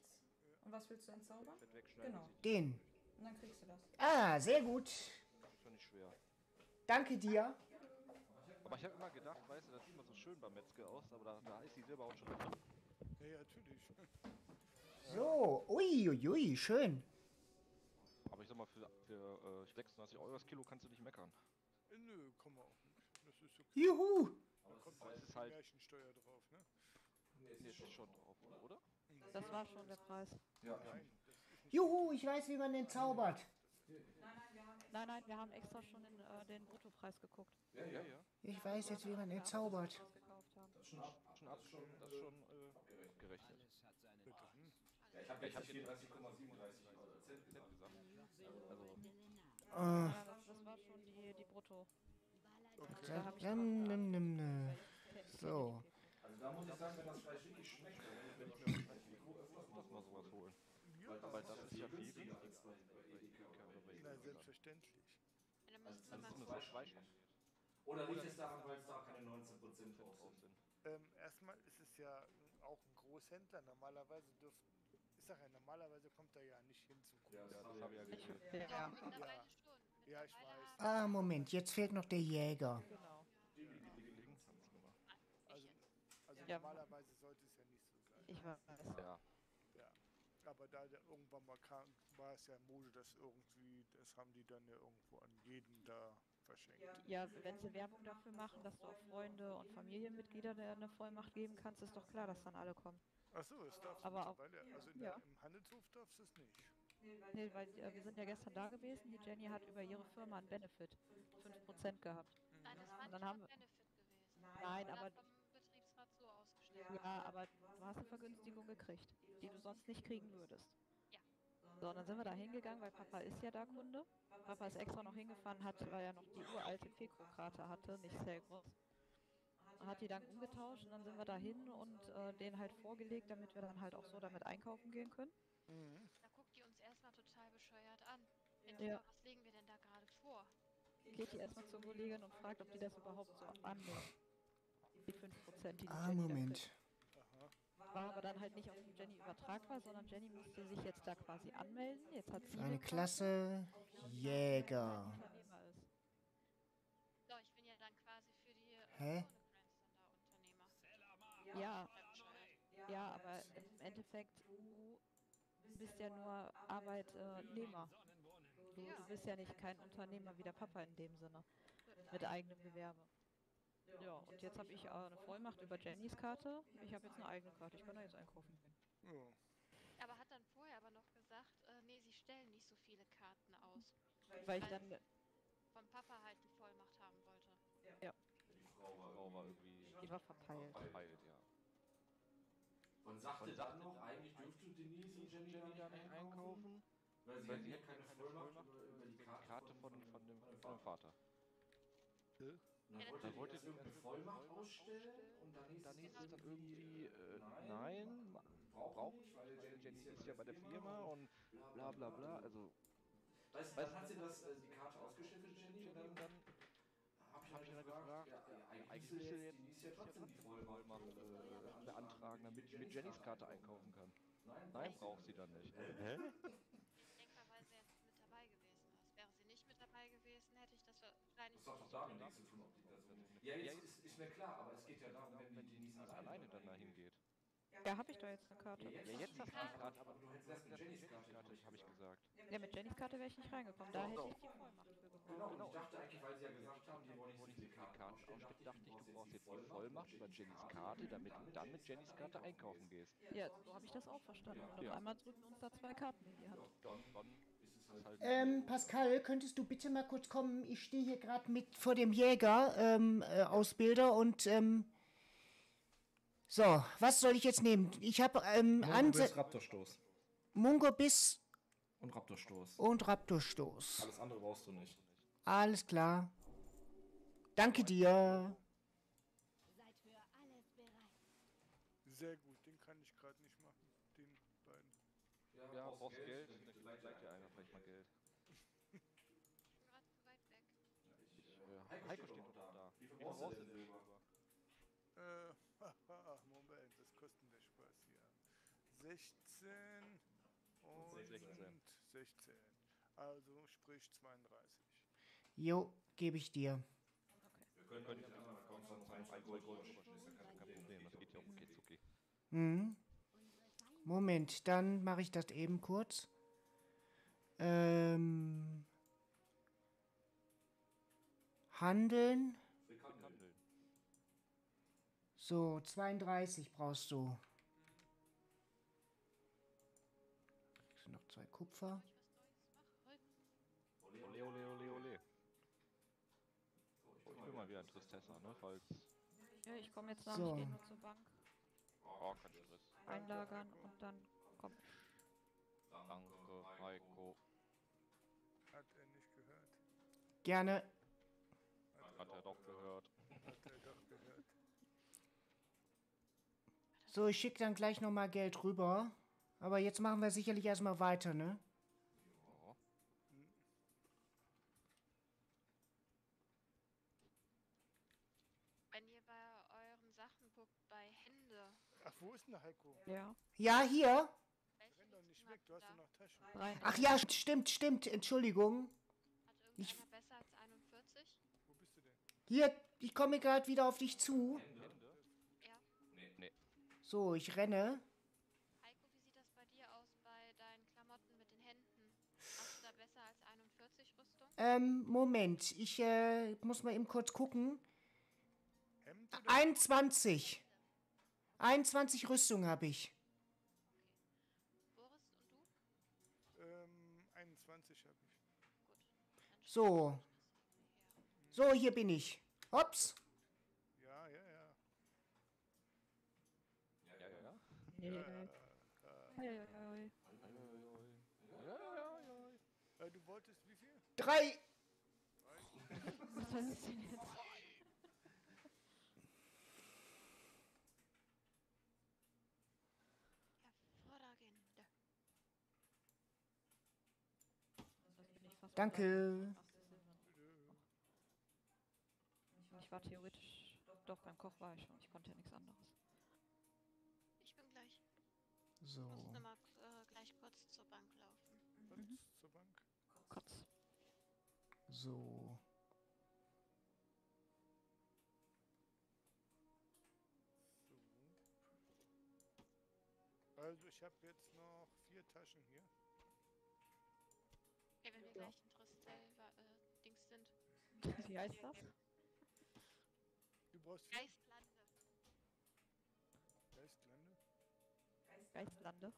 Und was willst du entzaubern? Genau. den. Und dann kriegst du das. Ah, sehr gut. Das ist doch nicht schwer. Danke dir. Aber ich habe immer gedacht, weißt du, das sieht immer so schön beim Metzger aus, aber da, da ist die Silberhaut schon drin. Ja, ja, natürlich. [laughs] So, ui, ui, ui, schön. Aber ich sag mal, für, für äh, 36 Euro das Kilo kannst du nicht meckern. Äh, Nö, kann man auch nicht. Das ist okay. Juhu. Da kommt Aber es halt halt- Märchensteuer drauf, ne? Nee, ist schon drauf, oder? Das war schon der Preis. Ja, Nein. Juhu, ich weiß, wie man den zaubert. Nein, nein, wir haben extra schon in, äh, den Bruttopreis geguckt. Ja, ja, ja. Ich weiß jetzt, wie man den zaubert. Das ist schon, ab, schon, ab, schon, das ist schon äh, gerechnet. Alles hat seine Bitte, hm? Ja, ich habe jetzt 34,37 Cent Cent gesagt. Also, Äh, Ja, das, das war schon die, die Brutto. Okay. Da ich dann, nimm, nimm, ich- [laughs] So. Also da muss ich sagen, wenn das Fleisch wirklich schmeckt, dann wenn ich mir das Mikro öfters mal sowas holen. weil Weil das ist ja viel günstiger. als bei, bei Edeka oder bei Na, Edeka. Selbstverständlich. Ja, dann Also gucken. so Fleisch Oder liegt es daran, weil es da keine 19% drauf drauf sind? Ähm, erstmal ist es ja auch ein Großhändler. Normalerweise dürften. Ich sag ja, normalerweise kommt er ja nicht hin zum Ja, Kunden. Ja, das habe ich ja gesehen. ja, Ja. Ja, ich weiß. Ah, Moment, jetzt fehlt noch der Jäger. genau. Also, also Ja. normalerweise sollte es ja nicht so sein. Ich weiß. Ja. Ja. Aber da der irgendwann mal kam, war es ja Mode, dass irgendwie, das haben die dann ja irgendwo an jeden da verschenkt. Ja, wenn sie Werbung dafür machen, dass du auch Freunde und Familienmitglieder der eine Vollmacht geben kannst, ist doch klar, dass dann alle kommen. Achso, es darf Aber auch- also in ja. der, im Handelshof darfst du es nicht. Nee, weil äh, wir sind ja gestern da gewesen, die Jenny hat über ihre Firma einen Benefit, 5% gehabt. Nein, das war nicht wir- Benefit gewesen. Nein, aber Betriebsrat so ausgestellt. Ja, aber du hast eine Vergünstigung gekriegt, die du sonst nicht kriegen würdest. So, und dann sind wir da hingegangen, weil Papa ist ja da Kunde. Papa ist extra noch hingefahren, hat, weil er noch die uralte Fekro-Karte hatte, nicht Selgros. Und hat die dann umgetauscht und dann sind wir da hin und äh, den halt vorgelegt, damit wir dann halt auch so damit einkaufen gehen können. Da guckt die uns erstmal total bescheuert an. Ja. Ja. Was legen wir denn da gerade vor? Geht die erstmal zur Kollegin und fragt, ob die das überhaupt so annehmen. Die 5%, die die Ah, Moment. War aber dann halt nicht auf Jenny übertragbar, sondern Jenny musste sich jetzt da quasi anmelden. Jetzt hat sie Eine Klasse Jäger. Unternehmer ist. So, ich bin ja dann quasi für die äh, Hä? Ja, ja, aber im Endeffekt, du bist ja nur Arbeitnehmer. Du, du bist ja nicht kein Unternehmer wie der Papa in dem Sinne. Mit eigenem Gewerbe. Ja, und jetzt habe ich eine Vollmacht über Jennys Karte. Ich habe jetzt eine eigene Karte. Ich kann da jetzt einkaufen gehen. Ja. Aber hat dann vorher aber noch gesagt, äh, nee, sie stellen nicht so viele Karten aus. Weil ich dann. Vom Papa halt eine Vollmacht haben wollte. Ja, Die Frau war, Frau war irgendwie die war verpeilt. verpeilt, ja. Und sagte dann noch, eigentlich dürfte Denise und Jenny gar nicht einkaufen, weil sie, Weil sie ja hat keine Vollmacht über, über die Karte, Karte von, von, dem, von dem Vater. Und dann Ja, wollte dann die wollte die irgendeine Vollmacht ausstellen und dann hieß Dann es hieß es dann irgendwie, irgendwie, äh, nein, nein, braucht nicht, weil Jenny Jenny ist ja ist ja bei der Firma und bla bla bla. Also, Weißt du, dann hat sie das, äh, die Karte ausgestellt für Jenny und dann, dann hab ich habe ich dann dann gefragt, gefragt, ja, ja, eigentlich müsste jetzt Denise ja trotzdem die Vollmacht äh, beantragen, damit ich mit Jennys Karte einkaufen kann. Nein, Nein, braucht sie dann nicht. Also, hä? Ich denke mal, weil sie jetzt mit dabei gewesen ist. Wäre sie nicht mit dabei gewesen, hätte ich das wahrscheinlich Das hat doch damit nichts zu tun, ob die. Ja, jetzt ist, ist mir klar, aber es geht ja darum, wenn die Denise Denise alleine dann dahin geht. Ja, habe ich da jetzt eine Karte. Ja, Ja, jetzt hast du die Karte, aber du hättest erst mit Jennys Karte, Karte, habe ich gesagt. Ja, mit Jennys Karte wäre ich nicht reingekommen. Da hätte ich die Vollmacht für Genau, bekommen. und ich dachte eigentlich, weil sie ja gesagt haben, die wollen Wo nicht ich so die viele Karten Karten ausstellen, ausstellen, dachte ich, du brauchst jetzt die Vollmacht über Jennys Karte, damit du dann mit Jennys Karte einkaufen gehst. Ja, so habe ich das auch verstanden. Und auf Ja. einmal drücken uns da zwei Karten in die Hand. Dann, dann. Ähm, Pascal, könntest du bitte mal kurz kommen? Ich stehe hier gerade mit vor dem Jäger, ähm, äh, Ausbilder und, ähm, so, was soll ich jetzt nehmen? Ich habe, ähm, Mungobiss, Raptorstoß. Mungobiss Und Raptorstoß. und Raptorstoß. Alles andere brauchst du nicht. Alles klar. Danke dir. Seid für alles bereit. Sehr gut, den kann ich gerade nicht machen. Den beiden. Ja, brauchst du Geld? Dann leicht dir einer vielleicht mal Geld. Ich bin gerade zu weit weg. Äh, Heiko steht doch da. Wie viel brauchst du denn Silber? Äh, haha, Moment, was kostet denn der Spaß hier? 16 und 16. 16. Also sprich 32. Jo, gebe ich dir. Wir können doch nicht einfach mal Account von ein Gold Gold Kein Problem, das geht ja okay, zucki. Mhm. Moment, dann mache ich das eben kurz. Ähm, handeln. Handeln. So, 32 brauchst du. Kriegst du noch zwei Kupfer? Ich was Neues mache. Heute Ole, ole, ole, ole. Oh, ich bin mal wieder ein Tristessa, ne? Falls. Ja, ich komme jetzt nach, So. ich gehe nur zur Bank, Oh, kein Stress. einlagern und dann komm. Danke, Heiko. Hat er nicht gehört. Gerne. Hat er doch gehört. Hat er doch gehört. So, ich schicke dann gleich nochmal Geld rüber. Aber jetzt machen wir sicherlich erstmal weiter, ne? Ja. Wenn ihr bei euren Sachen guckt, bei Hände, Der Heiko? Ja, Ja, hier. welche Renn doch nicht weg, du hast da? doch noch Taschen. Ach ja, stimmt, stimmt. Entschuldigung. Hat Ich- irgendeiner besser als 41? Wo bist du denn? Hier, ich komme gerade wieder auf dich zu. Hände? Ja. Nee, nee. So, ich renne. Heiko, wie sieht das bei dir aus bei deinen Klamotten mit den Händen? Ähm, Moment. Ich äh, muss mal eben kurz gucken. Hemd oder? 21. 21 Rüstung habe ich. Boris und du? Ähm, 21 habe ich. So. So, hier bin ich. Hops. Ja, ja, ja. Ja, ja, ja. Ja, ja. Ja, ja, ja, ja. Äh, du wolltest wie viel? Drei. Was ist denn jetzt? Hervorragend. Das bin ich fast Danke. Ich war theoretisch, doch beim Koch war ich schon, ich konnte ja nichts anderes. Ich bin gleich. So. Muss nur mal äh, gleich kurz zur Bank laufen. Kurz zur Bank. So. So. Also ich habe jetzt noch vier Taschen hier. Ja, wenn wir gleich in Tristell äh, sind. [laughs] Wie heißt das? Du brauchst Geistlande. Geistlande. Geistlande.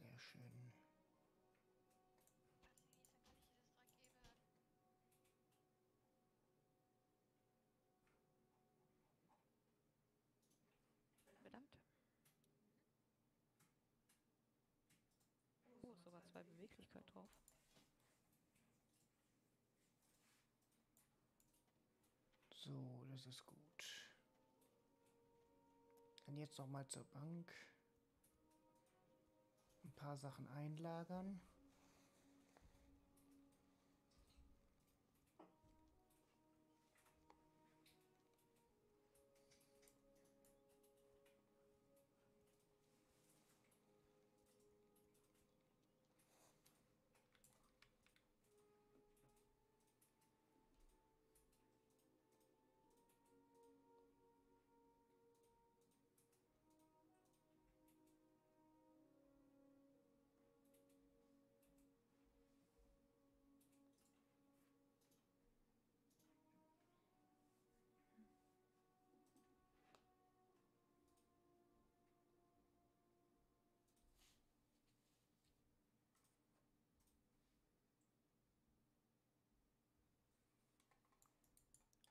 Dran geben. Bedankt. Oh, sogar zwei Beweglichkeit drauf. So, das ist gut. Dann jetzt noch mal zur Bank. Paar Sachen einlagern.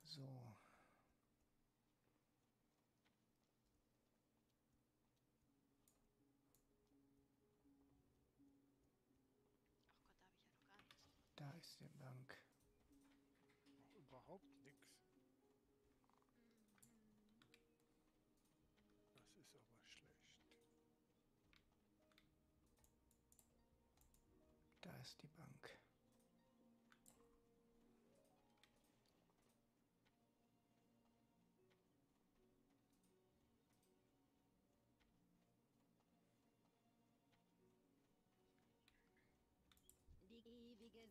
So. Ach Gott, da habe ich ja noch gar nichts. Da ist die Bank. Überhaupt nichts. Das ist aber schlecht. Da ist die Bank.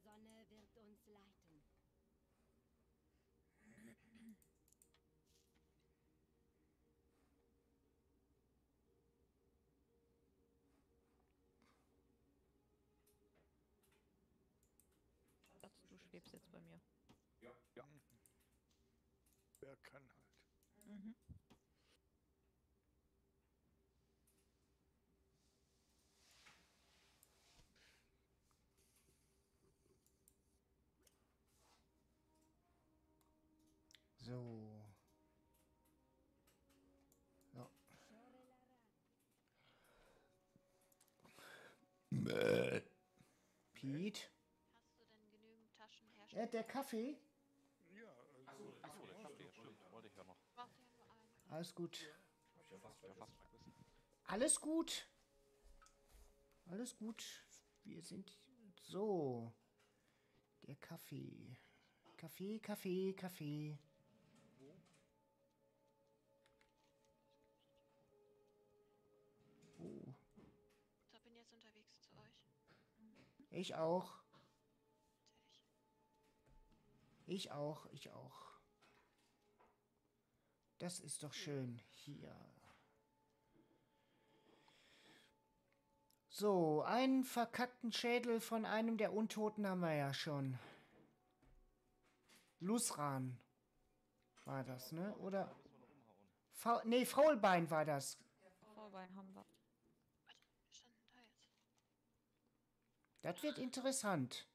Sonne wird uns leiten. Schatz, du schwebst jetzt bei mir. Ja. Ja. Wer kann halt. Mhm. So. So. Pete? Hast du denn genügend Taschen Äh, der Kaffee? Ja, also. Achso, der Kaffee, ja, stimmt. Wollte ich ja noch. Ja. Alles gut. Hab ich ja Ja, fast vergessen. Alles gut. Alles gut. Wir sind so. Der Kaffee. Kaffee, Kaffee, Kaffee. Ich auch. Ich auch, ich auch. Das ist doch schön. Hier. So, einen verkackten Schädel von einem der Untoten haben wir ja schon. Lusran war das, ne? Oder? Fa nee, Faulbein war das. Vorbein haben. Wir standen da jetzt. Das wird interessant.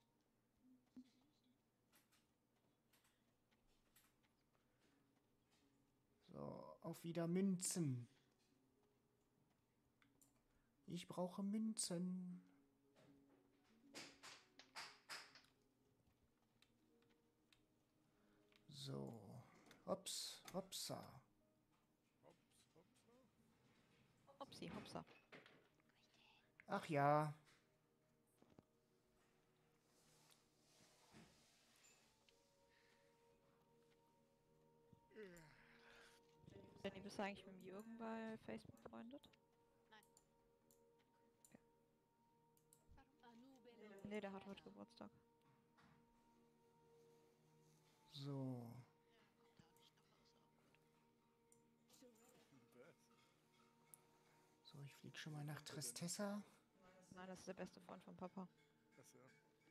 So, auf wieder Münzen. Ich brauche Münzen. So, hops, hopsa. Hops, hopsa. Hopsi, hopsa. Ach ja. Jenny, bist du eigentlich mit dem Jürgen bei Facebook befreundet? Nee, der hat heute Geburtstag. So. So, ich flieg schon mal nach Tristessa. Nein, das ist der beste Freund von Papa.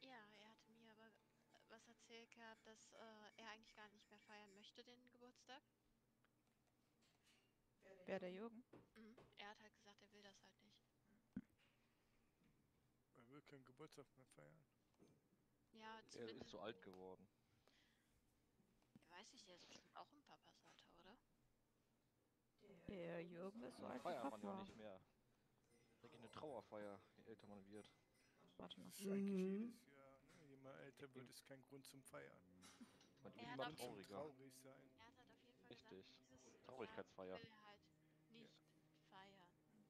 Ja, er hatte mir aber äh, was erzählt gehabt, dass äh, er eigentlich gar nicht mehr feiern möchte, den Geburtstag. Wer, der Jürgen? Mhm. Er hat halt gesagt, er will das halt nicht. Er will keinen Geburtstag mehr feiern. Ja, Er ist so alt geworden. Ja, weiß ich, der ist bestimmt auch im Papas Alter, oder? Der Jürgen ist so alt wie Feiert man ja nicht mehr. Wirklich eine Trauerfeier, je älter man wird. Warte mal. Das ist eigentlich Mhm. jedes Jahr. Ne? Je mal älter wird, ist kein Grund zum Feiern. Man wird Er hat immer auf jeden Zum trauriger. traurig sein. Er hat halt auf jeden Fall Richtig. gesagt, dieses Traurigkeitsfeier. Jahr will er halt nicht feiern.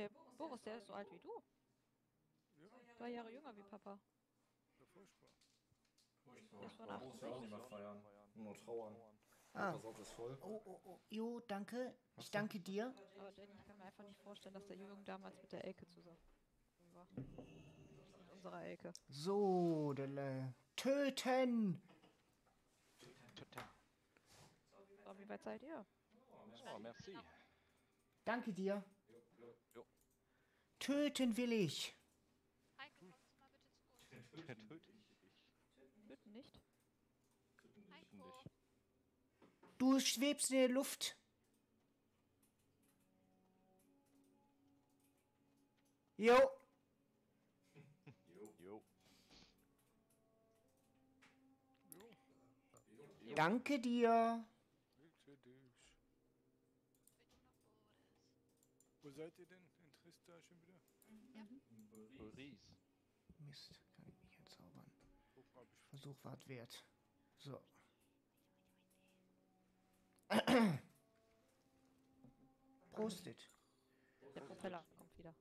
Der Boris, der ist so alt wie du. Ja, Zwei Jahre jünger wie Papa. ja furchtbar. Von Man muss ja auch 68. nicht mehr feiern. Nur trauern. Ah. Das ist voll. Oh, oh, oh. Jo, danke. Ich danke dir. Aber Jenny, ich kann mir einfach nicht vorstellen, dass der Jürgen damals mit der Elke zusammen war. Mit unserer Elke. So, Dele. Töten! Töten. So, wie weit seid ihr? Oh, merci. Danke dir. Jo. Töten will ich. Heiko, kommst du mal bitte zu uns? Der tötet dich. Töten nicht? Heiko, Du schwebst in der Luft. Jo, Jo. Jo, danke dir. bitte dich. Wo seid ihr denn? In Trista schon wieder? Paris. Mist, kann ich nicht entzaubern. Guck mal, ob ich Versuch wart wert. So. [clears throat] Prostet. Der Propeller kommt wieder.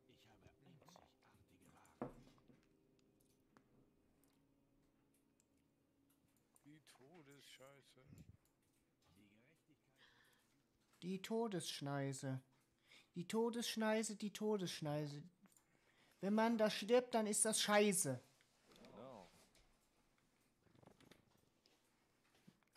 die Todesscheiße. Die Todesschneise. Die Todesschneise, die Todesschneise. Wenn man da stirbt, dann ist das scheiße.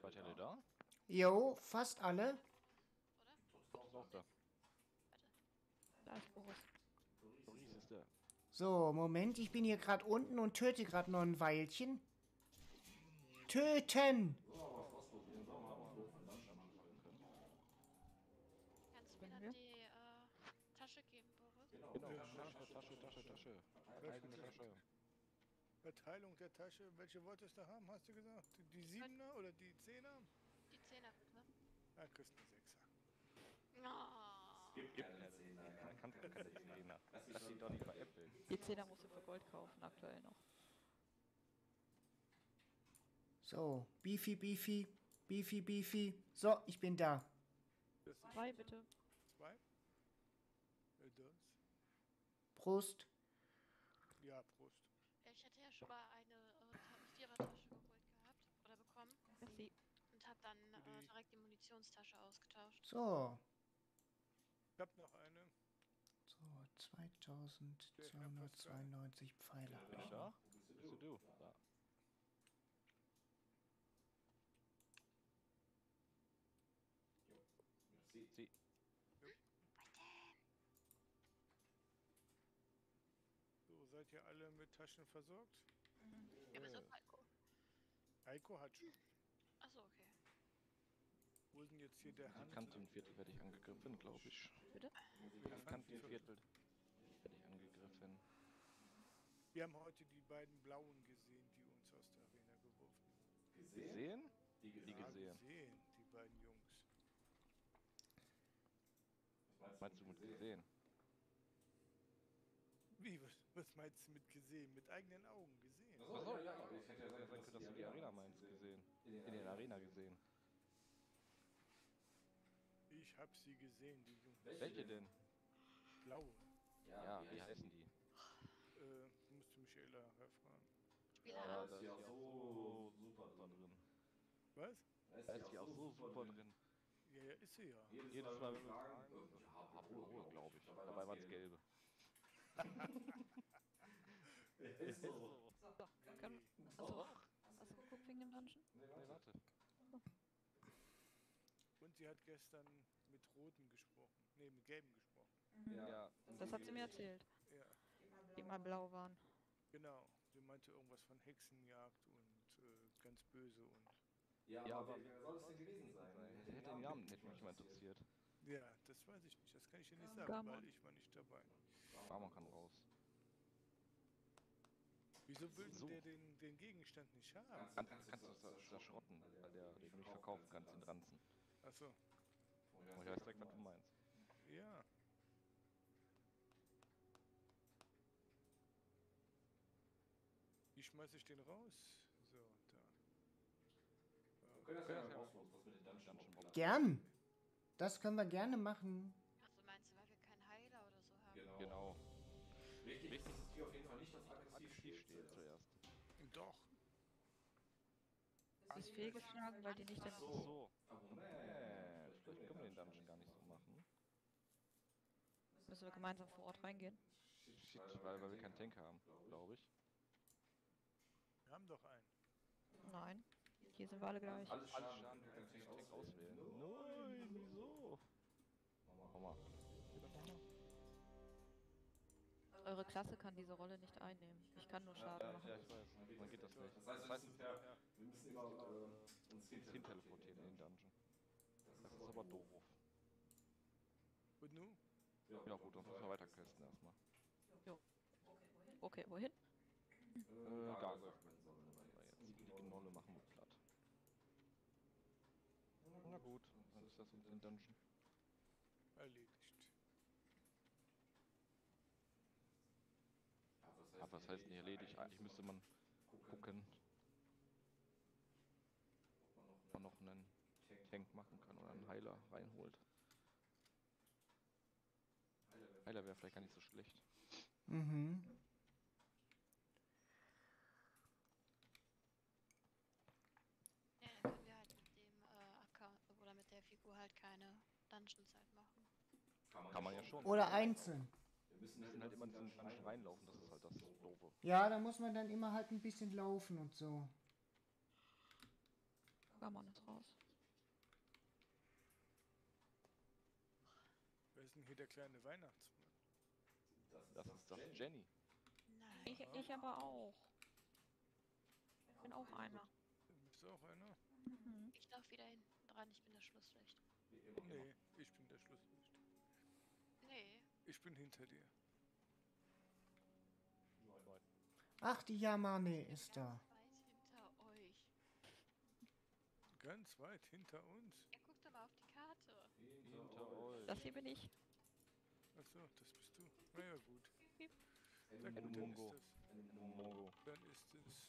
Seid ihr alle da? Jo, fast alle. Boris ist auch da. Da ist Boris. Boris ist da. So, Moment, ich bin hier gerade unten und töte gerade noch ein Weilchen. Töten! Kannst du mir dann die äh, Tasche geben, Boris? Genau, Tasche, Tasche, Tasche, Tasche. Eigene Tasche. Verteilung der Tasche. Welche wolltest du haben, hast du gesagt? Die- Die Siebener oder die Zehner? Die Zehner bitte. Ja, kriegst du Sechser. Oh. Gibt keine Zehner. Kannst du keine Zehner. Lass ihn doch nicht veräppeln. Die Zehner musst du für Gold kaufen, aktuell noch. So, Beefy, Beefy, Beefy, Beefy. So, ich bin da. Das Zwei bitte. zwei. Äh, Das. Prost. Ja, Prost. Ich hatte ja schon mal eine äh, Ta- Vierertasche geholt gehabt oder bekommen Merci. und habe dann äh, direkt die Munitionstasche ausgetauscht. So. Ich hab noch eine. So, 2292 Pfeile. Bin ich da? Wo bist du? du? Da. Sie. So, seid ihr alle mit Taschen versorgt? Ja, bis auf Heiko. Heiko hat schon. Achso, okay. Wo ist denn jetzt hier der Im Hand? Kantenviertel werde ich angegriffen, glaube ich. Bitte? Im Kantenviertel werde ich angegriffen. Wir haben heute die beiden Blauen gesehen, die uns aus der Arena geworfen haben. Gesehen? Die Ja, gesehen. gesehen, die beiden Jungs. Was meinst du mit gesehen? Wie, was, was meinst du mit gesehen? Mit eigenen Augen gesehen? Achso, ja, ja. Ich hätte ja sein können, dass du die Arena meinst gesehen. In den Arena gesehen. Ich hab sie gesehen, die Jungs. Welche denn? Blaue. Ja, wie heißen die? Äh, musste Michaela nachher fragen. Spieler Ja, aus. da ist ja auch so super drin. Was? Da ist die auch so super drin. Ja, ja, ist sie ja. Jedes Mal, wenn wir fragen, ja, blaue, glaube ich. Dabei waren es gelbe. [laughs] Ist so. So, können, achso, hast du geguckt wegen dem Dungeon? Nee, warte. Und sie hat gestern Roten gesprochen. Nee, mit Gelben gesprochen. Ja, Das hat sie mir erzählt. Ja, Die mal blau waren. genau. Sie meinte irgendwas von Hexenjagd und äh, ganz böse und. Ja, Ja, aber aber wer soll es denn gewesen sein? Hätte hätte den Namen hätte mich mal interessiert. Ja, das weiß ich nicht. Das kann ich dir nicht sagen, weil ich war nicht dabei. Ramon kann raus. Wieso will So. der den, den Gegenstand nicht haben? Kann, kannst du das zerschrotten, weil der den du nicht verkaufen kannst, den Ranzen. Achso, Und ich weiß direkt, was du meinst. ja. Wie schmeiß ich den raus? So, da. Wir können das ja ausloten, was mit den Dungeon Mob Gern. Das können wir gerne machen. Achso, meinst du, weil wir keinen Heiler oder so haben? Genau. Genau. Wichtig ist, dass hier auf jeden Fall nicht auf aggressiv steht steht zuerst. Doch. Sie ist fehlgeschlagen, weil die nicht. Ach so. Aber Nee, Moment. vielleicht können wir den Dungeon gar nicht so machen. Müssen wir gemeinsam vor Ort reingehen. Shit, weil, weil wir keinen Tank haben, glaube ich. Wir haben doch einen. Nein. Hier sind wir alle gleich. Alles Alles Schaden, du kannst kannst nicht nicht Tank auswählen. Nein, wieso? Mach mal. Eure Klasse kann diese Rolle nicht einnehmen. Ich kann nur Schaden Ja, machen. ja, ich weiß. Man geht das nicht. Das heißt, Das heißt, wir müssen, ja, wir müssen immer äh, uns hin teleportieren in den Dungeon. Das ist aber doof. Und nun? Ja gut, dann müssen wir weiter questen erstmal. Okay, wohin? Äh, Gargoyle. Die, die Gnolle machen wir platt. Na gut, dann ist das unser Dungeon. Erledigt. Aber was heißt nicht erledigt? Eigentlich müsste man gucken, ob man noch einen Tank machen kann oder einen Heiler reinholt. Heiler wäre vielleicht gar nicht so schlecht. Mhm. Ja, dann können wir halt mit dem äh, Account oder mit der Figur halt keine Dungeons halt machen. Kann man ja schon. Oder einzeln. Wir müssen halt immer in diesen Dungeon reinlaufen, das ist halt das Doofe. Ja, da muss man dann immer halt ein bisschen laufen und so. Kann Amon ist raus. Wer ist denn hier der kleine Weihnachtsmann? Das ist das Jenny. Nein. Ich, ich aber auch. Ich bin auch einer. Du bist auch einer? Mhm. Ich laufe wieder hinten dran, ich bin das Schlusslicht. Nee, ich bin der Schlusslicht. Nee. Ich bin hinter dir. Ach, die Yamane ist da. Weit hinter euch. Ganz weit hinter uns. Ja, guckt doch mal auf die Karte. Hinter euch. Das hier bin ich. Achso, das bist du. Na ja, gut. Na gut, dann Mongo. Dann ist es.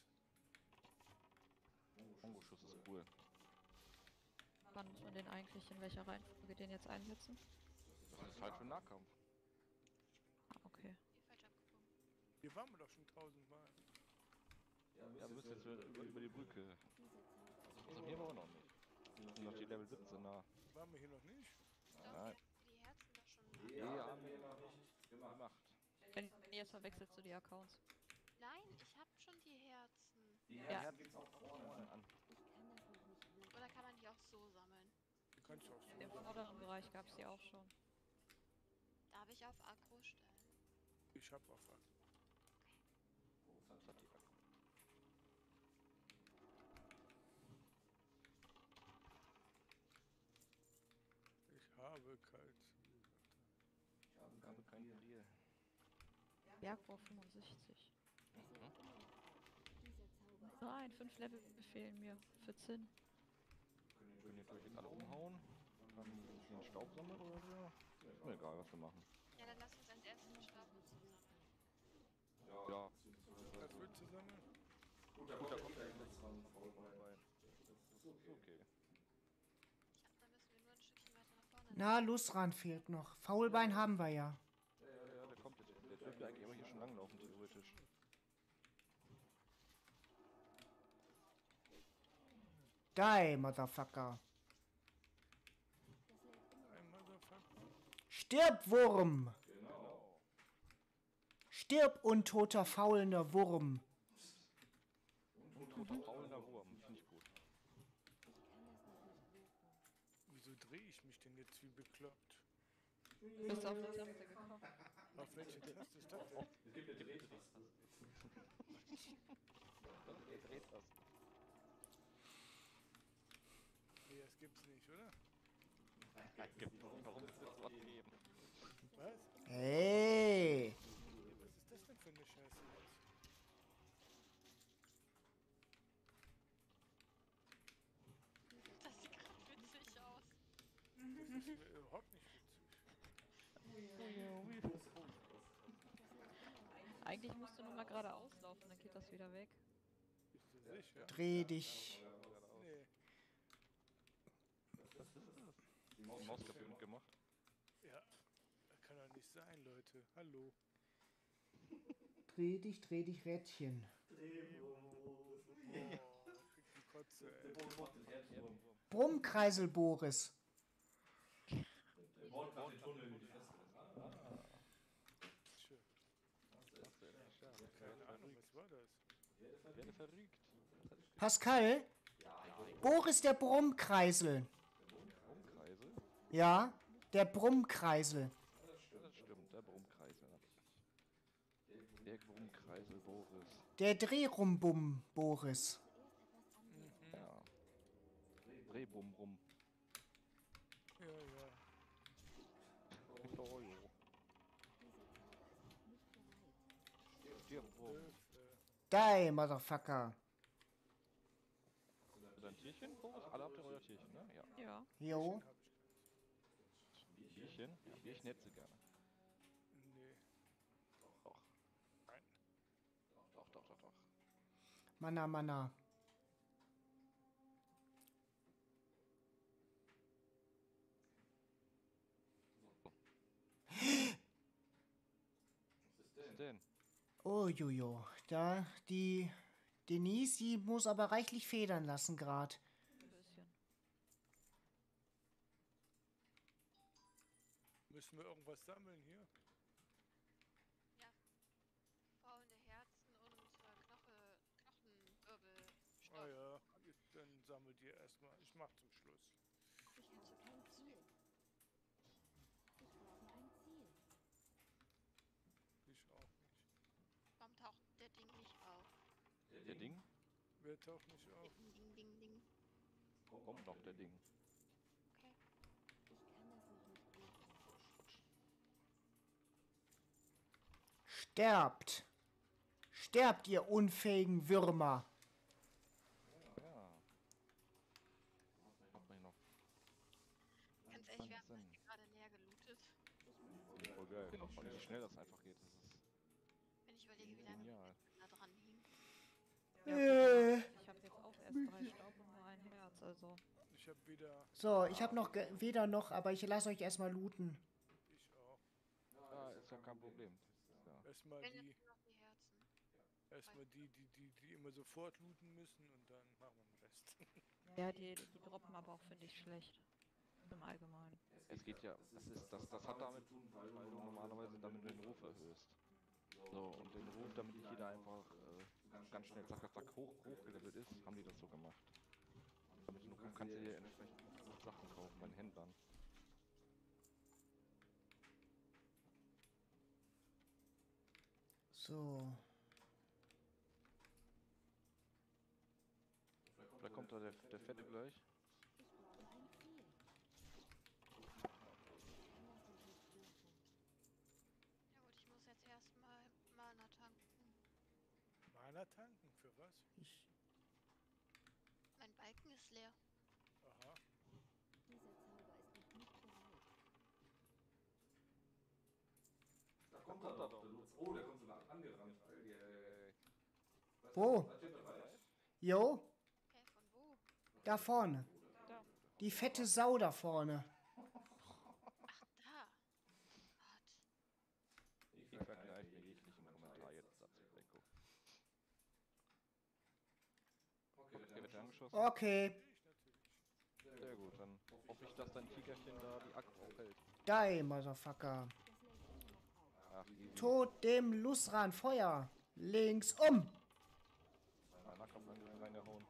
Mongo-Schuss ist cool. Wann muss man den eigentlich in welcher Reihenfolge den jetzt einsetzen? Das ist halt für Nahkampf. Ah, okay. Hier waren wir doch schon tausendmal. Ja, du bist jetzt über, über, über die Brücke. Also hier waren wir noch nicht. Wir sind noch die Level 17 nah. Waren wir hier noch nicht? Nein. die Herzen doch schon. Nee, haben wir gemacht. Wenn ihr jetzt verwechselst du die Accounts. Nein, ich hab schon die Herzen. Ja. An. Oder kann man die auch so sammeln? Die kannst du auch so. Im vorderen Bereich gab es die auch schon. Darf ich auf Akku stellen? Ich hab auch was. Das hat die Akku. Ich habe kalt. Ich habe kein Priel. Bergbau 65. Mhm. Nein, fünf Level befehlen mir. für Zinn. Können die durch jetzt alle umhauen? Dann den Staub sammeln oder so? Ist mir egal, was wir machen. Ja, dann lass uns als erstes den Staub zusammen. Ja. Was willst du sammeln? Gut, da kommt er jetzt dran, Faulbein. Das ist okay. Okay. Ich hab, dann müssen wir nur ein Stückchen weiter nach vorne. Na, Lusran fehlt noch. Faulbein haben wir ja, ja, der kommt jetzt. Der dürfte eigentlich immer hier schon langlaufen, theoretisch. Die, Motherfucker. Stirb, Wurm! Stirb, untoter, faulender Wurm. Und toter faulender Wurm, finde ich gut. Wieso drehe ich mich denn jetzt wie bekloppt? Bist auf gekommen. Auf welche Taste ist das denn? Es gibt eine Drehtaste. Nee, das gibt's nicht, oder? Warum ist das was geben? Was? Hey! Was ist das denn für eine Scheiße jetzt? Das sieht gerade witzig aus. Das ist mir überhaupt nicht witzig. Eigentlich musst du nur mal geradeaus laufen, dann geht das wieder weg. Sicher? Dreh dich. Nee. Die Maus kaputt gemacht. Ja. Das kann doch nicht sein, Leute. Hallo. Dreh dich, dreh dich, Rädchen. Kotze, ey. Brummkreisel, Boris. Der gerade den Tunnel in die Fresse. Tschö. Keine Ahnung, was war das? Werde verrückt. Pascal? Boris, der Brummkreisel. Umkreise? Ja, der Brummkreisel. Ja, das stimmt, der Brummkreisel. Der Brummkreisel Boris. Der Drehrumbum, Boris. Ja. Drehbum rum. Ja, ja. Oh, jo. Stirb, Döf, äh, Die, Motherfucker. Dein Tierchen, Boris? Alle habt ihr euer Tierchen, ne? Ja. Ja. Jo. hab ich. Bierchen? Ja, hätte sie gerne. Nee. Doch. Nein. Doch, doch, doch, doch. Manna, Manna. Was ist denn? Oh, jojo. Da, die Denise, die muss aber reichlich federn lassen bisschen. Müssen wir irgendwas sammeln hier? Faulende Herzen und äh, Knoche, Knochenwirbel, Ah ja, dann sammelt dir erstmal. Ich mach zum Schluss. Ich habe kein Ziel. Ich brauche ein Ziel. Ich auch nicht. Warum taucht der Ding nicht auf? Der Ding? Wer taucht nicht Der auf? Ding, Ding, Ding, Ding. Kommt noch der Ding. Okay. Ich kann das noch nicht lesen. Sterbt! Sterbt, ihr unfähigen Würmer! Ja. Macht mich noch Ganz ehrlich, wir haben gerade leer gelootet. voll geil. Wie schnell das einfach geht. Das ist Wenn ich überlege, wie lange genial. da dran hing. Äh. Ich habe jetzt auch erst drei Staub und nur ein Herz, also. Ich habe wieder. So, ich habe noch weder noch, aber ich lasse euch erstmal looten. Ich auch. Ja, ist ja kein Problem. Ja. Erstmal die. Erstmal die, die, die, die immer sofort looten müssen und dann machen wir den Rest. [laughs] Ja, die, die droppen aber auch, finde ich, schlecht. Im Allgemeinen. Es geht ja, das ist, das, das hat damit zu tun, weil du normalerweise damit den Ruf erhöhst. So, und den Ruf, damit nicht jeder einfach äh, ganz schnell zack, zack, zack hoch, hochgelevelt ist, haben die das so gemacht. Damit du kannst dir ja entsprechend Sachen kaufen bei den Händlern. So. Vielleicht kommt da der, der Fette gleich. Ich brauche ein Ziel. Ich kann das noch nicht lesen. Ja gut, ich muss jetzt erstmal Mana tanken. Mana tanken? Für was? Ich, Mein Balken ist leer. Aha. Dieser Zauber ist noch nicht bereit. Da kommt er doch, der Lutz. Oh, der kommt sogar angerannt. Wo? Jo, Hä, von wo? da vorne. Da. Die fette Sau da vorne. Ach, da. Gott. Ich vergleiche mir jeglichen Kommentar jetzt dazu, Blanco. Okay, Okay. Sehr gut, dann hoffe ich, dass dein Tigerchen da die Axt aufhält. die Motherfucker. Ach. Tod dem Lusran Feuer. Links um. Mein Nahkampfangriff reingehauen.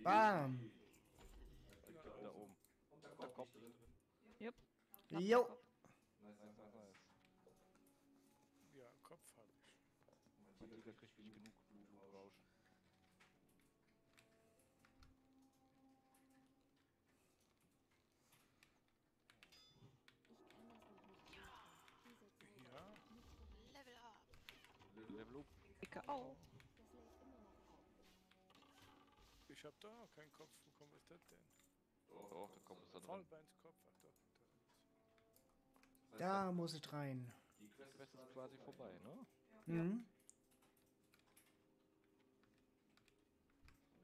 Bam. Da oben. Kopf drin. Jupp. Jo. Auch. Ich habe da noch keinen Kopf bekommen. Was ist das denn? Doch, der Kopf ist da drin. Faulbeins Kopf. Ach doch. Da. Da muss es rein. Die Quest ist quasi vorbei, ne? Mhm.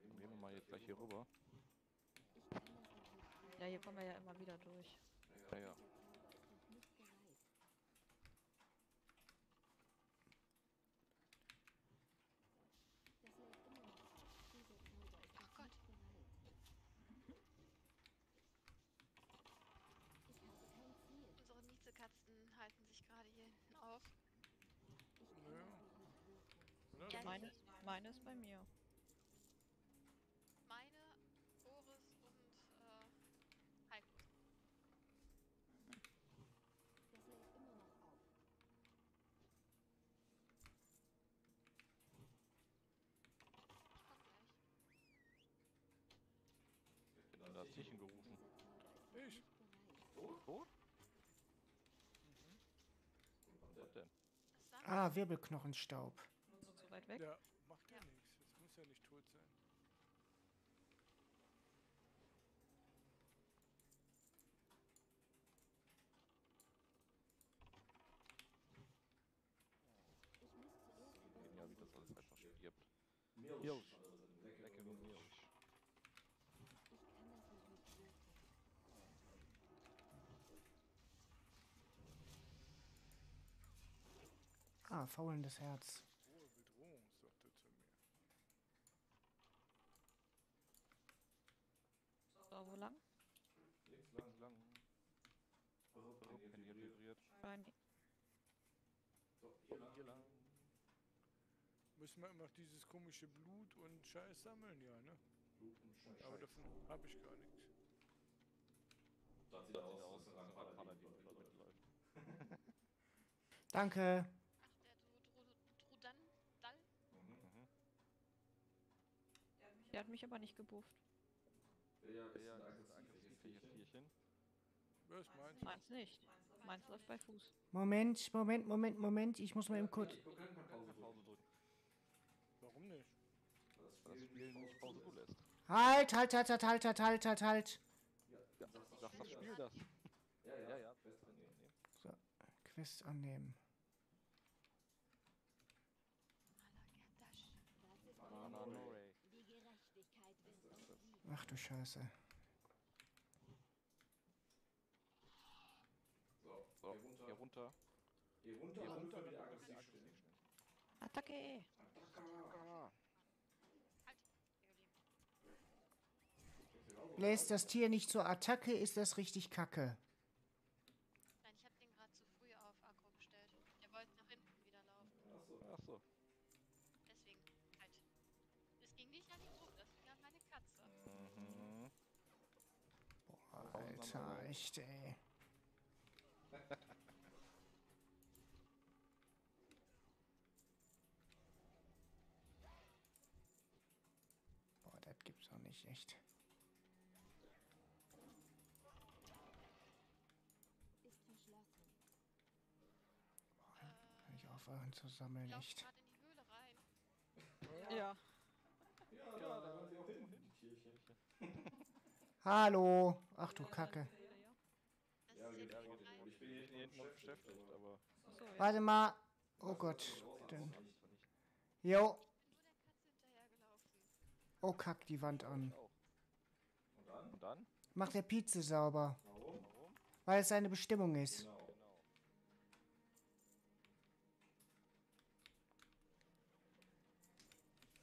Dann gehen wir mal jetzt gleich hier rüber. Ja, hier kommen wir ja immer wieder durch. Ja, ja. Dieser Zauber ist noch nicht bereit. Das lädt immer noch auf. Dieser Zauber ist Ach noch Gott. nicht bereit. Ich habe kein Ziel. Unsere Miezekatzen halten sich gerade hier hinten auf. Ich kann Nö. das noch nicht lesen. Oder? Ja, Meine, meine ist bei mir. Meine, Boris und äh, Heiko. Das lädt immer noch auf. Ich komm gleich. Bin dann gerufen. Zauber ist noch Ich. Tot? Tot? Mhm. Was denn? Ah, Wirbelknochenstaub. Weg. Ja, macht ja, Ja. nichts. Es muss ja nicht tot sein. Genial, wie das alles einfach stirbt. Milch. Milch. Lecker wie Milch. Ich kann das nicht lesen. Ah, faulendes Herz. Hohe Bedrohung, sagt er zu mir. So, wo lang? Links lang, lang. Rupp, penetriert. Rein. So, hier lang. Hier lang. Müssen wir immer noch dieses komische Blut und Scheiß sammeln, ja, ne? Blut und Scheiß. Aber davon habe ich gar nichts. Das sieht aus, als wenn ein Paladin mitläuft. Danke. Ach, der Dru- Dru- Drudan Dall? Mhm. Der hat mich aber nicht gebufft. Ja, ist Ja, ein das aggressives. Tierchen. Was meinst Meins nicht. Meins läuft bei Fuß. Moment, Moment, Moment, Moment. Ich muss mal eben kurz. Warum nicht? weil das Spiel nicht Pause zulässt. Halt, halt, halt, halt, halt, halt, halt, halt, halt. Ja, sag das Spiel das. Ja, ja, Ja. Fest annehmen. So, Quest annehmen. Ach du Scheiße. So, So, hier runter. hier runter. Hier runter, wir aggressiv stellen. Attacke! Attacke! Bläst das Tier nicht zur Attacke, ist das richtig kacke. Nein, ich habe den gerade zu früh auf Akku gestellt. Der wollte nach hinten wieder laufen. Achso. Ach so. Deswegen halt. Es ging nicht an die Ruhe, das ging an meine Katze. Mhm. Boah, Alter, echt, ey. Boah, das nicht, echt. Ist verschlossen. Kann ich aufhören zu sammeln, Ich echt. gerade in die Höhle rein. Ja. Ja, da, da wollen sie auch hin, die Tierchen. [laughs] Hallo. Ach du Kacke. Ja, geht, ja ja, geht. Ich bin Hier hinten noch beschäftigt, aber... ja. Warte mal. Oh Gott. Denn. Jo. Ich bin nur der Katze hinterhergelaufen. Oh, kack die Wand an. Und dann? Und dann? Macht der Pizza sauber. Warum? Warum? Weil es seine Bestimmung ist. Genau.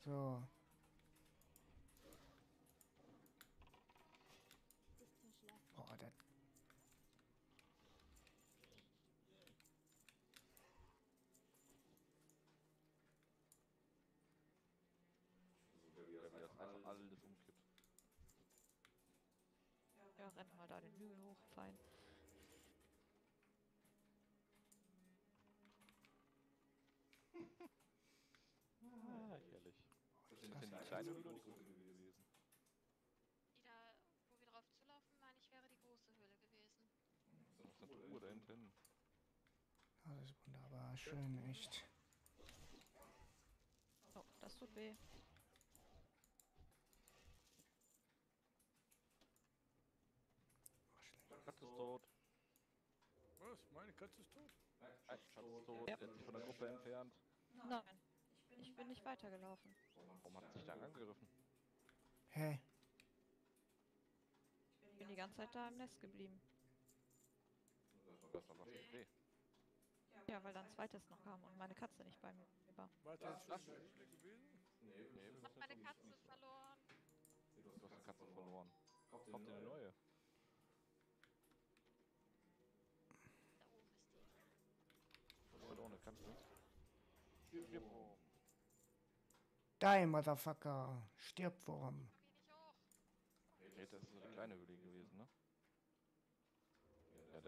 Genau. So. Ist verschlossen. Boah, das. So, wie Ja, das wie das einfach einfach alles... alles umkippt. Ja, rennt mal da den Hügel hoch, fein. Ah, herrlich. Das Das sind die kleine Höhle oder die große Höhle gewesen? Die da, wo wir drauf zulaufen, meine ich, wäre die große Höhle gewesen. Das ist eine Truhe da hinten. Das ist wunderbar. Schön, echt. Oh, das tut weh. Katze ist tot. Was? Meine Katze ist tot? Nein, Schatz ist tot. Ja. Der hat sich von der Gruppe entfernt. Nein, ich bin nicht weitergelaufen. Warum hat sich der angegriffen? Hä? Ich bin die ganze Zeit da im Nest geblieben. Das dann macht weh. Ja, weil dann zweites noch kam und meine Katze nicht bei mir war. Warte, ist das nicht mehr gewesen? Nee, nee. Ich hab meine Katze verloren. Du hast eine Katze verloren. Kommt dir eine neue? Da oben ist die. Das wird auch eine Katze. Stirb, Wurm. Oh. Dein Motherfucker. Stirb, Wurm. Nee, das ist so eine kleine Höhle gewesen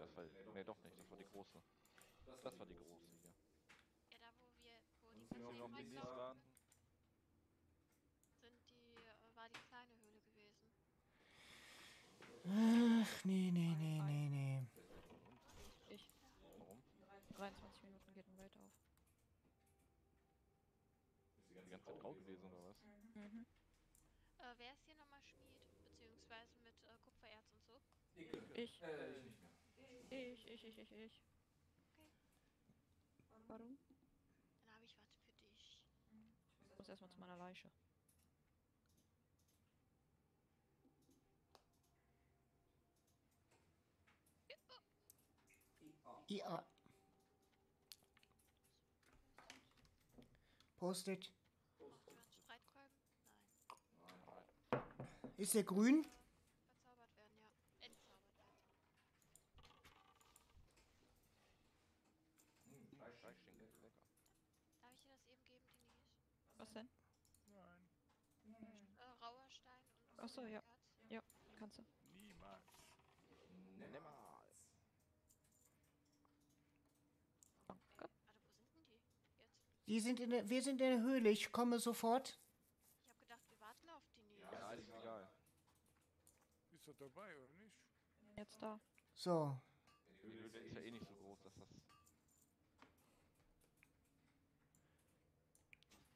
das war. Nee, doch nicht. Das war die große. Das war die große hier. Ja, da wo wir, wo die Müssen wir Katze auch noch eben demnächst reingelaufen warten. sind, die, äh, war die kleine Höhle gewesen. Ach, nee, nee, nee, nee, nee. Ich. Warum? 23 Minuten geht ein Raid auf. Ist Die ganze Zeit grau gewesen oder was? Mhm. Äh, wer ist hier nochmal Schmied? Beziehungsweise mit äh, Kupfererz und so? Ich. Äh, ich nicht. Ich, ich, ich, ich, ich. Okay. Warum? Dann habe ich was für dich. Ich muss erstmal zu meiner Leiche. Ja. Postet. Ist der grün? Verzaubert werden, ja. Entzaubert werden. Hm, Fleisch, Fleischschinken, lecker. Darf ich dir das eben geben, Denise? Was denn? Nein, Äh, rauer Stein und Ach so, ja. Ja, kannst du. niemals. Niemals. Danke. Warte, wo sind denn die jetzt? Die sind in der, wir sind in der Höhle. Ich komme sofort. Ich habe gedacht, wir warten auf die Nils. Ja, alles egal. Ist er dabei, oder nicht? Jetzt da. So, Die Höhle ist ja eh nicht so groß, dass das.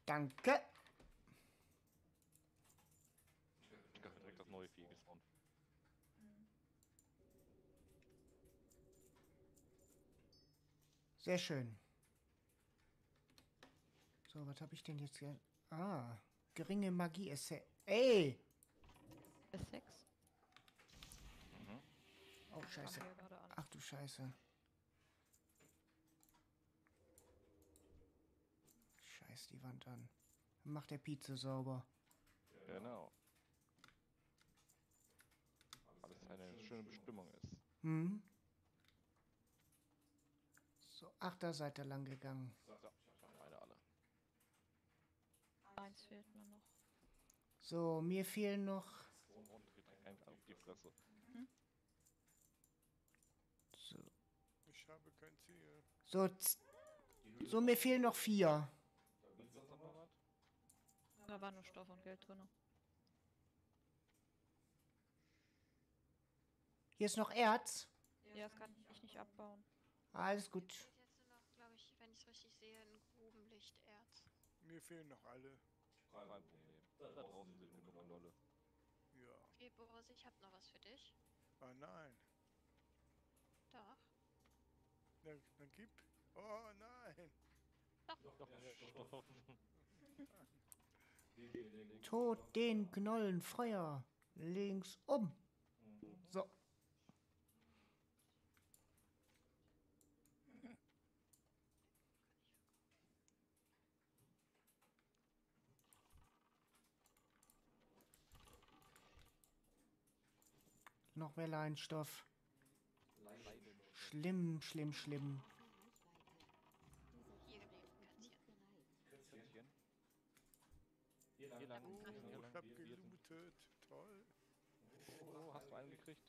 danke. Ich habe direkt das neue Vieh gespawnt. Sehr schön. So, was habe ich denn jetzt hier? Ah, geringe Magie ist Ey! Ist 6. Oh, scheiße. Ach du Scheiße. Scheiß die Wand an. Macht der Pizza sauber. Genau. Alles eine schöne Bestimmung ist. Hm? So, ach, da seid ihr lang gegangen. So, ich hab beide alle. Eins fehlt mir noch. So, mir fehlen noch. Fresse. So, Ich habe kein Ziel. so, so mir fehlen noch vier. Da war nur Stoff und Geld drin. Hier ist noch Erz. Ja, das kann ich nicht abbauen. Alles gut. Fehlt jetzt nur noch, glaube ich, wenn ich es richtig sehe, ein Grubenlichterz. Mir fehlen noch alle. Kein Problem. Da draußen sind genug Knolle. Ja. Okay, Boris, ich habe noch was für dich. Ah nein. Doch. Dann, dann gib. Oh nein. Tod den Knollen, Feuer. Links um. So. Noch mehr Leinstoff. Schlimm, schlimm, schlimm. Hier lang. Hier lang. Oh, ich hab gelootet. Toll. Oh, hast du einen gekriegt?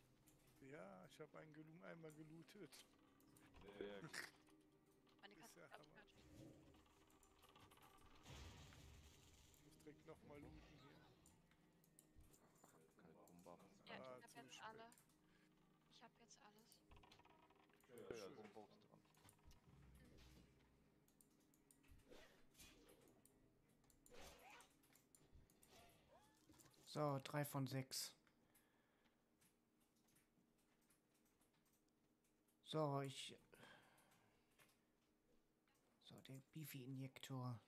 Ja, ich habe einen Gelu einmal gelootet. Sehr gut. Meine Ist Katze ja ist Hammer. abgehört. Ich muss direkt nochmal looten hier. Keine Bomben. Ja, Ah, ich habe zu jetzt spät. alle. Ich habe jetzt alles. Ja, ja, so drei von sechs. So, ich. So, der Beefy-Injektor.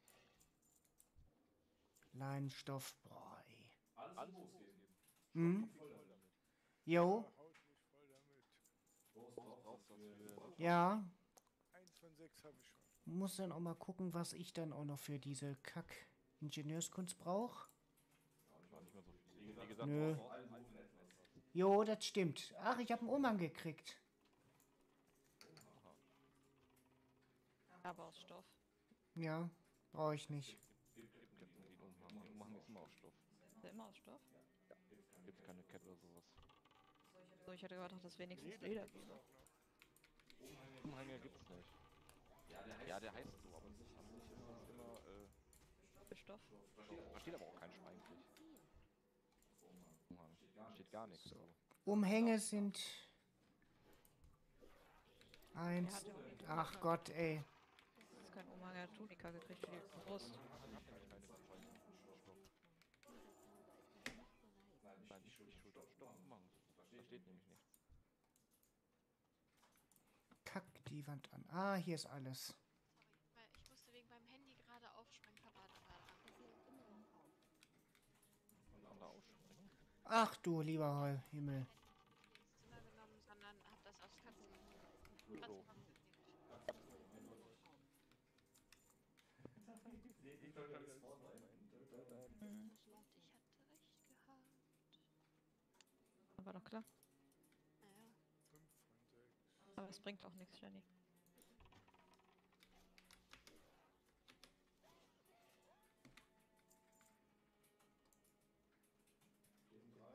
Leinstoff. Boah, ey. Alles losgehen. Hm? Voll damit. Jo, Ja, haut mich voll damit. Brauchst du das für... ja. Eins von sechs habe ich schon. Muss dann auch mal gucken, was ich dann auch noch für diese Kack-Ingenieurskunst brauche. War nicht mehr so viel. Wie gesagt, Nö. Jo, das stimmt. Ach, ich habe einen Umhang gekriegt. Aber aus Stoff. Ja, brauche ich nicht. Gibt gibt den Umhang. Den Umhang ist immer aus Stoff. Ist der immer aus Stoff? Gibt keine Kette oder sowas. So, ich hatte gedacht, dass wenigstens Leder Leder gibt's gäbe. auch noch. Umhänge gibt's nicht. Ja, der heißt so, aber sich ist das immer, äh, Stoff. da steht aber auch kein Schwein eigentlich. Umhang. Da steht gar nichts. So. Umhänge sind. Eins. ja nicht Ach. Gott, ey. Das ist kein Umhang, er hat Tunika gekriegt für die Brust. Keine Schweine Stoff. Nein, ich schuld, ich schuld auf Stoff. Umhang. Da steht nämlich nichts. Kack die Wand an. Ah, hier ist alles. Sorry, ich musste wegen meinem Handy gerade aufspringen. Aber. Ach du lieber Himmel. ins Zimmer genommen, aber es bringt auch nichts, Jenny.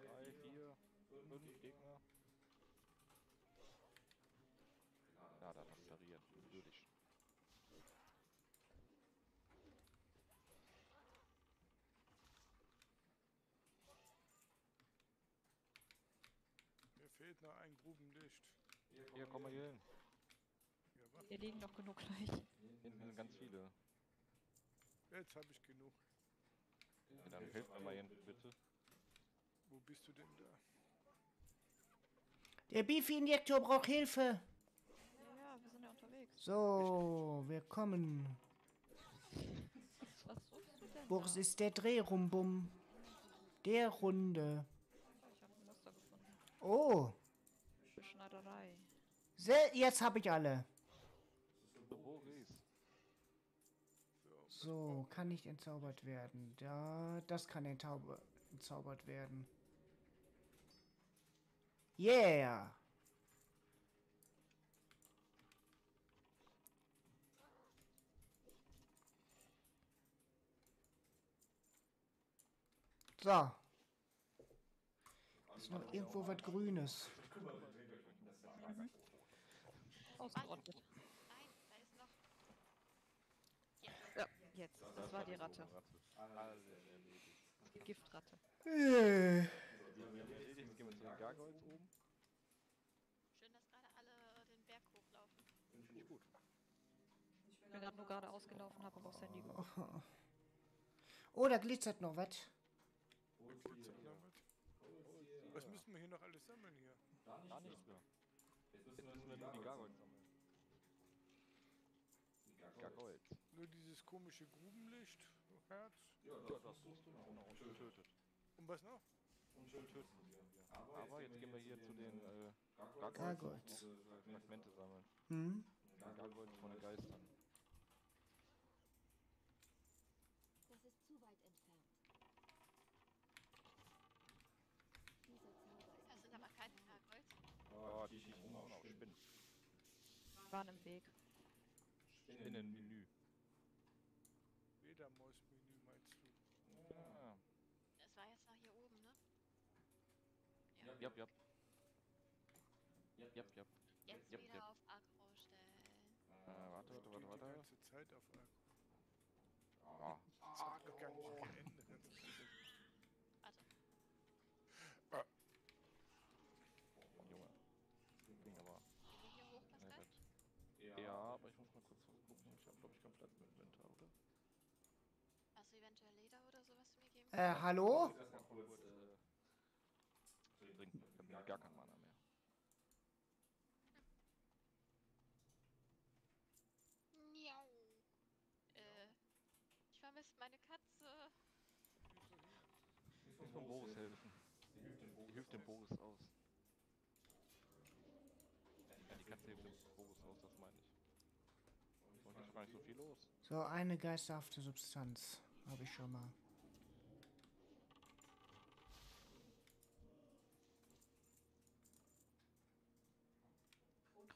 Drei, vier, fünf Gegner. Na, dann parieren, natürlich. Mir fehlt noch ein Grubenlicht. Hier, komm mal hier hin. Ja? Hier liegen noch genug gleich. Hinten sind ganz viele. Jetzt habe ich genug. Ja, dann hilf mir mal hier bitte. Wo bist du denn da? Der Beefy-Injektor braucht Hilfe. Ja, wir sind ja unterwegs. So, wir kommen. Was suchst du denn? Wo da? ist der Drehrumbum? Der Runde. Ich habe ein Muster gefunden. Oh, Beschneiderei. Jetzt habe ich alle. So, kann nicht entzaubert werden. Da, das kann entzauber entzaubert werden. Yeah! So. Ist noch irgendwo was Grünes. Ausgerottet. Nein, da ist noch. Ja, jetzt. Das war die Ratte. Alles erledigt. Die Giftratte. Äh, Erledigt, jetzt gehen wir zu den Gargoyles oben. Schön, dass gerade alle den Berg hochlaufen. Finde ich gut. Ich bin gerade nur gerade ausgelaufen, habe aber aufs Handy geguckt. Oh, da glitzert noch was. auch noch was? Was müssen wir hier noch alles sammeln hier? Gar nichts mehr. Jetzt müssen wir nur die Gargoyles Die Gargoyles. Nur dieses komische Grubenlicht, Herz. Ja, das musst du noch. Und tötet. Und was noch? Und töten wir. Aber jetzt gehen wir hier zu den äh, Gargoyles. Gargoyles. äh, Fragmente sammeln. Hm? Gargoyles von den Geistern. Das ist zu weit entfernt. Das sind aber keine Gargoyles. Oh, die schießen auch noch. Spinnen. Waren im Weg. Spinnenmenü. Fledermausmenü meinst du? Ja. Das war jetzt noch hier oben, ne? Jap, jap. Jap, jap, jap. Jetzt Jep, wieder jep. auf Agro stellen. Äh, warte, warte, warte, Die warte. ganze Zeit auf Agro. Ah, Das hat noch gar nicht geändert. Warte. Junge. Das ging aber Gehen wir hier hoch, schnell Pascal? weit. Ja, aber ich muss mal kurz was gucken. Ich habe, glaube ich, keinen Platz mit Inventar, oder? Eventuell Leder oder sowas mir geben Äh, hallo? Kurz, äh, gar keinen Mana mehr. Miau. Äh, ich vermisse meine Katze. Ich muss von Boris helfen. Die hilft dem Boris aus. Ja, die Katze hilft dem Boris aus, das meine ich. Und hier ist gar nicht so viel los. So, eine geisterhafte Substanz. Habe ich schon mal.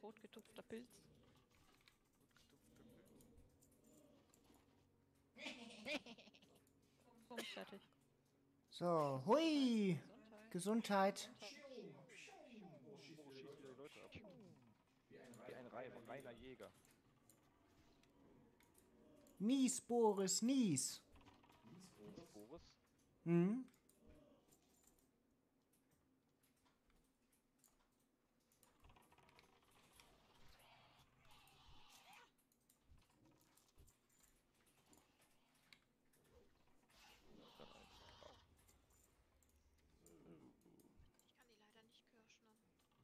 Rotgetupfter Pilz. Bumm, fertig. So, hui! Gesundheit. Wie ein, wie ein reiner, reiner Jäger. Nies, Boris, nies. Hm?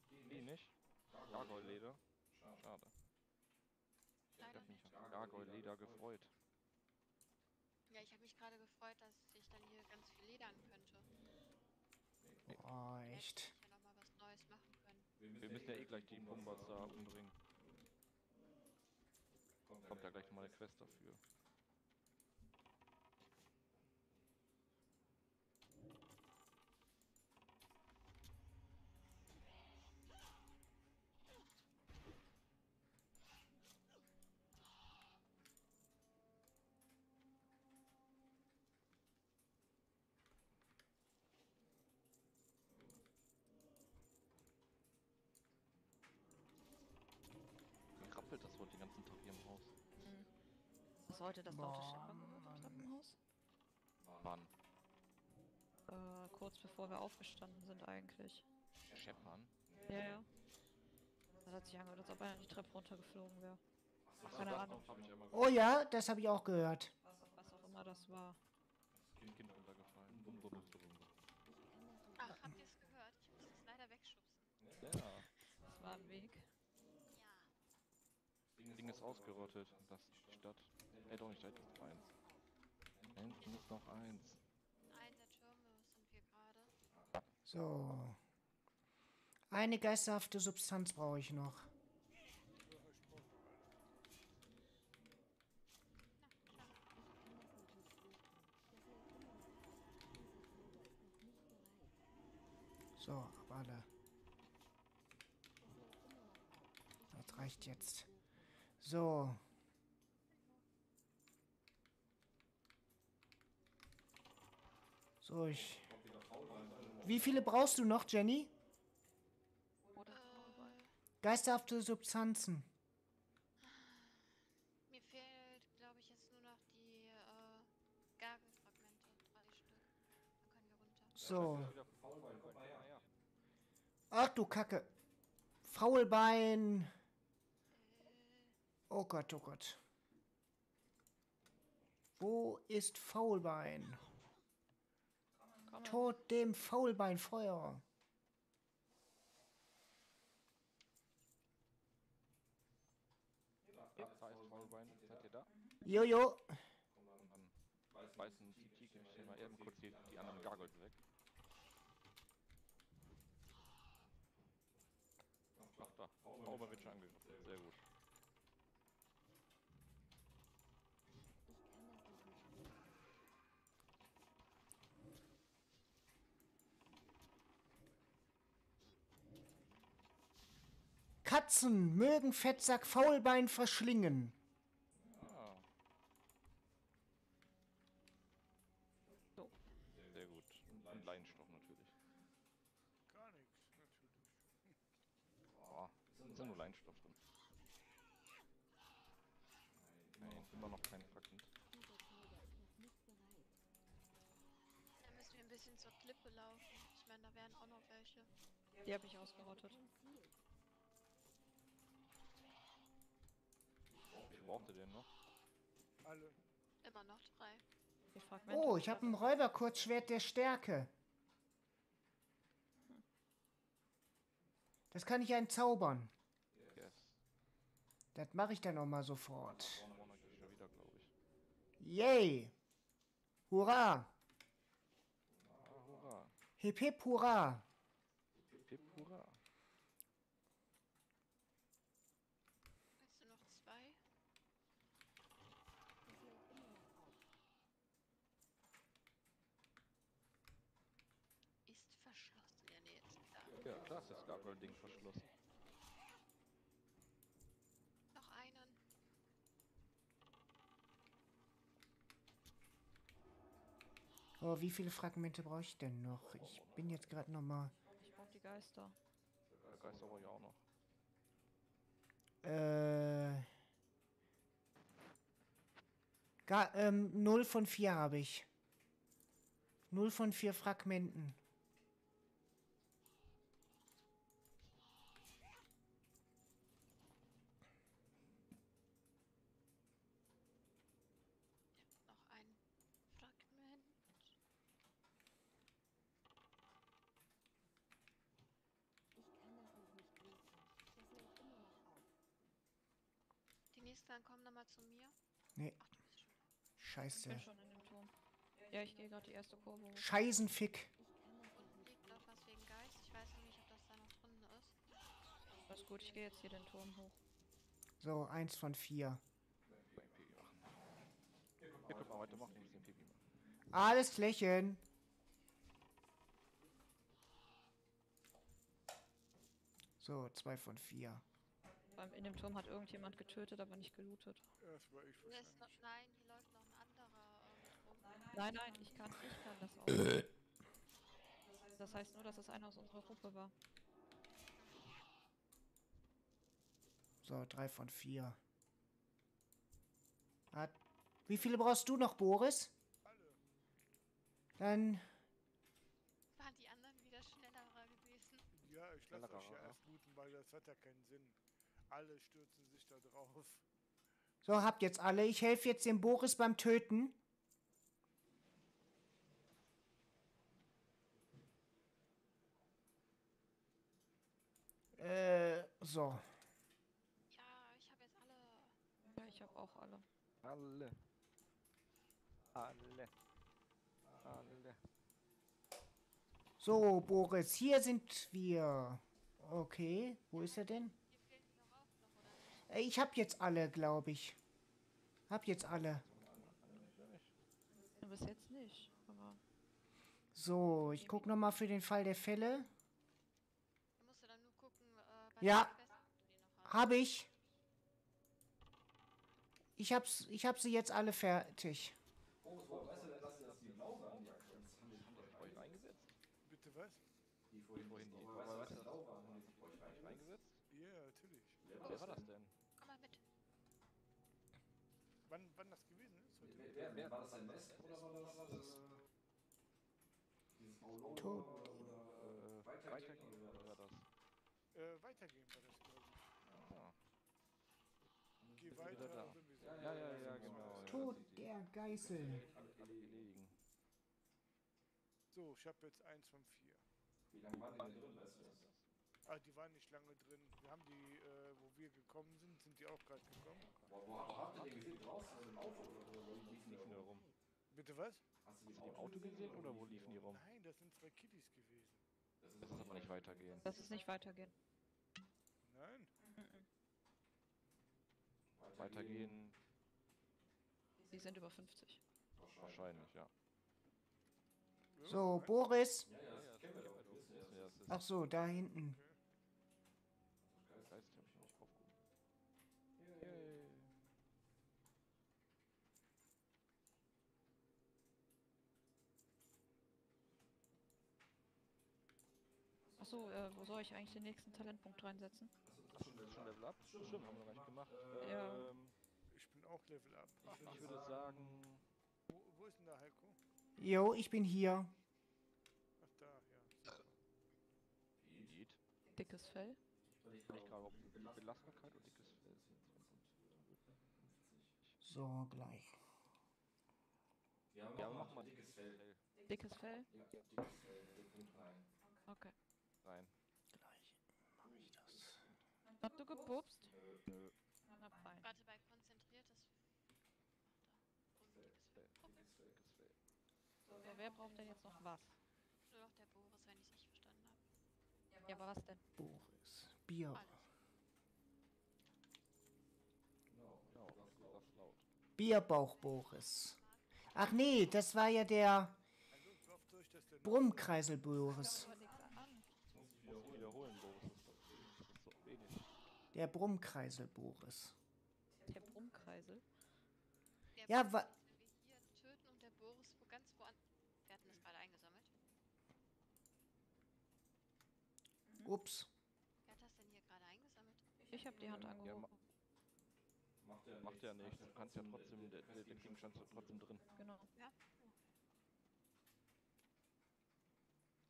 Kann die nicht? Gargoyle-Leder? Schade. Ich hab mich auf Gargoyle-Leder gefreut. Ja, ich habe mich gerade gefreut, dass ich dann hier ganz viel ledern könnte. Oh, echt. ich ja nochmal was Neues machen können. Wir müssen ja eh gleich die Pumbas da umbringen. Kommt ja gleich nochmal eine Quest dafür. Wie rappelt das wohl den ganzen Tag hier im Haus? Ist heute das laute gehört im. Treppenhaus? Wann? Äh, kurz bevor wir aufgestanden sind eigentlich. Scheppern? Ja, ja. Das hat sich angehört, als ob einer die Treppe runtergeflogen wäre. Ach, Keine Ahnung. Oh ja, das habe ich auch gehört. Was auch immer das war. Kind, kind runtergefallen. Dumm, dumm. Ach, habt ihr es gehört? Ich muss es leider wegschubsen. Ja. Das war ein Weg. Ja. Das Ding ist ausgerottet. Das ist die Stadt. Ey, doch nicht, da ist noch eins. Hinten ist noch eins. Einen der Türme sind wir gerade. So. Eine geisterhafte Substanz brauche ich noch. So, ab alle. Das reicht jetzt. So. So, ich. Wie viele brauchst du noch, Jenny? Oder Äh, Geisterhafte Substanzen. mir fehlt, glaube ich, jetzt nur noch die äh, Gagelfragmente. Drei Stück. Dann können wir runter. So. Ach du Kacke. Faulbein. Oh Gott, oh Gott. Wo ist Faulbein? Tod dem Faulbein Feuer. Da, da ist Faulbein. Seid ihr da? Jojo. Dann beißen die Tiger. Ich mal eben kurz die, die anderen Gargoyles weg. Ach da, Faulbein wird schon angegriffen. Sehr gut. Katzen mögen Fettsack Faulbein verschlingen. Ah. So. Sehr gut. Und Leinstoff natürlich. Gar nichts, natürlich. Oh, ist ja nur Leinstoff drin. Nein, immer noch kein Fragment. Dann müssen wir ein bisschen zur Klippe laufen. Ich meine, da wären auch noch welche. Die habe ich ausgerottet. Viel braucht ihr denn noch? Alle. Immer noch drei. Oh, ich habe ein Räuberkurzschwert der Stärke. Das kann ich entzaubern. Yes. Das mache ich dann auch mal sofort. Wieder. Yay! Hurra! Ah, hurra. Hip hip hurra! Hip hurra. Willst du noch zwei? Ist verschlossen. Ja, nee, jetzt da. Ja, da ist das Gargoyle-Ding verschlossen. Noch einen. Oh, wie viele Fragmente brauche ich denn noch? Ich bin jetzt gerade noch mal. Ich brauche die Geister. Geister war ja auch noch. Äh. Gar, ähm, 0 von 4 habe ich. 0 von 4 Fragmenten. Noch ein Fragment. Ich kann das noch nicht lösen. Das läuft immer noch auf. Die nächsten dann kommen nochmal zu mir. Nee, Ach, du bist schon. Ich bin scheiße. schon in dem Turm. Ja, ich gehe gerade die erste Kurve hoch. Scheißenfick. Liegt noch was wegen Geist. Ich weiß noch nicht, ob das da noch drin ist. Alles gut, ich gehe jetzt hier den Turm hoch. So, 1 von 4. Beim Pipi machen. Ihr könnt mal weitermachen, ein bisschen Pipi machen. Alles Flächen. So, 2 von 4. Beim, in dem Turm hat irgendjemand getötet, aber nicht gelootet. Das war ich ist noch, wahrscheinlich. nein, hier läuft noch ein anderer ähm, rum. Nein, nein, ich kann, ich kann das auch. Das heißt nur, dass es einer aus unserer Gruppe war. So, 3 von 4. Hat, wie viele brauchst du noch, Boris? Alle. Dann Waren die anderen wieder schnellerer gewesen? Ja, ich lasse Schnellerer, euch ja ja. erst hat ja keinen Sinn. Alle stürzen sich da drauf. So, habt jetzt alle. Ich helfe jetzt dem Boris beim Töten. Äh, so. Ja, ich habe jetzt alle. Ja, ich habe auch alle. Alle. Alle. Alle. So, Boris, hier sind wir. Okay, wo ist er denn? Hier fehlen die noch auch noch, oder nicht? Äh, Ich hab jetzt alle, glaube ich. Hab jetzt alle. Ja, bis jetzt nicht. Aber So, ich guck noch mal für den Fall der Fälle. Gucken, äh, Ja. den Quests, ob du die noch hast. Hab ich. Ich hab's, ich hab sie jetzt alle fertig. Boris, woher weißt du denn, dass, dass die blau waren, die Aktions? Haben die, haben die Bei euch eingesetzt? Bitte was? Die vorhin, Wohin die? woher Woher weißt du, dass weißt die du blau das? waren? Haben die sich bei euch reingesetzt? Eingesetzt? Ja, natürlich. Wer Wer war das denn? Komm mal mit. Wann, wann das gewesen ist? Wer, war das ein Nest oder war das, äh, dieses Maulon Tot. oder, oder Äh, weitergehen weitergehen oder war das? Äh, weitergehen war das, glaube ich. Ah. Geh weiter. da? Ja, Ja, ja, ja, genau. ja, Tod das der Geißel. So, ich habe jetzt eins von vier. Wie lange die denn drin, weißt du das? Ah, die waren nicht lange drin. Wir haben die, äh, wo wir gekommen sind, sind die auch gerade gekommen. Wo, wo, wo habt ihr den gesehen? Draußen im Auto oder wo, liefen die da rum? Bitte was? Hast du die im Auto gesehen oder wo liefen die rum? Nein, das sind zwei Kitties gewesen. Das ist aber nicht weitergehen. das ist nicht weitergehen. Nein? Weitergehen Sie sind über 50. wahrscheinlich, ja. So. Boris. Ja, ja, das kennen wir doch. Ach so, da hinten. Geist, hab ich noch nicht aufgehoben. Yay. Achso, äh, wo soll ich eigentlich den nächsten Talentpunkt reinsetzen? Hast du schon Level Up? Stimmt, haben wir gar nicht gemacht. Ja. Ähm, Ich bin auch Level Up. ich würde sagen, Wo, wo ist denn der Heiko? Jo, ich bin hier. Ach, da, ja. Beat. Dickes Fell. Ich gerade, ob Belastbarkeit und dickes Fell. So, gleich. Ja, Ja, mach, mal dickes Fell. Dickes Fell? Ja, dickes Fell, den Punkt rein. Okay. Rein. Gleich mache ich das. Hast du gepupst? Nö. Na fein. Warte, bei konzentriertes. So, wer braucht denn jetzt noch was? Nur noch der Boris, wenn ich es richtig verstanden habe. Ja, aber was denn? Boris. Bier. Alles. Das laut. Bierbauch Boris. Ach nee, das war ja der Also, der Brummkreisel Boris. Aber nichts an. Muss ich wiederholen, Boris. Das ist doch wenig. Der Brummkreisel Boris. Der Brummkreisel. Der Ja, Boris, wa- wenn wir hier töten und der Boris wo ganz woanders. Wir hatten das gerade eingesammelt. Ups. Wer hat das denn hier gerade eingesammelt? Ich habe die Hand Ja, angehoben. Macht ja Macht ja nichts. Du kannst ja trotzdem, der, der, der Gegenstand ist trotzdem drin. Genau.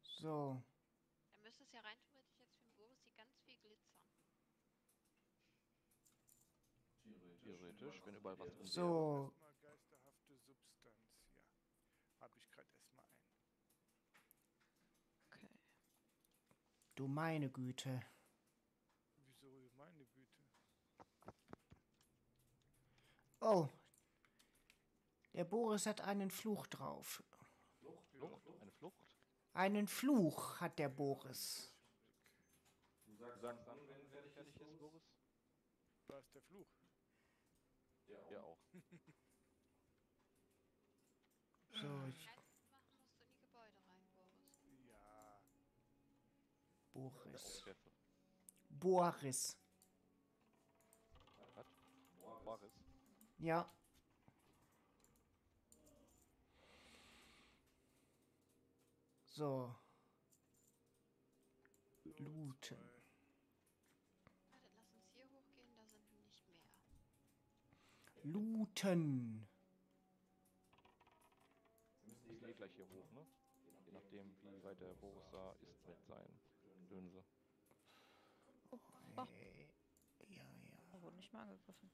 So. Dann müsste es ja rein theoretisch jetzt für den Boris hier ganz viel glitzern. Theoretisch, wenn überall was drin. So. Erstmal geisterhafte Substanz. Ja. Habe ich gerade erstmal ein. Okay. Du meine Güte. Wieso meine Güte? Oh. Der Boris hat einen Fluch drauf. Flucht? Eine Flucht? Einen Fluch hat der Boris. Du sagst, Sagst dann, wenn fertig ist, Boris? Da ist der Fluch. Ja, auch. [laughs] Ja, auch. So, ich, machen musst du in die Gebäude rein, Boris. Ja. Boris. Boris. Was? Boris. Ja. So. Looten. Looten. Wir müssen Ich gehe gleich hier hoch, ne? Je nachdem, wie weit der Boris da ist mit seinen Dönse. Ah. Äh, ja, ja. Da wurde nicht mehr angegriffen.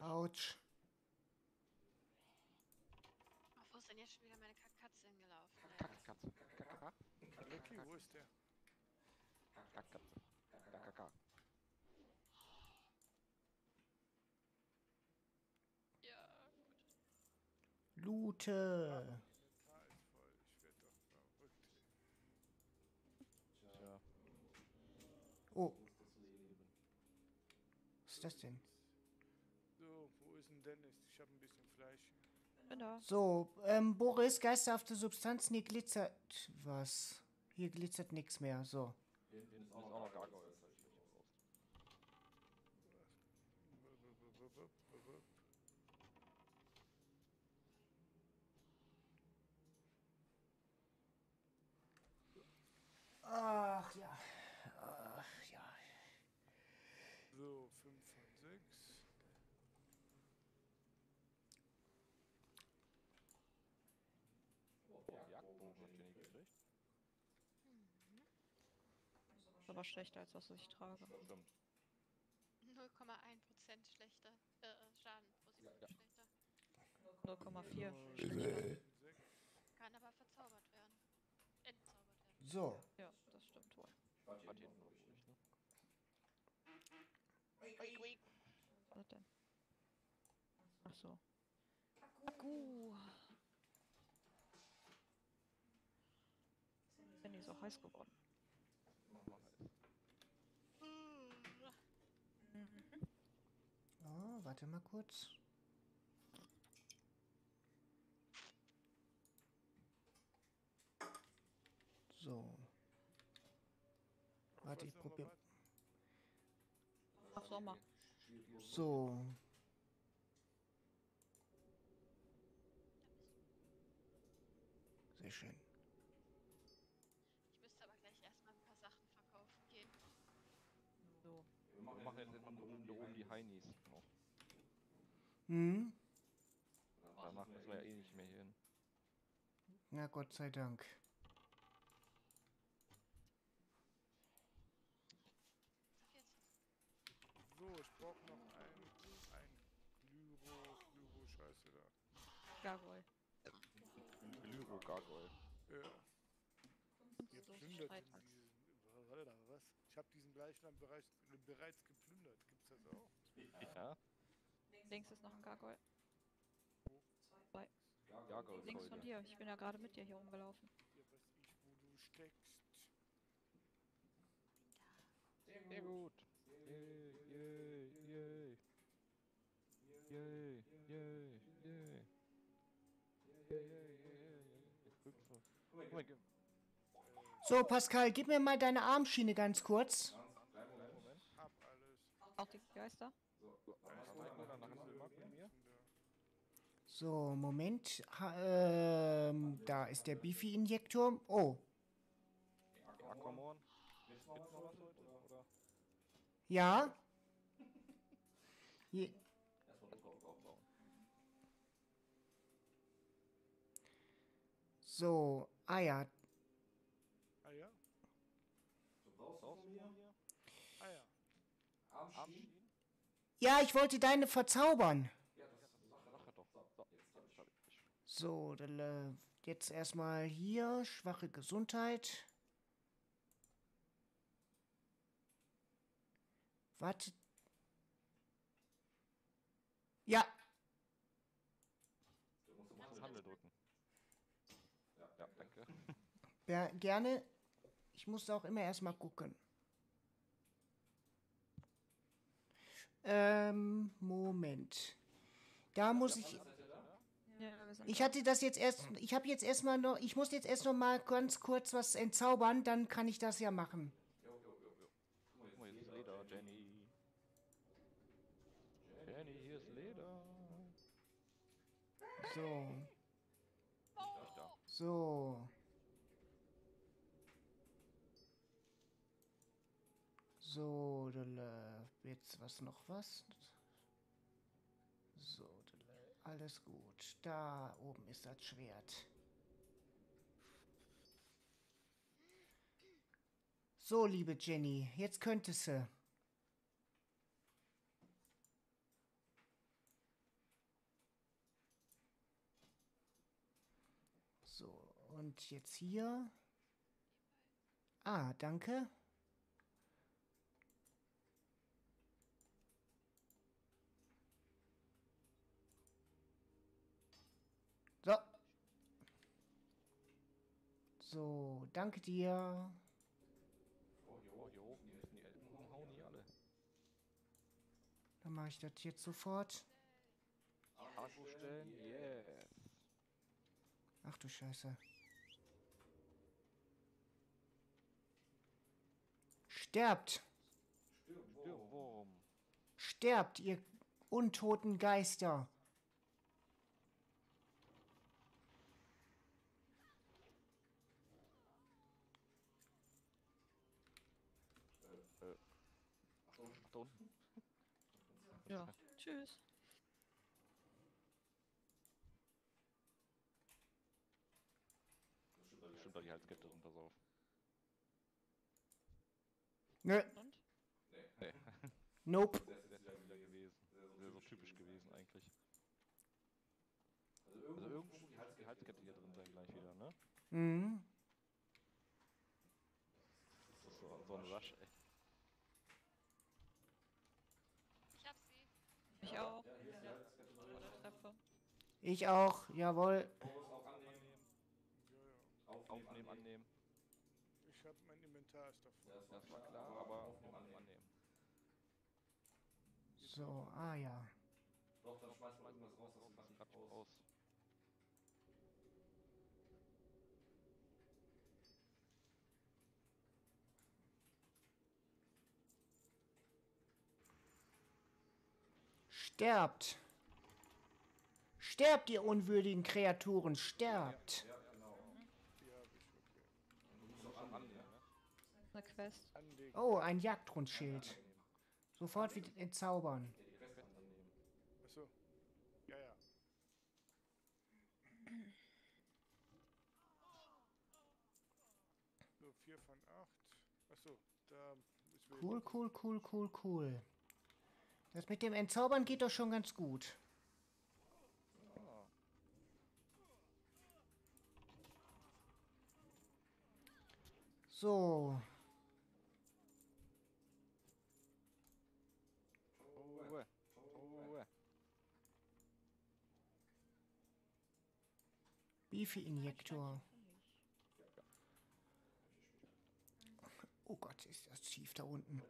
Autsch. Oh, wo ist denn jetzt schon wieder meine Katze hingelaufen? Kackkatze. Kaka. Lecky, wo ist der? Kackkatze. Kaka. Ja, gut. Lute. Inventar ist voll. Ich werde doch verrückt. Tja. Oh. Was ist das denn? So, wo ist denn Dennis? Ich habe ein bisschen Fleisch hier. Bin da. So, ähm, Boris, geisterhafte Substanzen, hier glitzert was. Hier glitzert nichts mehr. So. Hinten ist auch noch Gargoyle. Ach ja. Ach ja. So, 5 von 6. Jagdbogen hat Jenny gekriegt. Ist aber schlechter als das, was ich trage. Stimmt. 0,1% schlechter. Äh, Schaden. Positiv schlechter. 0,4 Äh. schlechter. Kann aber verzaubert werden. Entzaubert werden. So. Ja, ich nicht, ne? Was denn? Ach so. Akku. Bin ich so heiß geworden. Mach mal. Mhm. Oh, warte mal kurz. So. Warte, ich probiere. Auf Sommer. So. Sehr schön. Ich müsste aber gleich erstmal ein paar Sachen verkaufen gehen. So. Wir machen jetzt einfach eine Runde um die Heinis noch. Hm? Danach müssen wir ja eh nicht mehr hier hin. Na Gott sei Dank. Sag jetzt. So, ich brauche noch ein, ein Glyro, Glyro, Scheiße da. Gargoyle. Lyro Gargoyle. Ja. Ihr So plündert diesen. Warte da, was? Ich habe diesen Bleichland bereits, bereits geplündert. Gibt's das auch? Ja, Links ist noch ein Gargoyle. Gargoyle Links von dir. Ich bin ja gerade mit dir hier rumgelaufen. Ja, weiß ich, wo du steckst. Sehr gut. Yay, yay. Yay, yay, So, Pascal, gib mir mal deine Armschiene ganz kurz. Auch die Geister? So, Moment. Ha, ähm, da ist der Bifi-Injektor. Oh, Ja, [laughs] come on. Gibt's noch was heute? Oder? ja. Hier. So, ja. Ja? Raus von mir. Ah ja. Armschienen. Ja, ich wollte deine verzaubern. So, dann äh, jetzt erstmal hier. Schwache Gesundheit. Warte. Ja, Du musst auf Handel drücken. Ja, ja, danke. Ja, gerne. Ich musste auch immer erstmal gucken. Ähm, Moment. Da muss ich. Ich hatte das jetzt erst. Ich habe jetzt erstmal noch. Ich muss jetzt erst noch mal ganz kurz was entzaubern, dann kann ich das ja machen. Leder, Jenny. Jenny, hier ist Leder. So, so. So, jetzt was noch was. So, alles gut. Da oben ist das Schwert. So, liebe Jenny, jetzt könnte sie. So, und jetzt hier. Ah, danke. So. So, danke dir. Oh. Dann mache ich das jetzt sofort. Ach du Scheiße. Sterbt! Stürmwurm. Sterbt, ihr untoten Geister! Äh, Achtung, Achtung. Ja. Tschüss. Bestimmt da die Halskette drunter, pass auf. Nö, Und? Nee, [laughs] nope. das ist ja wieder gewesen. Sehr so typisch gewesen eigentlich. Also irgendwo muss die Hals- die Halskette hier drin sein gleich wieder, ne? Mhm. Das ist so, so ein Rush, ey. Ich hab sie. Ich auch. Ich auch, jawohl. Aufnehmen, annehmen. Ich hab mein Inventar ist davor. Das war klar, aber aufnehmen, annehmen. So, ah ja. Doch, dann schmeißt man irgendwas raus, das Das ist Quatsch raus. raus. Sterbt! Sterbt, ihr unwürdigen Kreaturen, sterbt! Eine Quest. Oh, ein Jagdrundschild. Sofort wieder entzaubern. Achso. Ja, ja. So, 4 von 8. Achso, da wir. Cool, cool, cool, cool, cool. Das mit dem Entzaubern geht doch schon ganz gut. So, Ruhe. Ruhe. Beefy-Injektor. Oh Gott, ist das schief da unten.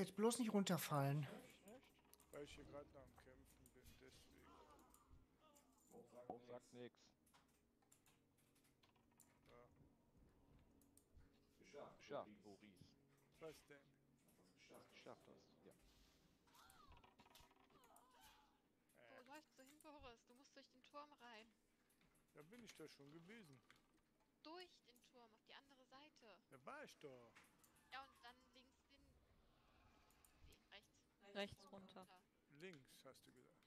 Jetzt bloß nicht runterfallen. Weil ich hier gerade am Kämpfen bin, deswegen. Hoch sagt nix. Ja. Geschafft, Boris. Was denn? Geschafft hast du, ja. Wo läufst du hin, Boris? Du musst durch den Turm rein. Da bin ich doch schon gewesen. Durch den Turm, auf die andere Seite. Da war ich doch. Ja, und dann links den... den rechts. Rechts runter. Links, hast du gesagt.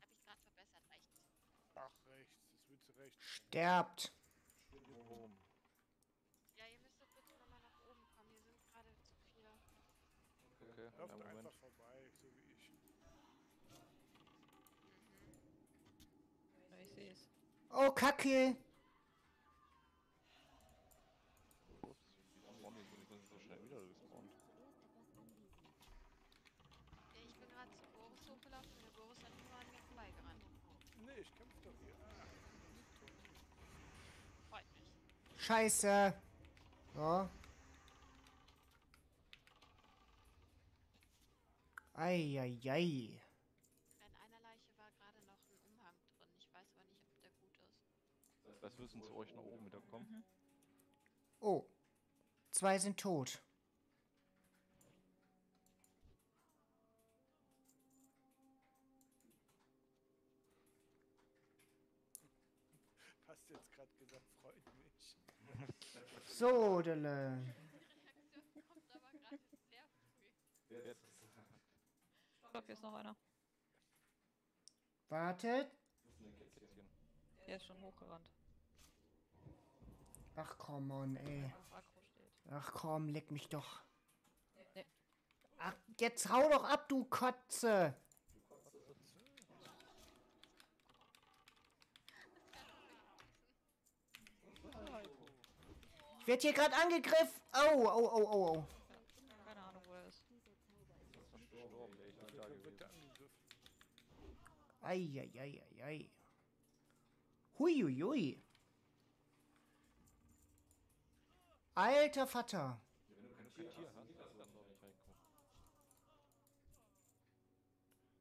Hab ich gerade verbessert, rechts. Ach, rechts. Das wird zu rechts. Sterbt! Boom. Ja, ihr müsst doch bitte nochmal nach oben kommen. Hier sind gerade zu viele. Okay, Lauft einen einfach Moment. vorbei, so wie ich. Ja, ich sehe es. Oh, Kacke! Ups. Warum die sind so schnell wieder gespawnt? Ja, ich bin gerade zu Boris hochgelaufen und der Boris hat nur an mir vorbeigerannt. Nee, ich kämpfe doch hier. Ah, tot. Freut mich. Scheiße! So. Eieiei. In einer Leiche war gerade noch ein Umhang drin. Ich weiß aber nicht, ob der gut ist. Das müssen zu euch nach oben wieder kommen. Oh. Zwei sind tot. So, Dele. Die Reaktion kommt aber gerade sehr früh. Jetzt. Stopp, hier ist noch einer. Wartet. Der ist schon hochgerannt. Ach, come on, ey. Ach komm, leck mich doch. Nee. Ach, jetzt hau doch ab, du Kotze. Werde hier gerade angegriffen. Au, au, au, au, au. Keine Ahnung, wo er ist. Wird. Eieieiei. Huiuiui. Alter Vater. Wenn du kein Tier hast, dann doch nicht Heiko.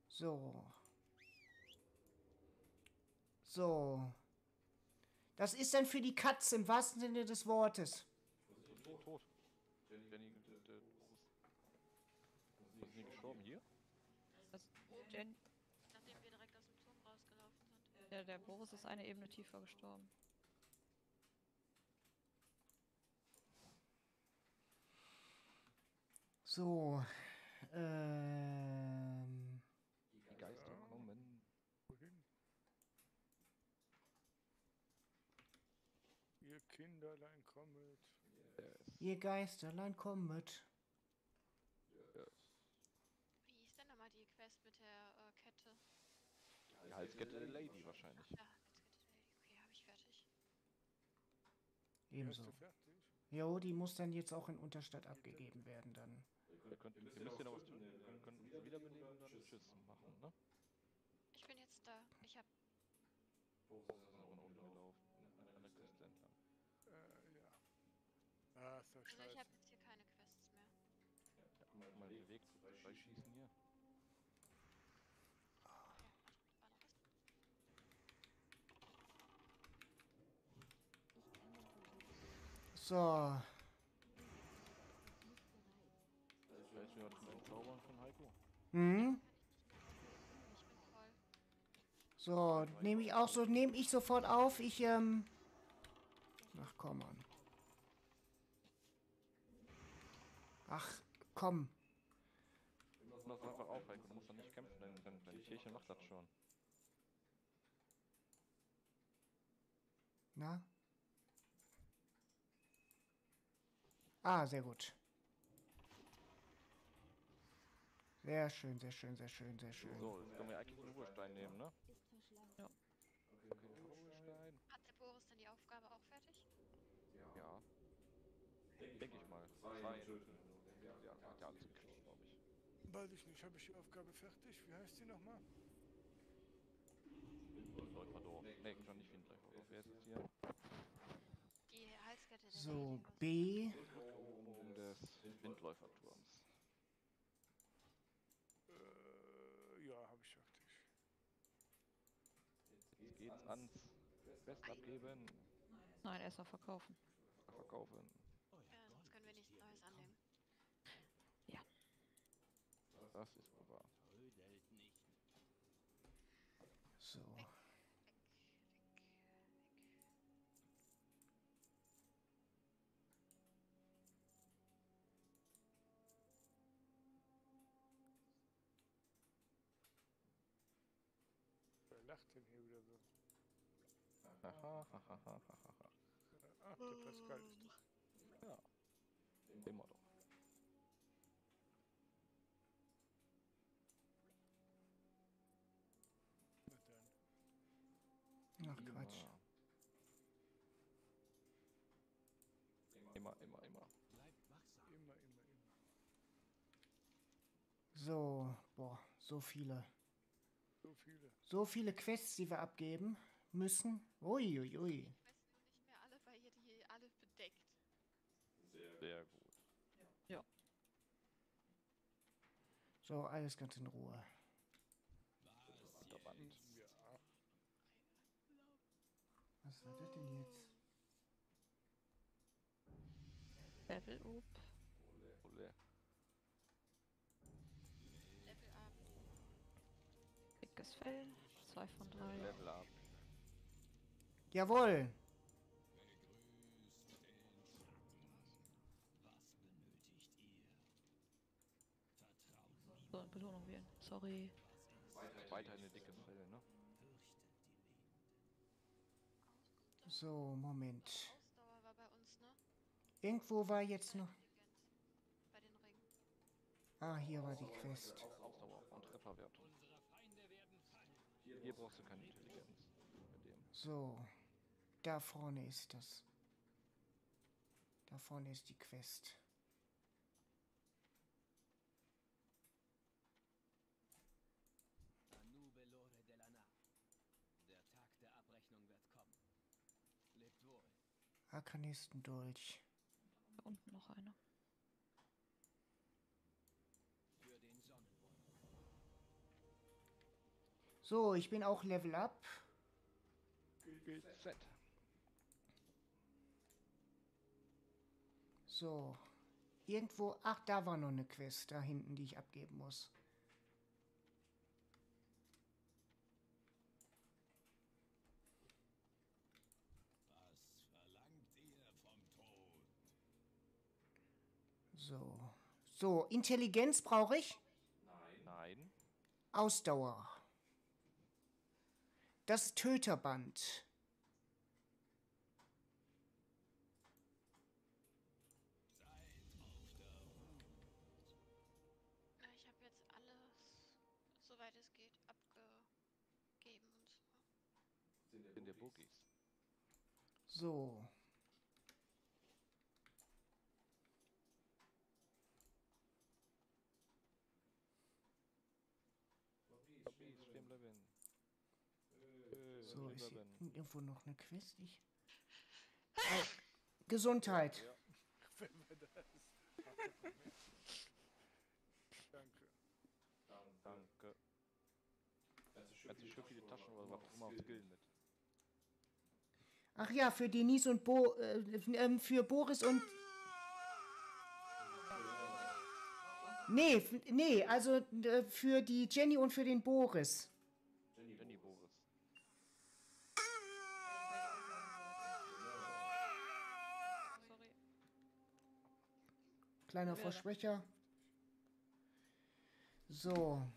So. So. Das ist dann für die Katze im wahrsten Sinne des Wortes. Tot. Tot. Jenny, Jenny, äh, ist nie gestorben hier? Das Jen, Nachdem wir direkt aus dem Turm rausgelaufen sind. der, der Boris ist eine Ebene tiefer gestorben. So. Ähm. Die Geister kommen. Wohin? Ihr Kinderlein kommet. Yes. Ihr Geisterlein kommet. Wie hieß denn nochmal die Quest mit der äh, Kette? Die Halskette der Lady wahrscheinlich. Ja, Halskette Lady. Okay, habe ich fertig. Ebenso. Jo, die muss dann jetzt auch in Unterstadt abgegeben werden dann. Ihr, könnt, ihr müsst ja noch was tun. Wir können, uns wiederbeleben und dann Tschüss machen, ne? Ich bin jetzt da. Ich habe Wo ist das nach unten gelaufen? An der Küste entlang. Äh, ja. Ah, so also ich habe jetzt hier keine Quests mehr. Ja, guck mal, mal bewegt. Drei Schießen hier. Was? So. Vielleicht wieder zum Entzaubern von Heiko. Hm? Ich bin voll. So, nehme ich auch so, nehme ich sofort auf. Ich, ähm. Ach, komm an. Ach, komm. Mach einfach auf, Heiko. Du musst doch nicht kämpfen, dein, dein, dein Tierchen macht das schon. Na? Ah, sehr gut. Sehr schön, sehr schön, sehr schön, sehr schön. So, jetzt können wir eigentlich einen Ruhestein nehmen, ne? Ist. Ja. Okay, Ruhestein. Hat der Boris dann die Aufgabe auch fertig? Ja. Denke ich mal. Zwei. Ja, ja, hat ja alles gekriegt, glaube ich. Weiß ich nicht, habe ich die Aufgabe fertig? Wie heißt die nochmal? Windläuferdorf. Nee, schon nicht Windläuferdorf. Wer ist jetzt hier? Die Halskette der So, B. Um des Windläuferturms. Äh, ja, habe ich fertig. Jetzt geht's ans Quest abgeben. Nein, erstmal verkaufen. Verkaufen. Das ist wohl wahr. So. Weg, weg, weg. Wer lacht denn hier wieder so? Haha, haha, haha, haha. Ach, der Pascal ist doch. Ja. Immer doch. So, boah, so viele. So viele. So viele Quests, die wir abgeben müssen. Uiuiui. Ui, ui. Ich weiß nicht mehr alle, weil ihr die alle bedeckt. Sehr gut. So, alles ganz in Ruhe. Wanderband. Ja. Was war das denn jetzt? Level up. Ole. Level up. Dickes Fell. Zwei von drei. Level up. Jawohl. So, Belohnung wählen. Sorry. Weiter eine dicke Fell, ne? So, Moment. Ausdauer war bei uns, ne? Irgendwo war jetzt noch. Intelligenz. Bei den Ringen. Ah, hier war die Quest. Ausdauer und Trefferwertung. Hier brauchst du keine Intelligenz. Mit dem. So, da vorne ist das. Da vorne ist die Quest. Der Tag der Abrechnung wird kommen. Lebt wohl. Arkanistendolch. Da unten noch einer. So, ich bin auch Level Up. GZ. So. Irgendwo. Ach, da war noch eine Quest da hinten, die ich abgeben muss. Was verlangt ihr vom Tod? So. So, Intelligenz brauche ich. Nein. Ausdauer. Das Töterband. Na, ich habe jetzt alles, soweit es geht, abgegeben und so. In der Boogies. So. Boogies, stehen bleiben. Äh, So, stehen ist hier bleiben. Irgendwo noch eine Quest? Ich. Oh, Gesundheit. Ja. Wenn wir das. Danke. Danke. Hat sich schön viele Taschen oder was auch immer auf Skill mit. Ach ja, für Denise und Bo, äh, ähm, für Boris und. Nee, nee, also äh, für die Jenny und für den Boris. Kleiner? Versprecher. So.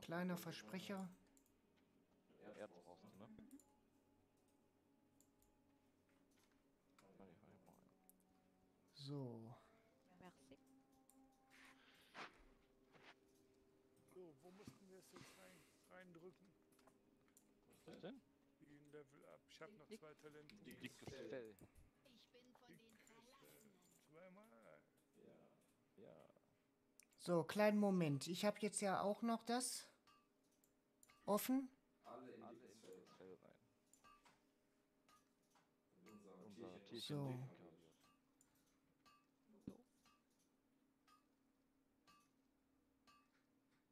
Kleiner Versprecher. Erz brauchst du, ne? So. Merci. So, wo mussten wir es jetzt rein, reindrücken? Was denn? Die Level up. Ich habe noch zwei Talente. Dickes Fell. Ich bin von den Verlassenen. Zweimal. Ja. So, kleinen Moment. Ich habe jetzt ja auch noch das offen. Alle in die Fell rein. Unser Unser Tierchen. Tierchen So. reinkarniert.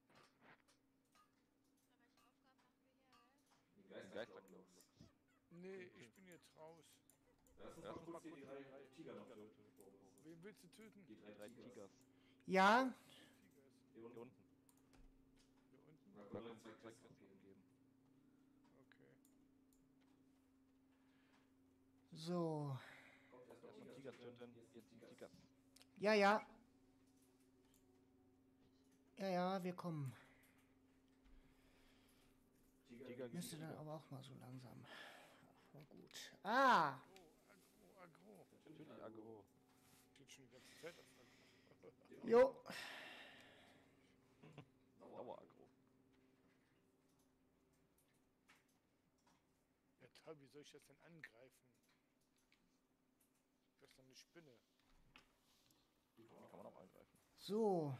So, welche Aufgaben machen wir hier jetzt? Die Geisterglock. Geisterglock. Nee, ich bin jetzt raus. Lass uns Lass mal kurz hier die drei drei Tiger noch töten. Wen willst du töten? Die Drei drei Tigers. Tigers. Ja, Tigers. Hier Hier unten. Hier unten? Da Da können wir zwei Quests abgeben. Okay. so. Kommt erst mal Erstmal Tigers töten. Jetzt die Tigers. Ja, ja. Ja, ja, wir kommen. Tiger, Müsste dann aber auch mal so langsam. Aber gut. Ah, Oh, Agro, Agro. Natürlich aggro. Steht schon die ganze Zeit auf Agro. jo. Dauer aggro. Ja toll, wie soll ich das denn angreifen? Das ist doch eine Spinne. Die kann man auch angreifen. So.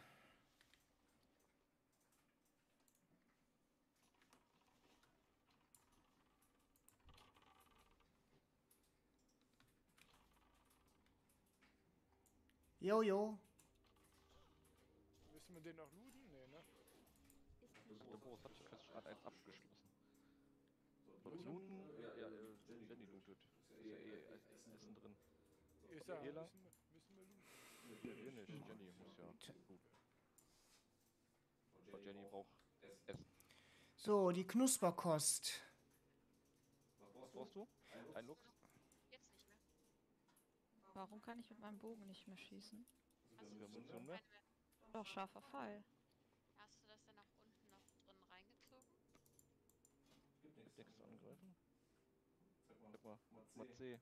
Jojo. Müssen wir den noch looten? Nee, ne? Der Boris hat schon 1 abgeschlossen. So, Und Looten, Ja, ja, ja, äh, Jenny Jenny lootet. Ist Ist ja ja eh Essen Essen drin. Ich sag, Hela? müssen wir, müssen wir looten. Wir nicht, Jenny muss ja looten. Aber Jenny braucht Essen. So, die Knusperkost. Was brauchst du? Ein Lux? Warum kann ich mit meinem Bogen nicht mehr schießen? Du haben Munition mehr? Doch, scharfer Pfeil. Hast du das denn nach unten noch drin reingezogen? Gibt nichts. Dex angreifen? Sag Sag mal, mal C.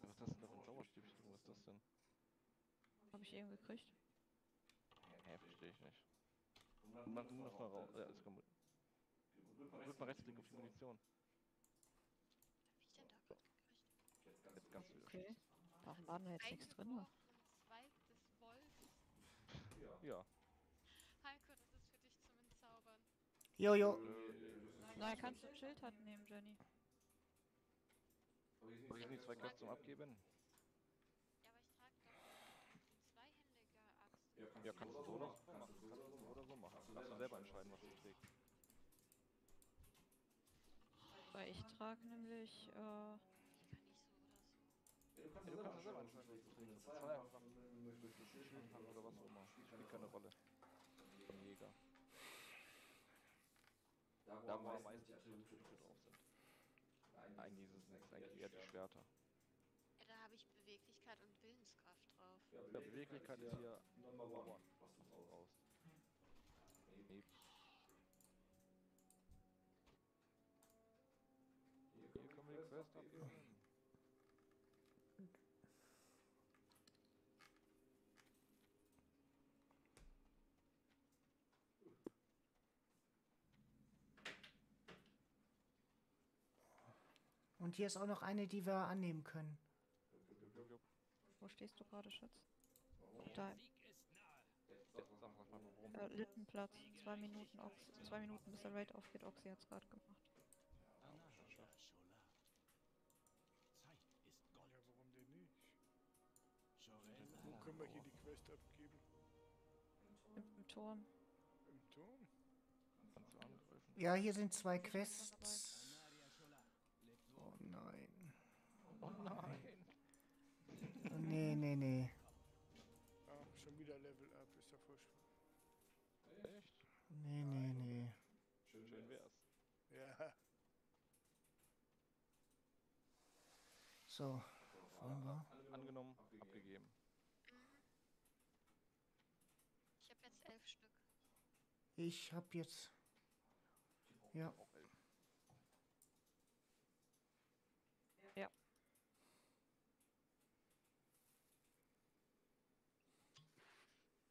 Was ist das denn da für ein Sauerstäbchen? Was ist das denn? Hab ich eben gekriegt. Hä, verstehe ich nicht. Mach, mach mal raus. Ja, jetzt komm. Drück mal Rechtsklick auf die Munition. Hab ich denn da gerade gekriegt? Jetzt ganz. Okay. Warum war denn jetzt nichts drin? Zweig des Wolfs. Ja. Heiko, das ist für dich zum Entzaubern. Jojo. Na, kannst du ein Schild hat nehmen, Jenny. Hier sind die zwei Köpfe zum Abgeben. Ja, aber ich trage doch zweihändige Axt. Ja, kannst du so noch machen. Kannst du so oder so machen. Darfst du selber entscheiden, was du trägst. Weil ich trage nämlich, äh, Die kann ich so oder so. Ja, du kannst ja selber entscheiden, was du trägst. Das zwei einfach du oder was auch immer. Spielt keine Rolle. Vom Jäger. Da, wo am meisten die Attribute drauf sind. Eigentlich ist es eigentlich eher die Schwerter. Ja, da habe ich Beweglichkeit und Willenskraft drauf. Ja, Beweglichkeit ist hier Number One, was du brauchst. Nee. Hier können wir die Quest abgeben. Und hier ist auch noch eine, die wir annehmen können. wo stehst du gerade, Schatz? Da, äh, Littenplatz. Zwei Minuten, Ox zwei Minuten bis der Raid aufgeht. Oxy hat's gerade gemacht. Ja, warum denn nicht? Wo können wir hier die Quest abgeben? Im, im Turm. Im Turm? Kannst du angreifen. Ja, hier sind zwei Quests. Oh nein. Oh nein! Oh, nee, nee, nee. Ah, schon wieder Level Up, ist ja furchtbar. Echt? Nee, nee, nee. Schön wär's. Ja, So, wollen wir? Angenommen, abgegeben. Ich habe jetzt elf Stück. Ich hab jetzt. Ja. Auch elf.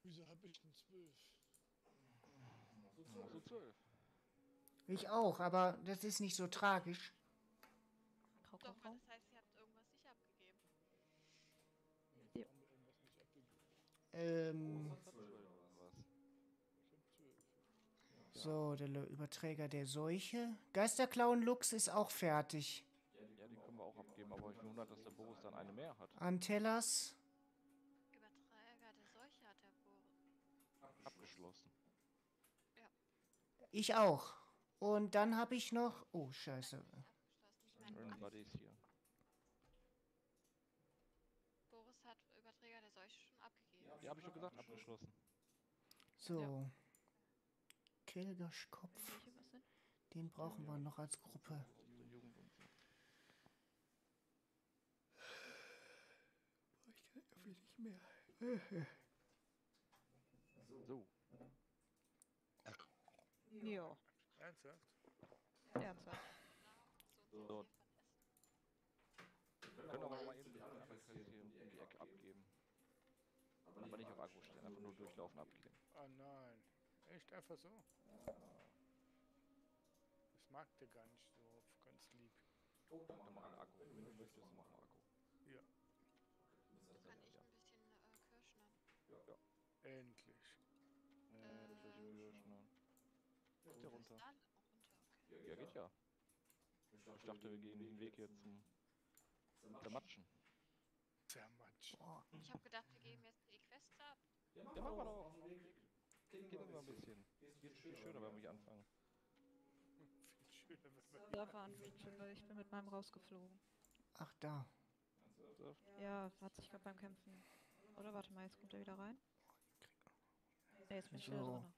wieso habe ich denn zwölf? Noch so zwölf. Ich auch, aber das ist nicht so tragisch. Kau, kau, Doch, das heißt, ihr habt irgendwas nicht abgegeben. Ja. Ähm, so, der Überträger der Seuche. Geisterclown Lux ist auch fertig. Ja, die können wir auch abgeben, aber ich bin wundert, dass der Boris dann eine mehr hat. Antellas. Überträger der Seuche hat der Boris. Abgeschlossen. Ich auch. Und dann habe ich noch. Oh, scheiße. Everybody ist hier. Boris hat Überträger der Seuche schon abgegeben. Ja, habe ich schon gesagt, abgeschlossen. So. Was sind? Den brauchen wir noch als Gruppe. So. Ich kann irgendwie nicht mehr. So. Ja? Ernsthaft. So, Wir können aber mal eben die hier um die Ecke abgeben. Aber nicht auf Agro stellen, einfach nur durchlaufen abgeben. Ah nein. Echt einfach so? Das mag der gar nicht so ganz lieb. Oh, dann machen wir alle Agro. Wenn du möchtest, machen wir Agro. Ja, So kann ich ein bisschen äh, kirschnern. endlich. Äh, das will ich mir schnell. Ist der runter? Da. Ja, geht ja. Ich dachte, wir gehen den Weg hier zum Zermatschen. Zermatsch. Boah. Ich habe gedacht, wir geben jetzt die Quest ab. Ja, machen wir doch auf dem Weg. Gehen wir mal ein bisschen. Hier ist viel schöner, wenn wir hier anfangen. Viel schöner, wenn man Da war ein Feature, weil ich bin mit meinem rausgeflogen. Ach, da. Ja, hat sich gerade beim Kämpfen. Oder warte mal, jetzt kommt er wieder rein. Ne, jetzt bin ich wieder So. drin.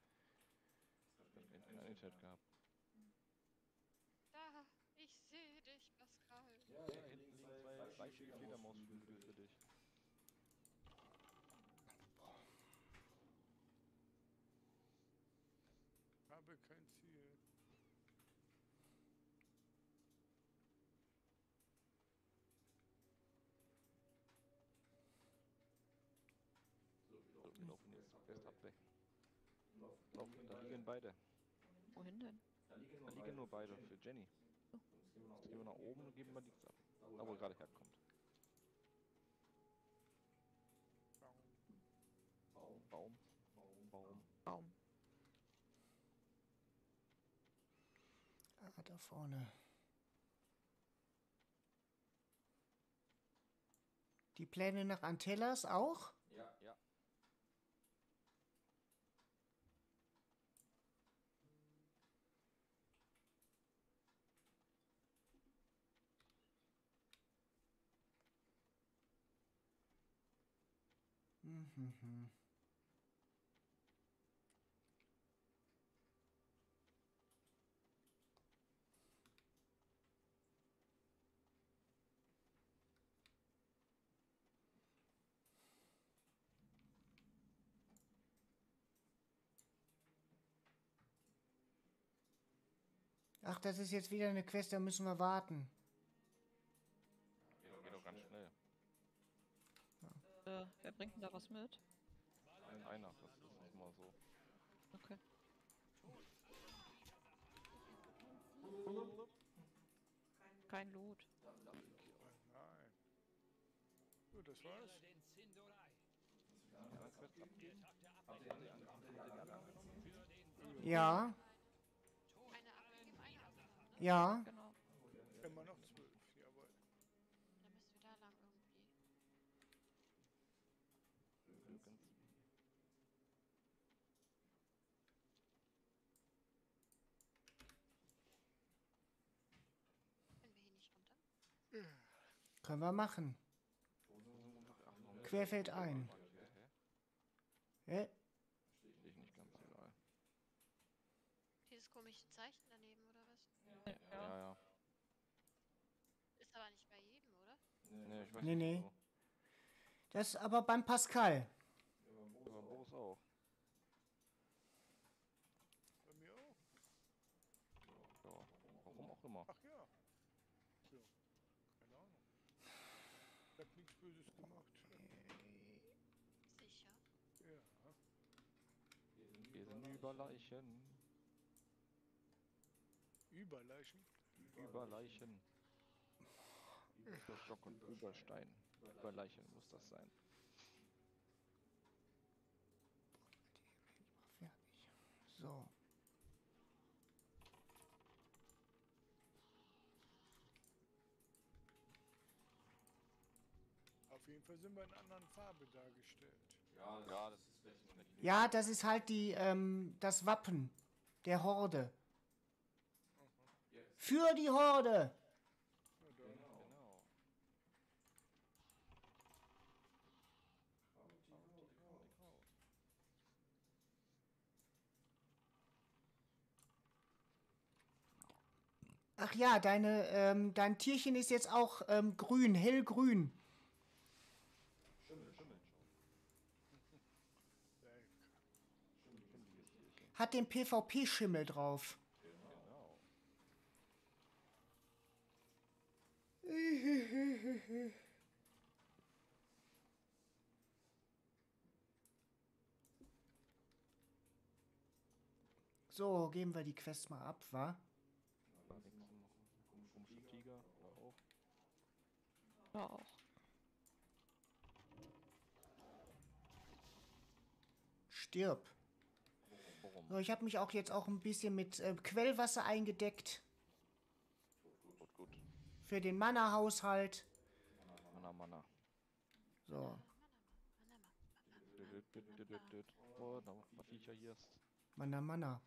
Ich hab kein Internet gehabt. drei Fledermausflügel für dich. Ich habe kein Ziel. So, wir laufen jetzt Westhub weg. Laufen, da liegen beide. Wohin denn? Da liegen nur beide für Jenny. Jetzt gehen wir nach oben und geben mal nichts ab. Da wo er gerade herkommt. Baum. Baum. Baum. Baum. Ah, da vorne. Die Pläne nach Antellas auch? Ja. Ja. Ach, das ist jetzt wieder eine Quest, da müssen wir warten. Äh, wer bringt denn da was mit? Einer, das ist immer so. Okay. Kein Loot. Nein. Gut, das war's. Ja, Quest abgeben. Haben Sie alle an- haben Sie alle angenommen? Ja, Eine abgegeben, eine abgegeben, ne? ja. Genau. Immer noch zwölf, jawohl. Dann müssen wir da lang irgendwie. Übrigens. Können wir hier nicht runter? Können wir machen. Querfeld ein. Hä? Ich nicht ganz egal. Dieses komische Zeichen daneben, oder was? Ja, ja. Ist aber nicht bei jedem, oder? Nee, ich weiß Nee, nicht. nee. Das ist aber beim Pascal. Aber Boris auch. Bei mir auch. Ja, warum auch immer. Ach ja. So. Keine Ahnung. Ich hab nichts Böses gemacht. Sicher. Ja. Wir sind über Leichen. Über Leichen. Über Leichen. Über Stock und über Stein. Über Leichen muss das sein. Fertig. So. Auf jeden Fall sind wir in einer anderen Farbe dargestellt. Ja, ja das ist. Ja, das ist halt die, ähm, das Wappen der Horde. Für die Horde! Ach ja, deine, ähm, dein Tierchen ist jetzt auch ähm, grün, hellgrün. Schimmel, Schimmel. Weg. Schimmeliges Tierchen. Hat den PvP-Schimmel drauf. Genau. So, geben wir die Quest mal ab, wa? Komischer Tiger. Auch. Ja, auch. Stirb. Ich habe mich auch jetzt auch ein bisschen mit äh, Quellwasser eingedeckt. Gut, gut. Für den Mana-Haushalt. Mana, Mana. So. Oh, da Viecher hier. Mana, Mana.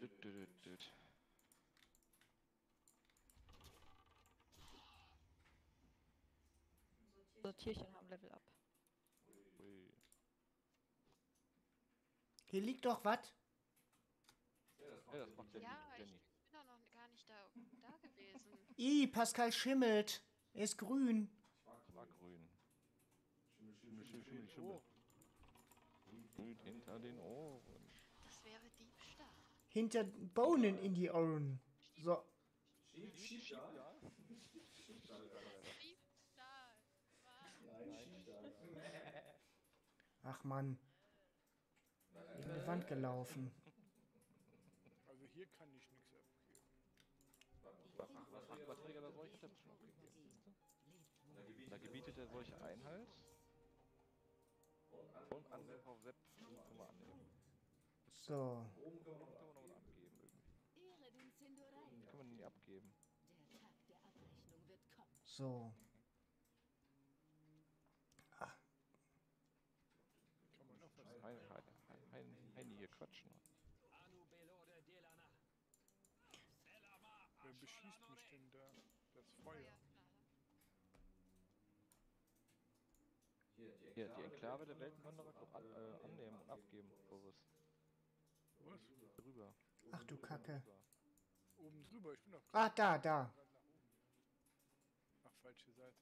Düt, düt, düt, düt. So Tierchen haben Level up. Ui. Hier liegt doch was. Ja, das macht Jenny. Ja, ich, Jenny. ich bin doch noch gar nicht da, da gewesen. [laughs] I, Pascal schimmelt. Er ist grün. Das war grün. Schimmel, Schimmel, Schimmel, Schimmel, Schimmel. Grün hinter den Ohren. Das wäre Diebstahl. Hinter Bohnen in die Ohren. So, Diebstahl. Ach Mann. Gegen die Wand gelaufen. Also hier kann ich nichts abgeben. Hat er schon abgegeben. siehst du? Da gebietet er solche Einhalt. Und Angriff auf Sepp können wir annehmen. So. Oben können wir noch was abgeben irgendwie. Ehre den Sindorai. Können wir nie abgeben. Der Tag der Abrechnung wird kommen. So. Kann man noch was Hein, hein, hein, hein, Heini hier quatschen. Anu Belode Delana. Wer beschießt mich denn da? Das Feuer. Hier, die Enklave der Weltenwanderer an, äh, annehmen und abgeben, Boris. Was? Drüber. Ach du Kacke. Oben drüber, ich bin auf Ah, da, da. Ach, falsche Seite.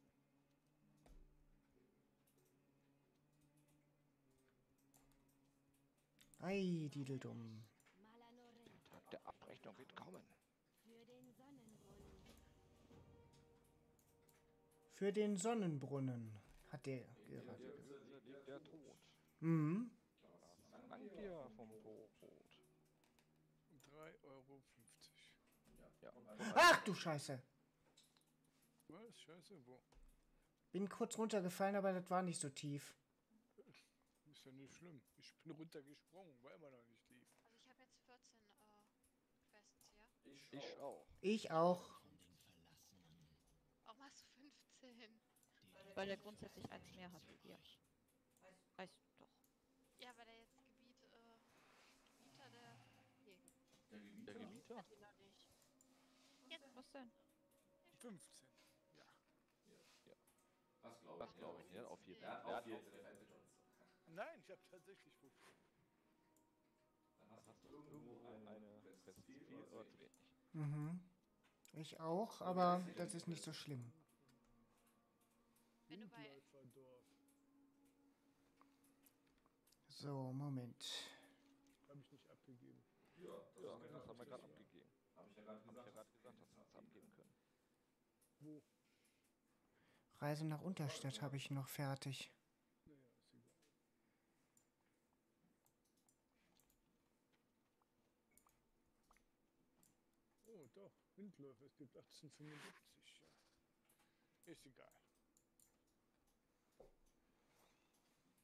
Ei, Dideldum. Malanore. Tag der Abrechnung wird kommen. Für den Sonnenbrunnen. Für den Sonnenbrunnen hat der gerade. liegt der Tod. Mhm. Dank dir vom Tod. 3,50 Euro. Ja. Ach du Scheiße. Was? Scheiße, wo? Bin kurz runtergefallen, aber das war nicht so tief. Ist ja nicht schlimm. Ich bin runtergesprungen, war immer noch nicht tief. Also ich habe jetzt 14 äh, Quests hier. Ich auch. Ich auch. Warum hast du 15? Weil er grundsätzlich eins mehr hat wie ihr. Weißt du doch. Ja, weil er jetzt Gebiet, äh, Gebieter der... Nee, Der Gebieter? noch nicht. Jetzt. Was denn? 15. Ja. Das glaube ich nicht. Auf jeden Der Fall. auch jetzt Elefante Johnson. Nein, ich habe tatsächlich 15. Dann Hast hast du irgendwo eine Quest Quest viel viel oder zu wenig? Mhm. Ich auch, aber das ist nicht so schlimm. Wenn du bei... So, Moment. Habe ich nicht abgegeben. Ja, das, Ja, ist genau das haben wir gerade abgegeben. ja. Hab ich ja gerade gesagt, ja gerade gesagt, dass wir es abgeben können. Wo? Reise nach Unterstadt habe ich noch fertig. Naja, ist egal. Oh, doch. Windläufer. Es gibt 1875. Ja. Ist egal.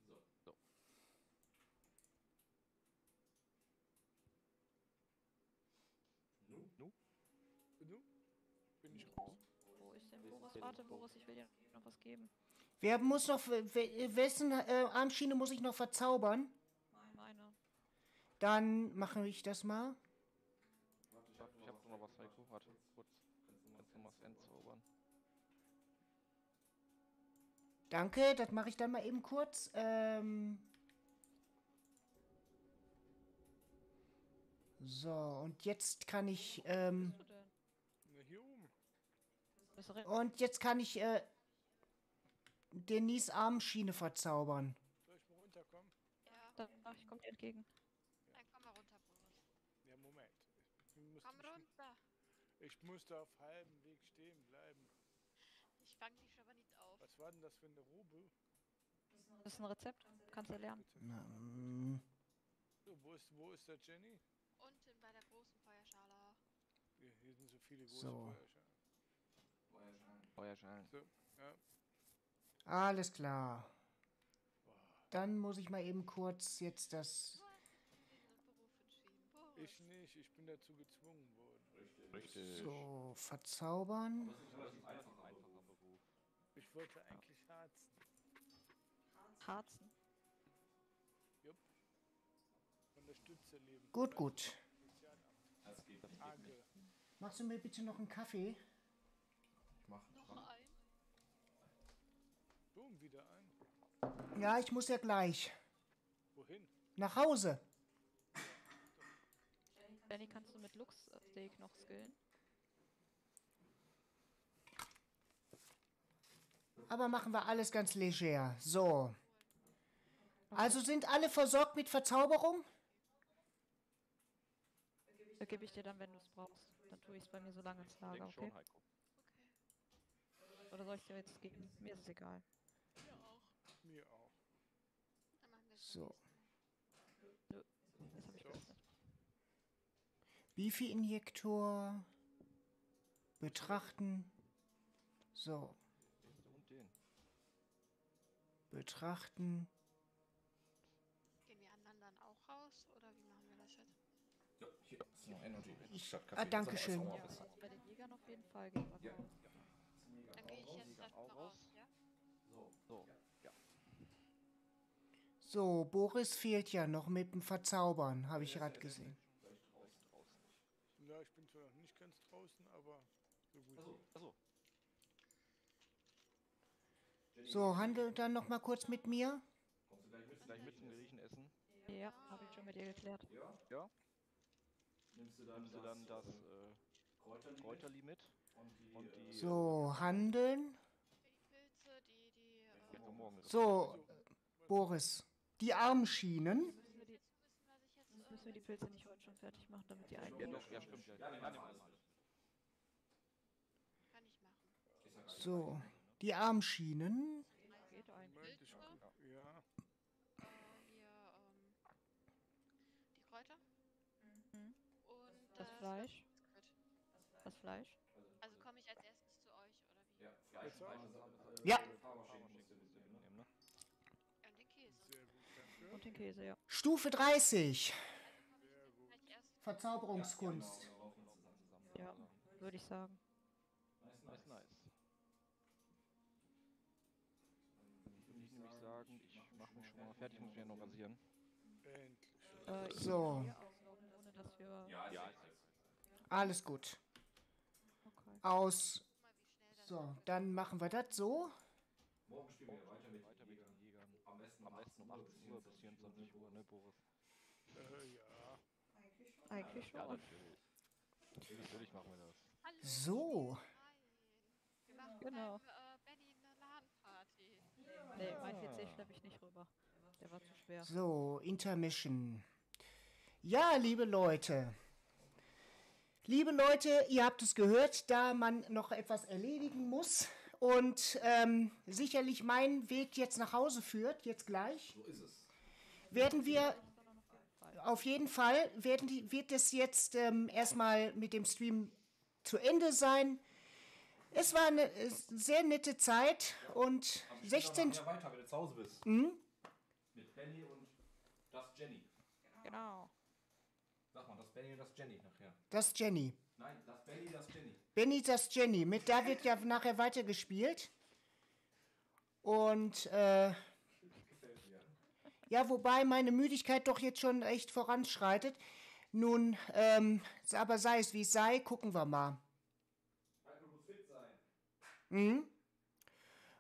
So. So. Nu? Nu? Nu? Bin ich raus. Wo ist denn Wo ist Boris? denn Warte, Boris? Ich will dir noch was geben. Wer muss noch, we- wessen äh, Armschiene muss ich noch verzaubern? Meine. Dann mache ich das mal. Warte, ich habe hab noch was, Heiko. Warte, kurz. Kannst du noch was entzaubern? Danke, das mache ich dann mal eben kurz. Ähm so, und jetzt kann ich, ähm, Was du denn? Na, hier oben. Bist du re- und jetzt kann ich, äh, Denise Armschiene verzaubern. Soll ich mal runterkommen? Ja, Da, ach, ich komm dir entgegen. dann komm mal runter, Boris. Ja, Moment. Ich muss, Komm runter. ich musste auf halbem Weg stehen bleiben. Ich fang dich aber nicht auf. Was war denn das für eine Robe? Das ist ein Rezept. Kannst du lernen. Na, mm, So, wo ist, wo ist der Jenny? Unten bei der großen Feuerschale. Hier, hier sind so viele große So. Feuerschalen. Feuerschein. Feuerschein. So, ja. alles klar. Dann muss ich mal eben kurz jetzt das. Ich nicht, ich bin dazu gezwungen worden. Richtig. Richtig. So, verzaubern. Das ist ein relativ einfacher Einfacher Beruf. Beruf. Ich wollte eigentlich harzen. Harzen. Von der Stütze leben. Gut, gut. Machst du mir bitte noch einen Kaffee? Ich mach. Noch mach. ein. Boom, wieder ein. Ja, ich muss ja gleich. Wohin? Nach Hause. Danny, kannst du mit Lux Steak noch skillen? Aber machen wir alles ganz leger. So. Also sind alle versorgt mit Verzauberung? Da gebe ich dir dann, wenn du es brauchst. Dann tue ich es bei mir so lange ins Lager, Denk okay? schon, Heiko. Okay. Oder soll ich dir jetzt geben? Mir ist es egal. Mir auch. Mir auch. Dann machen wir So. Jetzt habe ich geöffnet. Bifi-Injektor. Betrachten. So. Und den. Betrachten. Gehen die anderen dann auch raus oder wie machen wir das jetzt? Ja, hier ist noch Energy. Ich- Statt ah, Kaffee. danke Sag mal, schön. Ja, also bei den Jägern auf jeden Fall gehen wir Ja. raus. Dann gehe ich jetzt Auch erstmal raus? raus, ja? So. Ja. So, Boris fehlt ja noch mit dem Verzaubern, habe ich gerade gesehen. Ja, ich bin zwar noch nicht ganz draußen, aber so gut. Achso, Achso. So, handel dann noch mal kurz mit mir. kommst du gleich mit? Gleich mit zum Griechen essen. Ja, habe ich schon mit ihr geklärt. Ja. Ja. Nimmst du dann, Nimmst du dann das äh, äh, Kräuterli Kräuterli mit und die, und die. So, handeln. Für die Pilze, die, die, äh, äh. So, Boris. Die Armschienen. Müssen wir die, müssen wir die Pilze nicht heute schon fertig machen, damit die Ja, eigentlich. doch, ja, stimmt. Ja, Ja, ja, kann ich machen. So, die Armschienen. Geht eigentlich. Ja. Äh, hier, ähm, die Kräuter Mhm. und Das äh, Fleisch. Das Fleisch. Also komme ich als erstes zu euch oder wie? Ja, Fleisch. Ja. Fahrmaschinen musst du mitnehmen, ne? Nehmen, ne? Ja, und den Käse. Sehr gut, danke. Und den Käse, ja. Stufe 30. Sehr gut. Vielleicht erst Verzauberungskunst. Ja, würde ich sagen. Nice, Nice, würde ich nämlich sagen, ich mache mich schon mal fertig, muss mich ja noch rasieren. Endlich. Äh, So. hier auslaufen, ohne dass wir. Ja, Ja, ist Alles gut. Okay. Aus. So, dann machen wir das so. Morgen spielen wir weiter mit Weiter den mit Jägern. den Jägern. Am besten um 18 Uhr bis 24 Uhr, ne, Boris? Äh, ja. Eigentlich schon. Ja, natürlich. Natürlich machen wir das. Hallo, So. Wir machen Genau. beim äh, Benny eine LAN-Party. Nee, mein PC schleppe ich nicht rüber. Der war zu schwer. So, Intermission. Ja, liebe Leute. Liebe Leute, ihr habt es gehört, da man noch etwas erledigen muss und ähm, sicherlich mein Weg jetzt nach Hause führt, jetzt gleich, So ist es. werden wir auf jeden Fall, werden die, wird es jetzt ähm, erstmal mit dem Stream zu Ende sein. Es war eine äh, sehr nette Zeit und Aber 16. Ja, weiter, wenn du zu Hause bist. Hm? Mit Benny und das Jenny. Genau. Sag mal, das Benny und das Jenny nachher. Das Jenny. Nein, das Benny, das Jenny. Benny das Jenny. Mit da wird ja nachher weitergespielt. Und äh, ja, wobei meine Müdigkeit doch jetzt schon echt voranschreitet. Nun, ähm, aber sei es wie es sei, gucken wir mal. Michael muss fit sein. Mhm.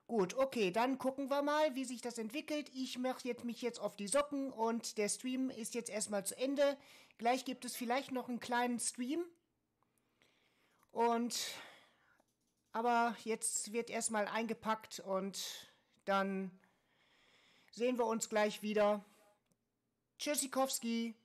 Gut, okay, dann gucken wir mal, wie sich das entwickelt. Ich mache jetzt mich jetzt auf die Socken und der Stream ist jetzt erstmal zu Ende. Gleich gibt es vielleicht noch einen kleinen Stream. Und aber jetzt wird erstmal eingepackt und dann sehen wir uns gleich wieder. Tschüssikowski.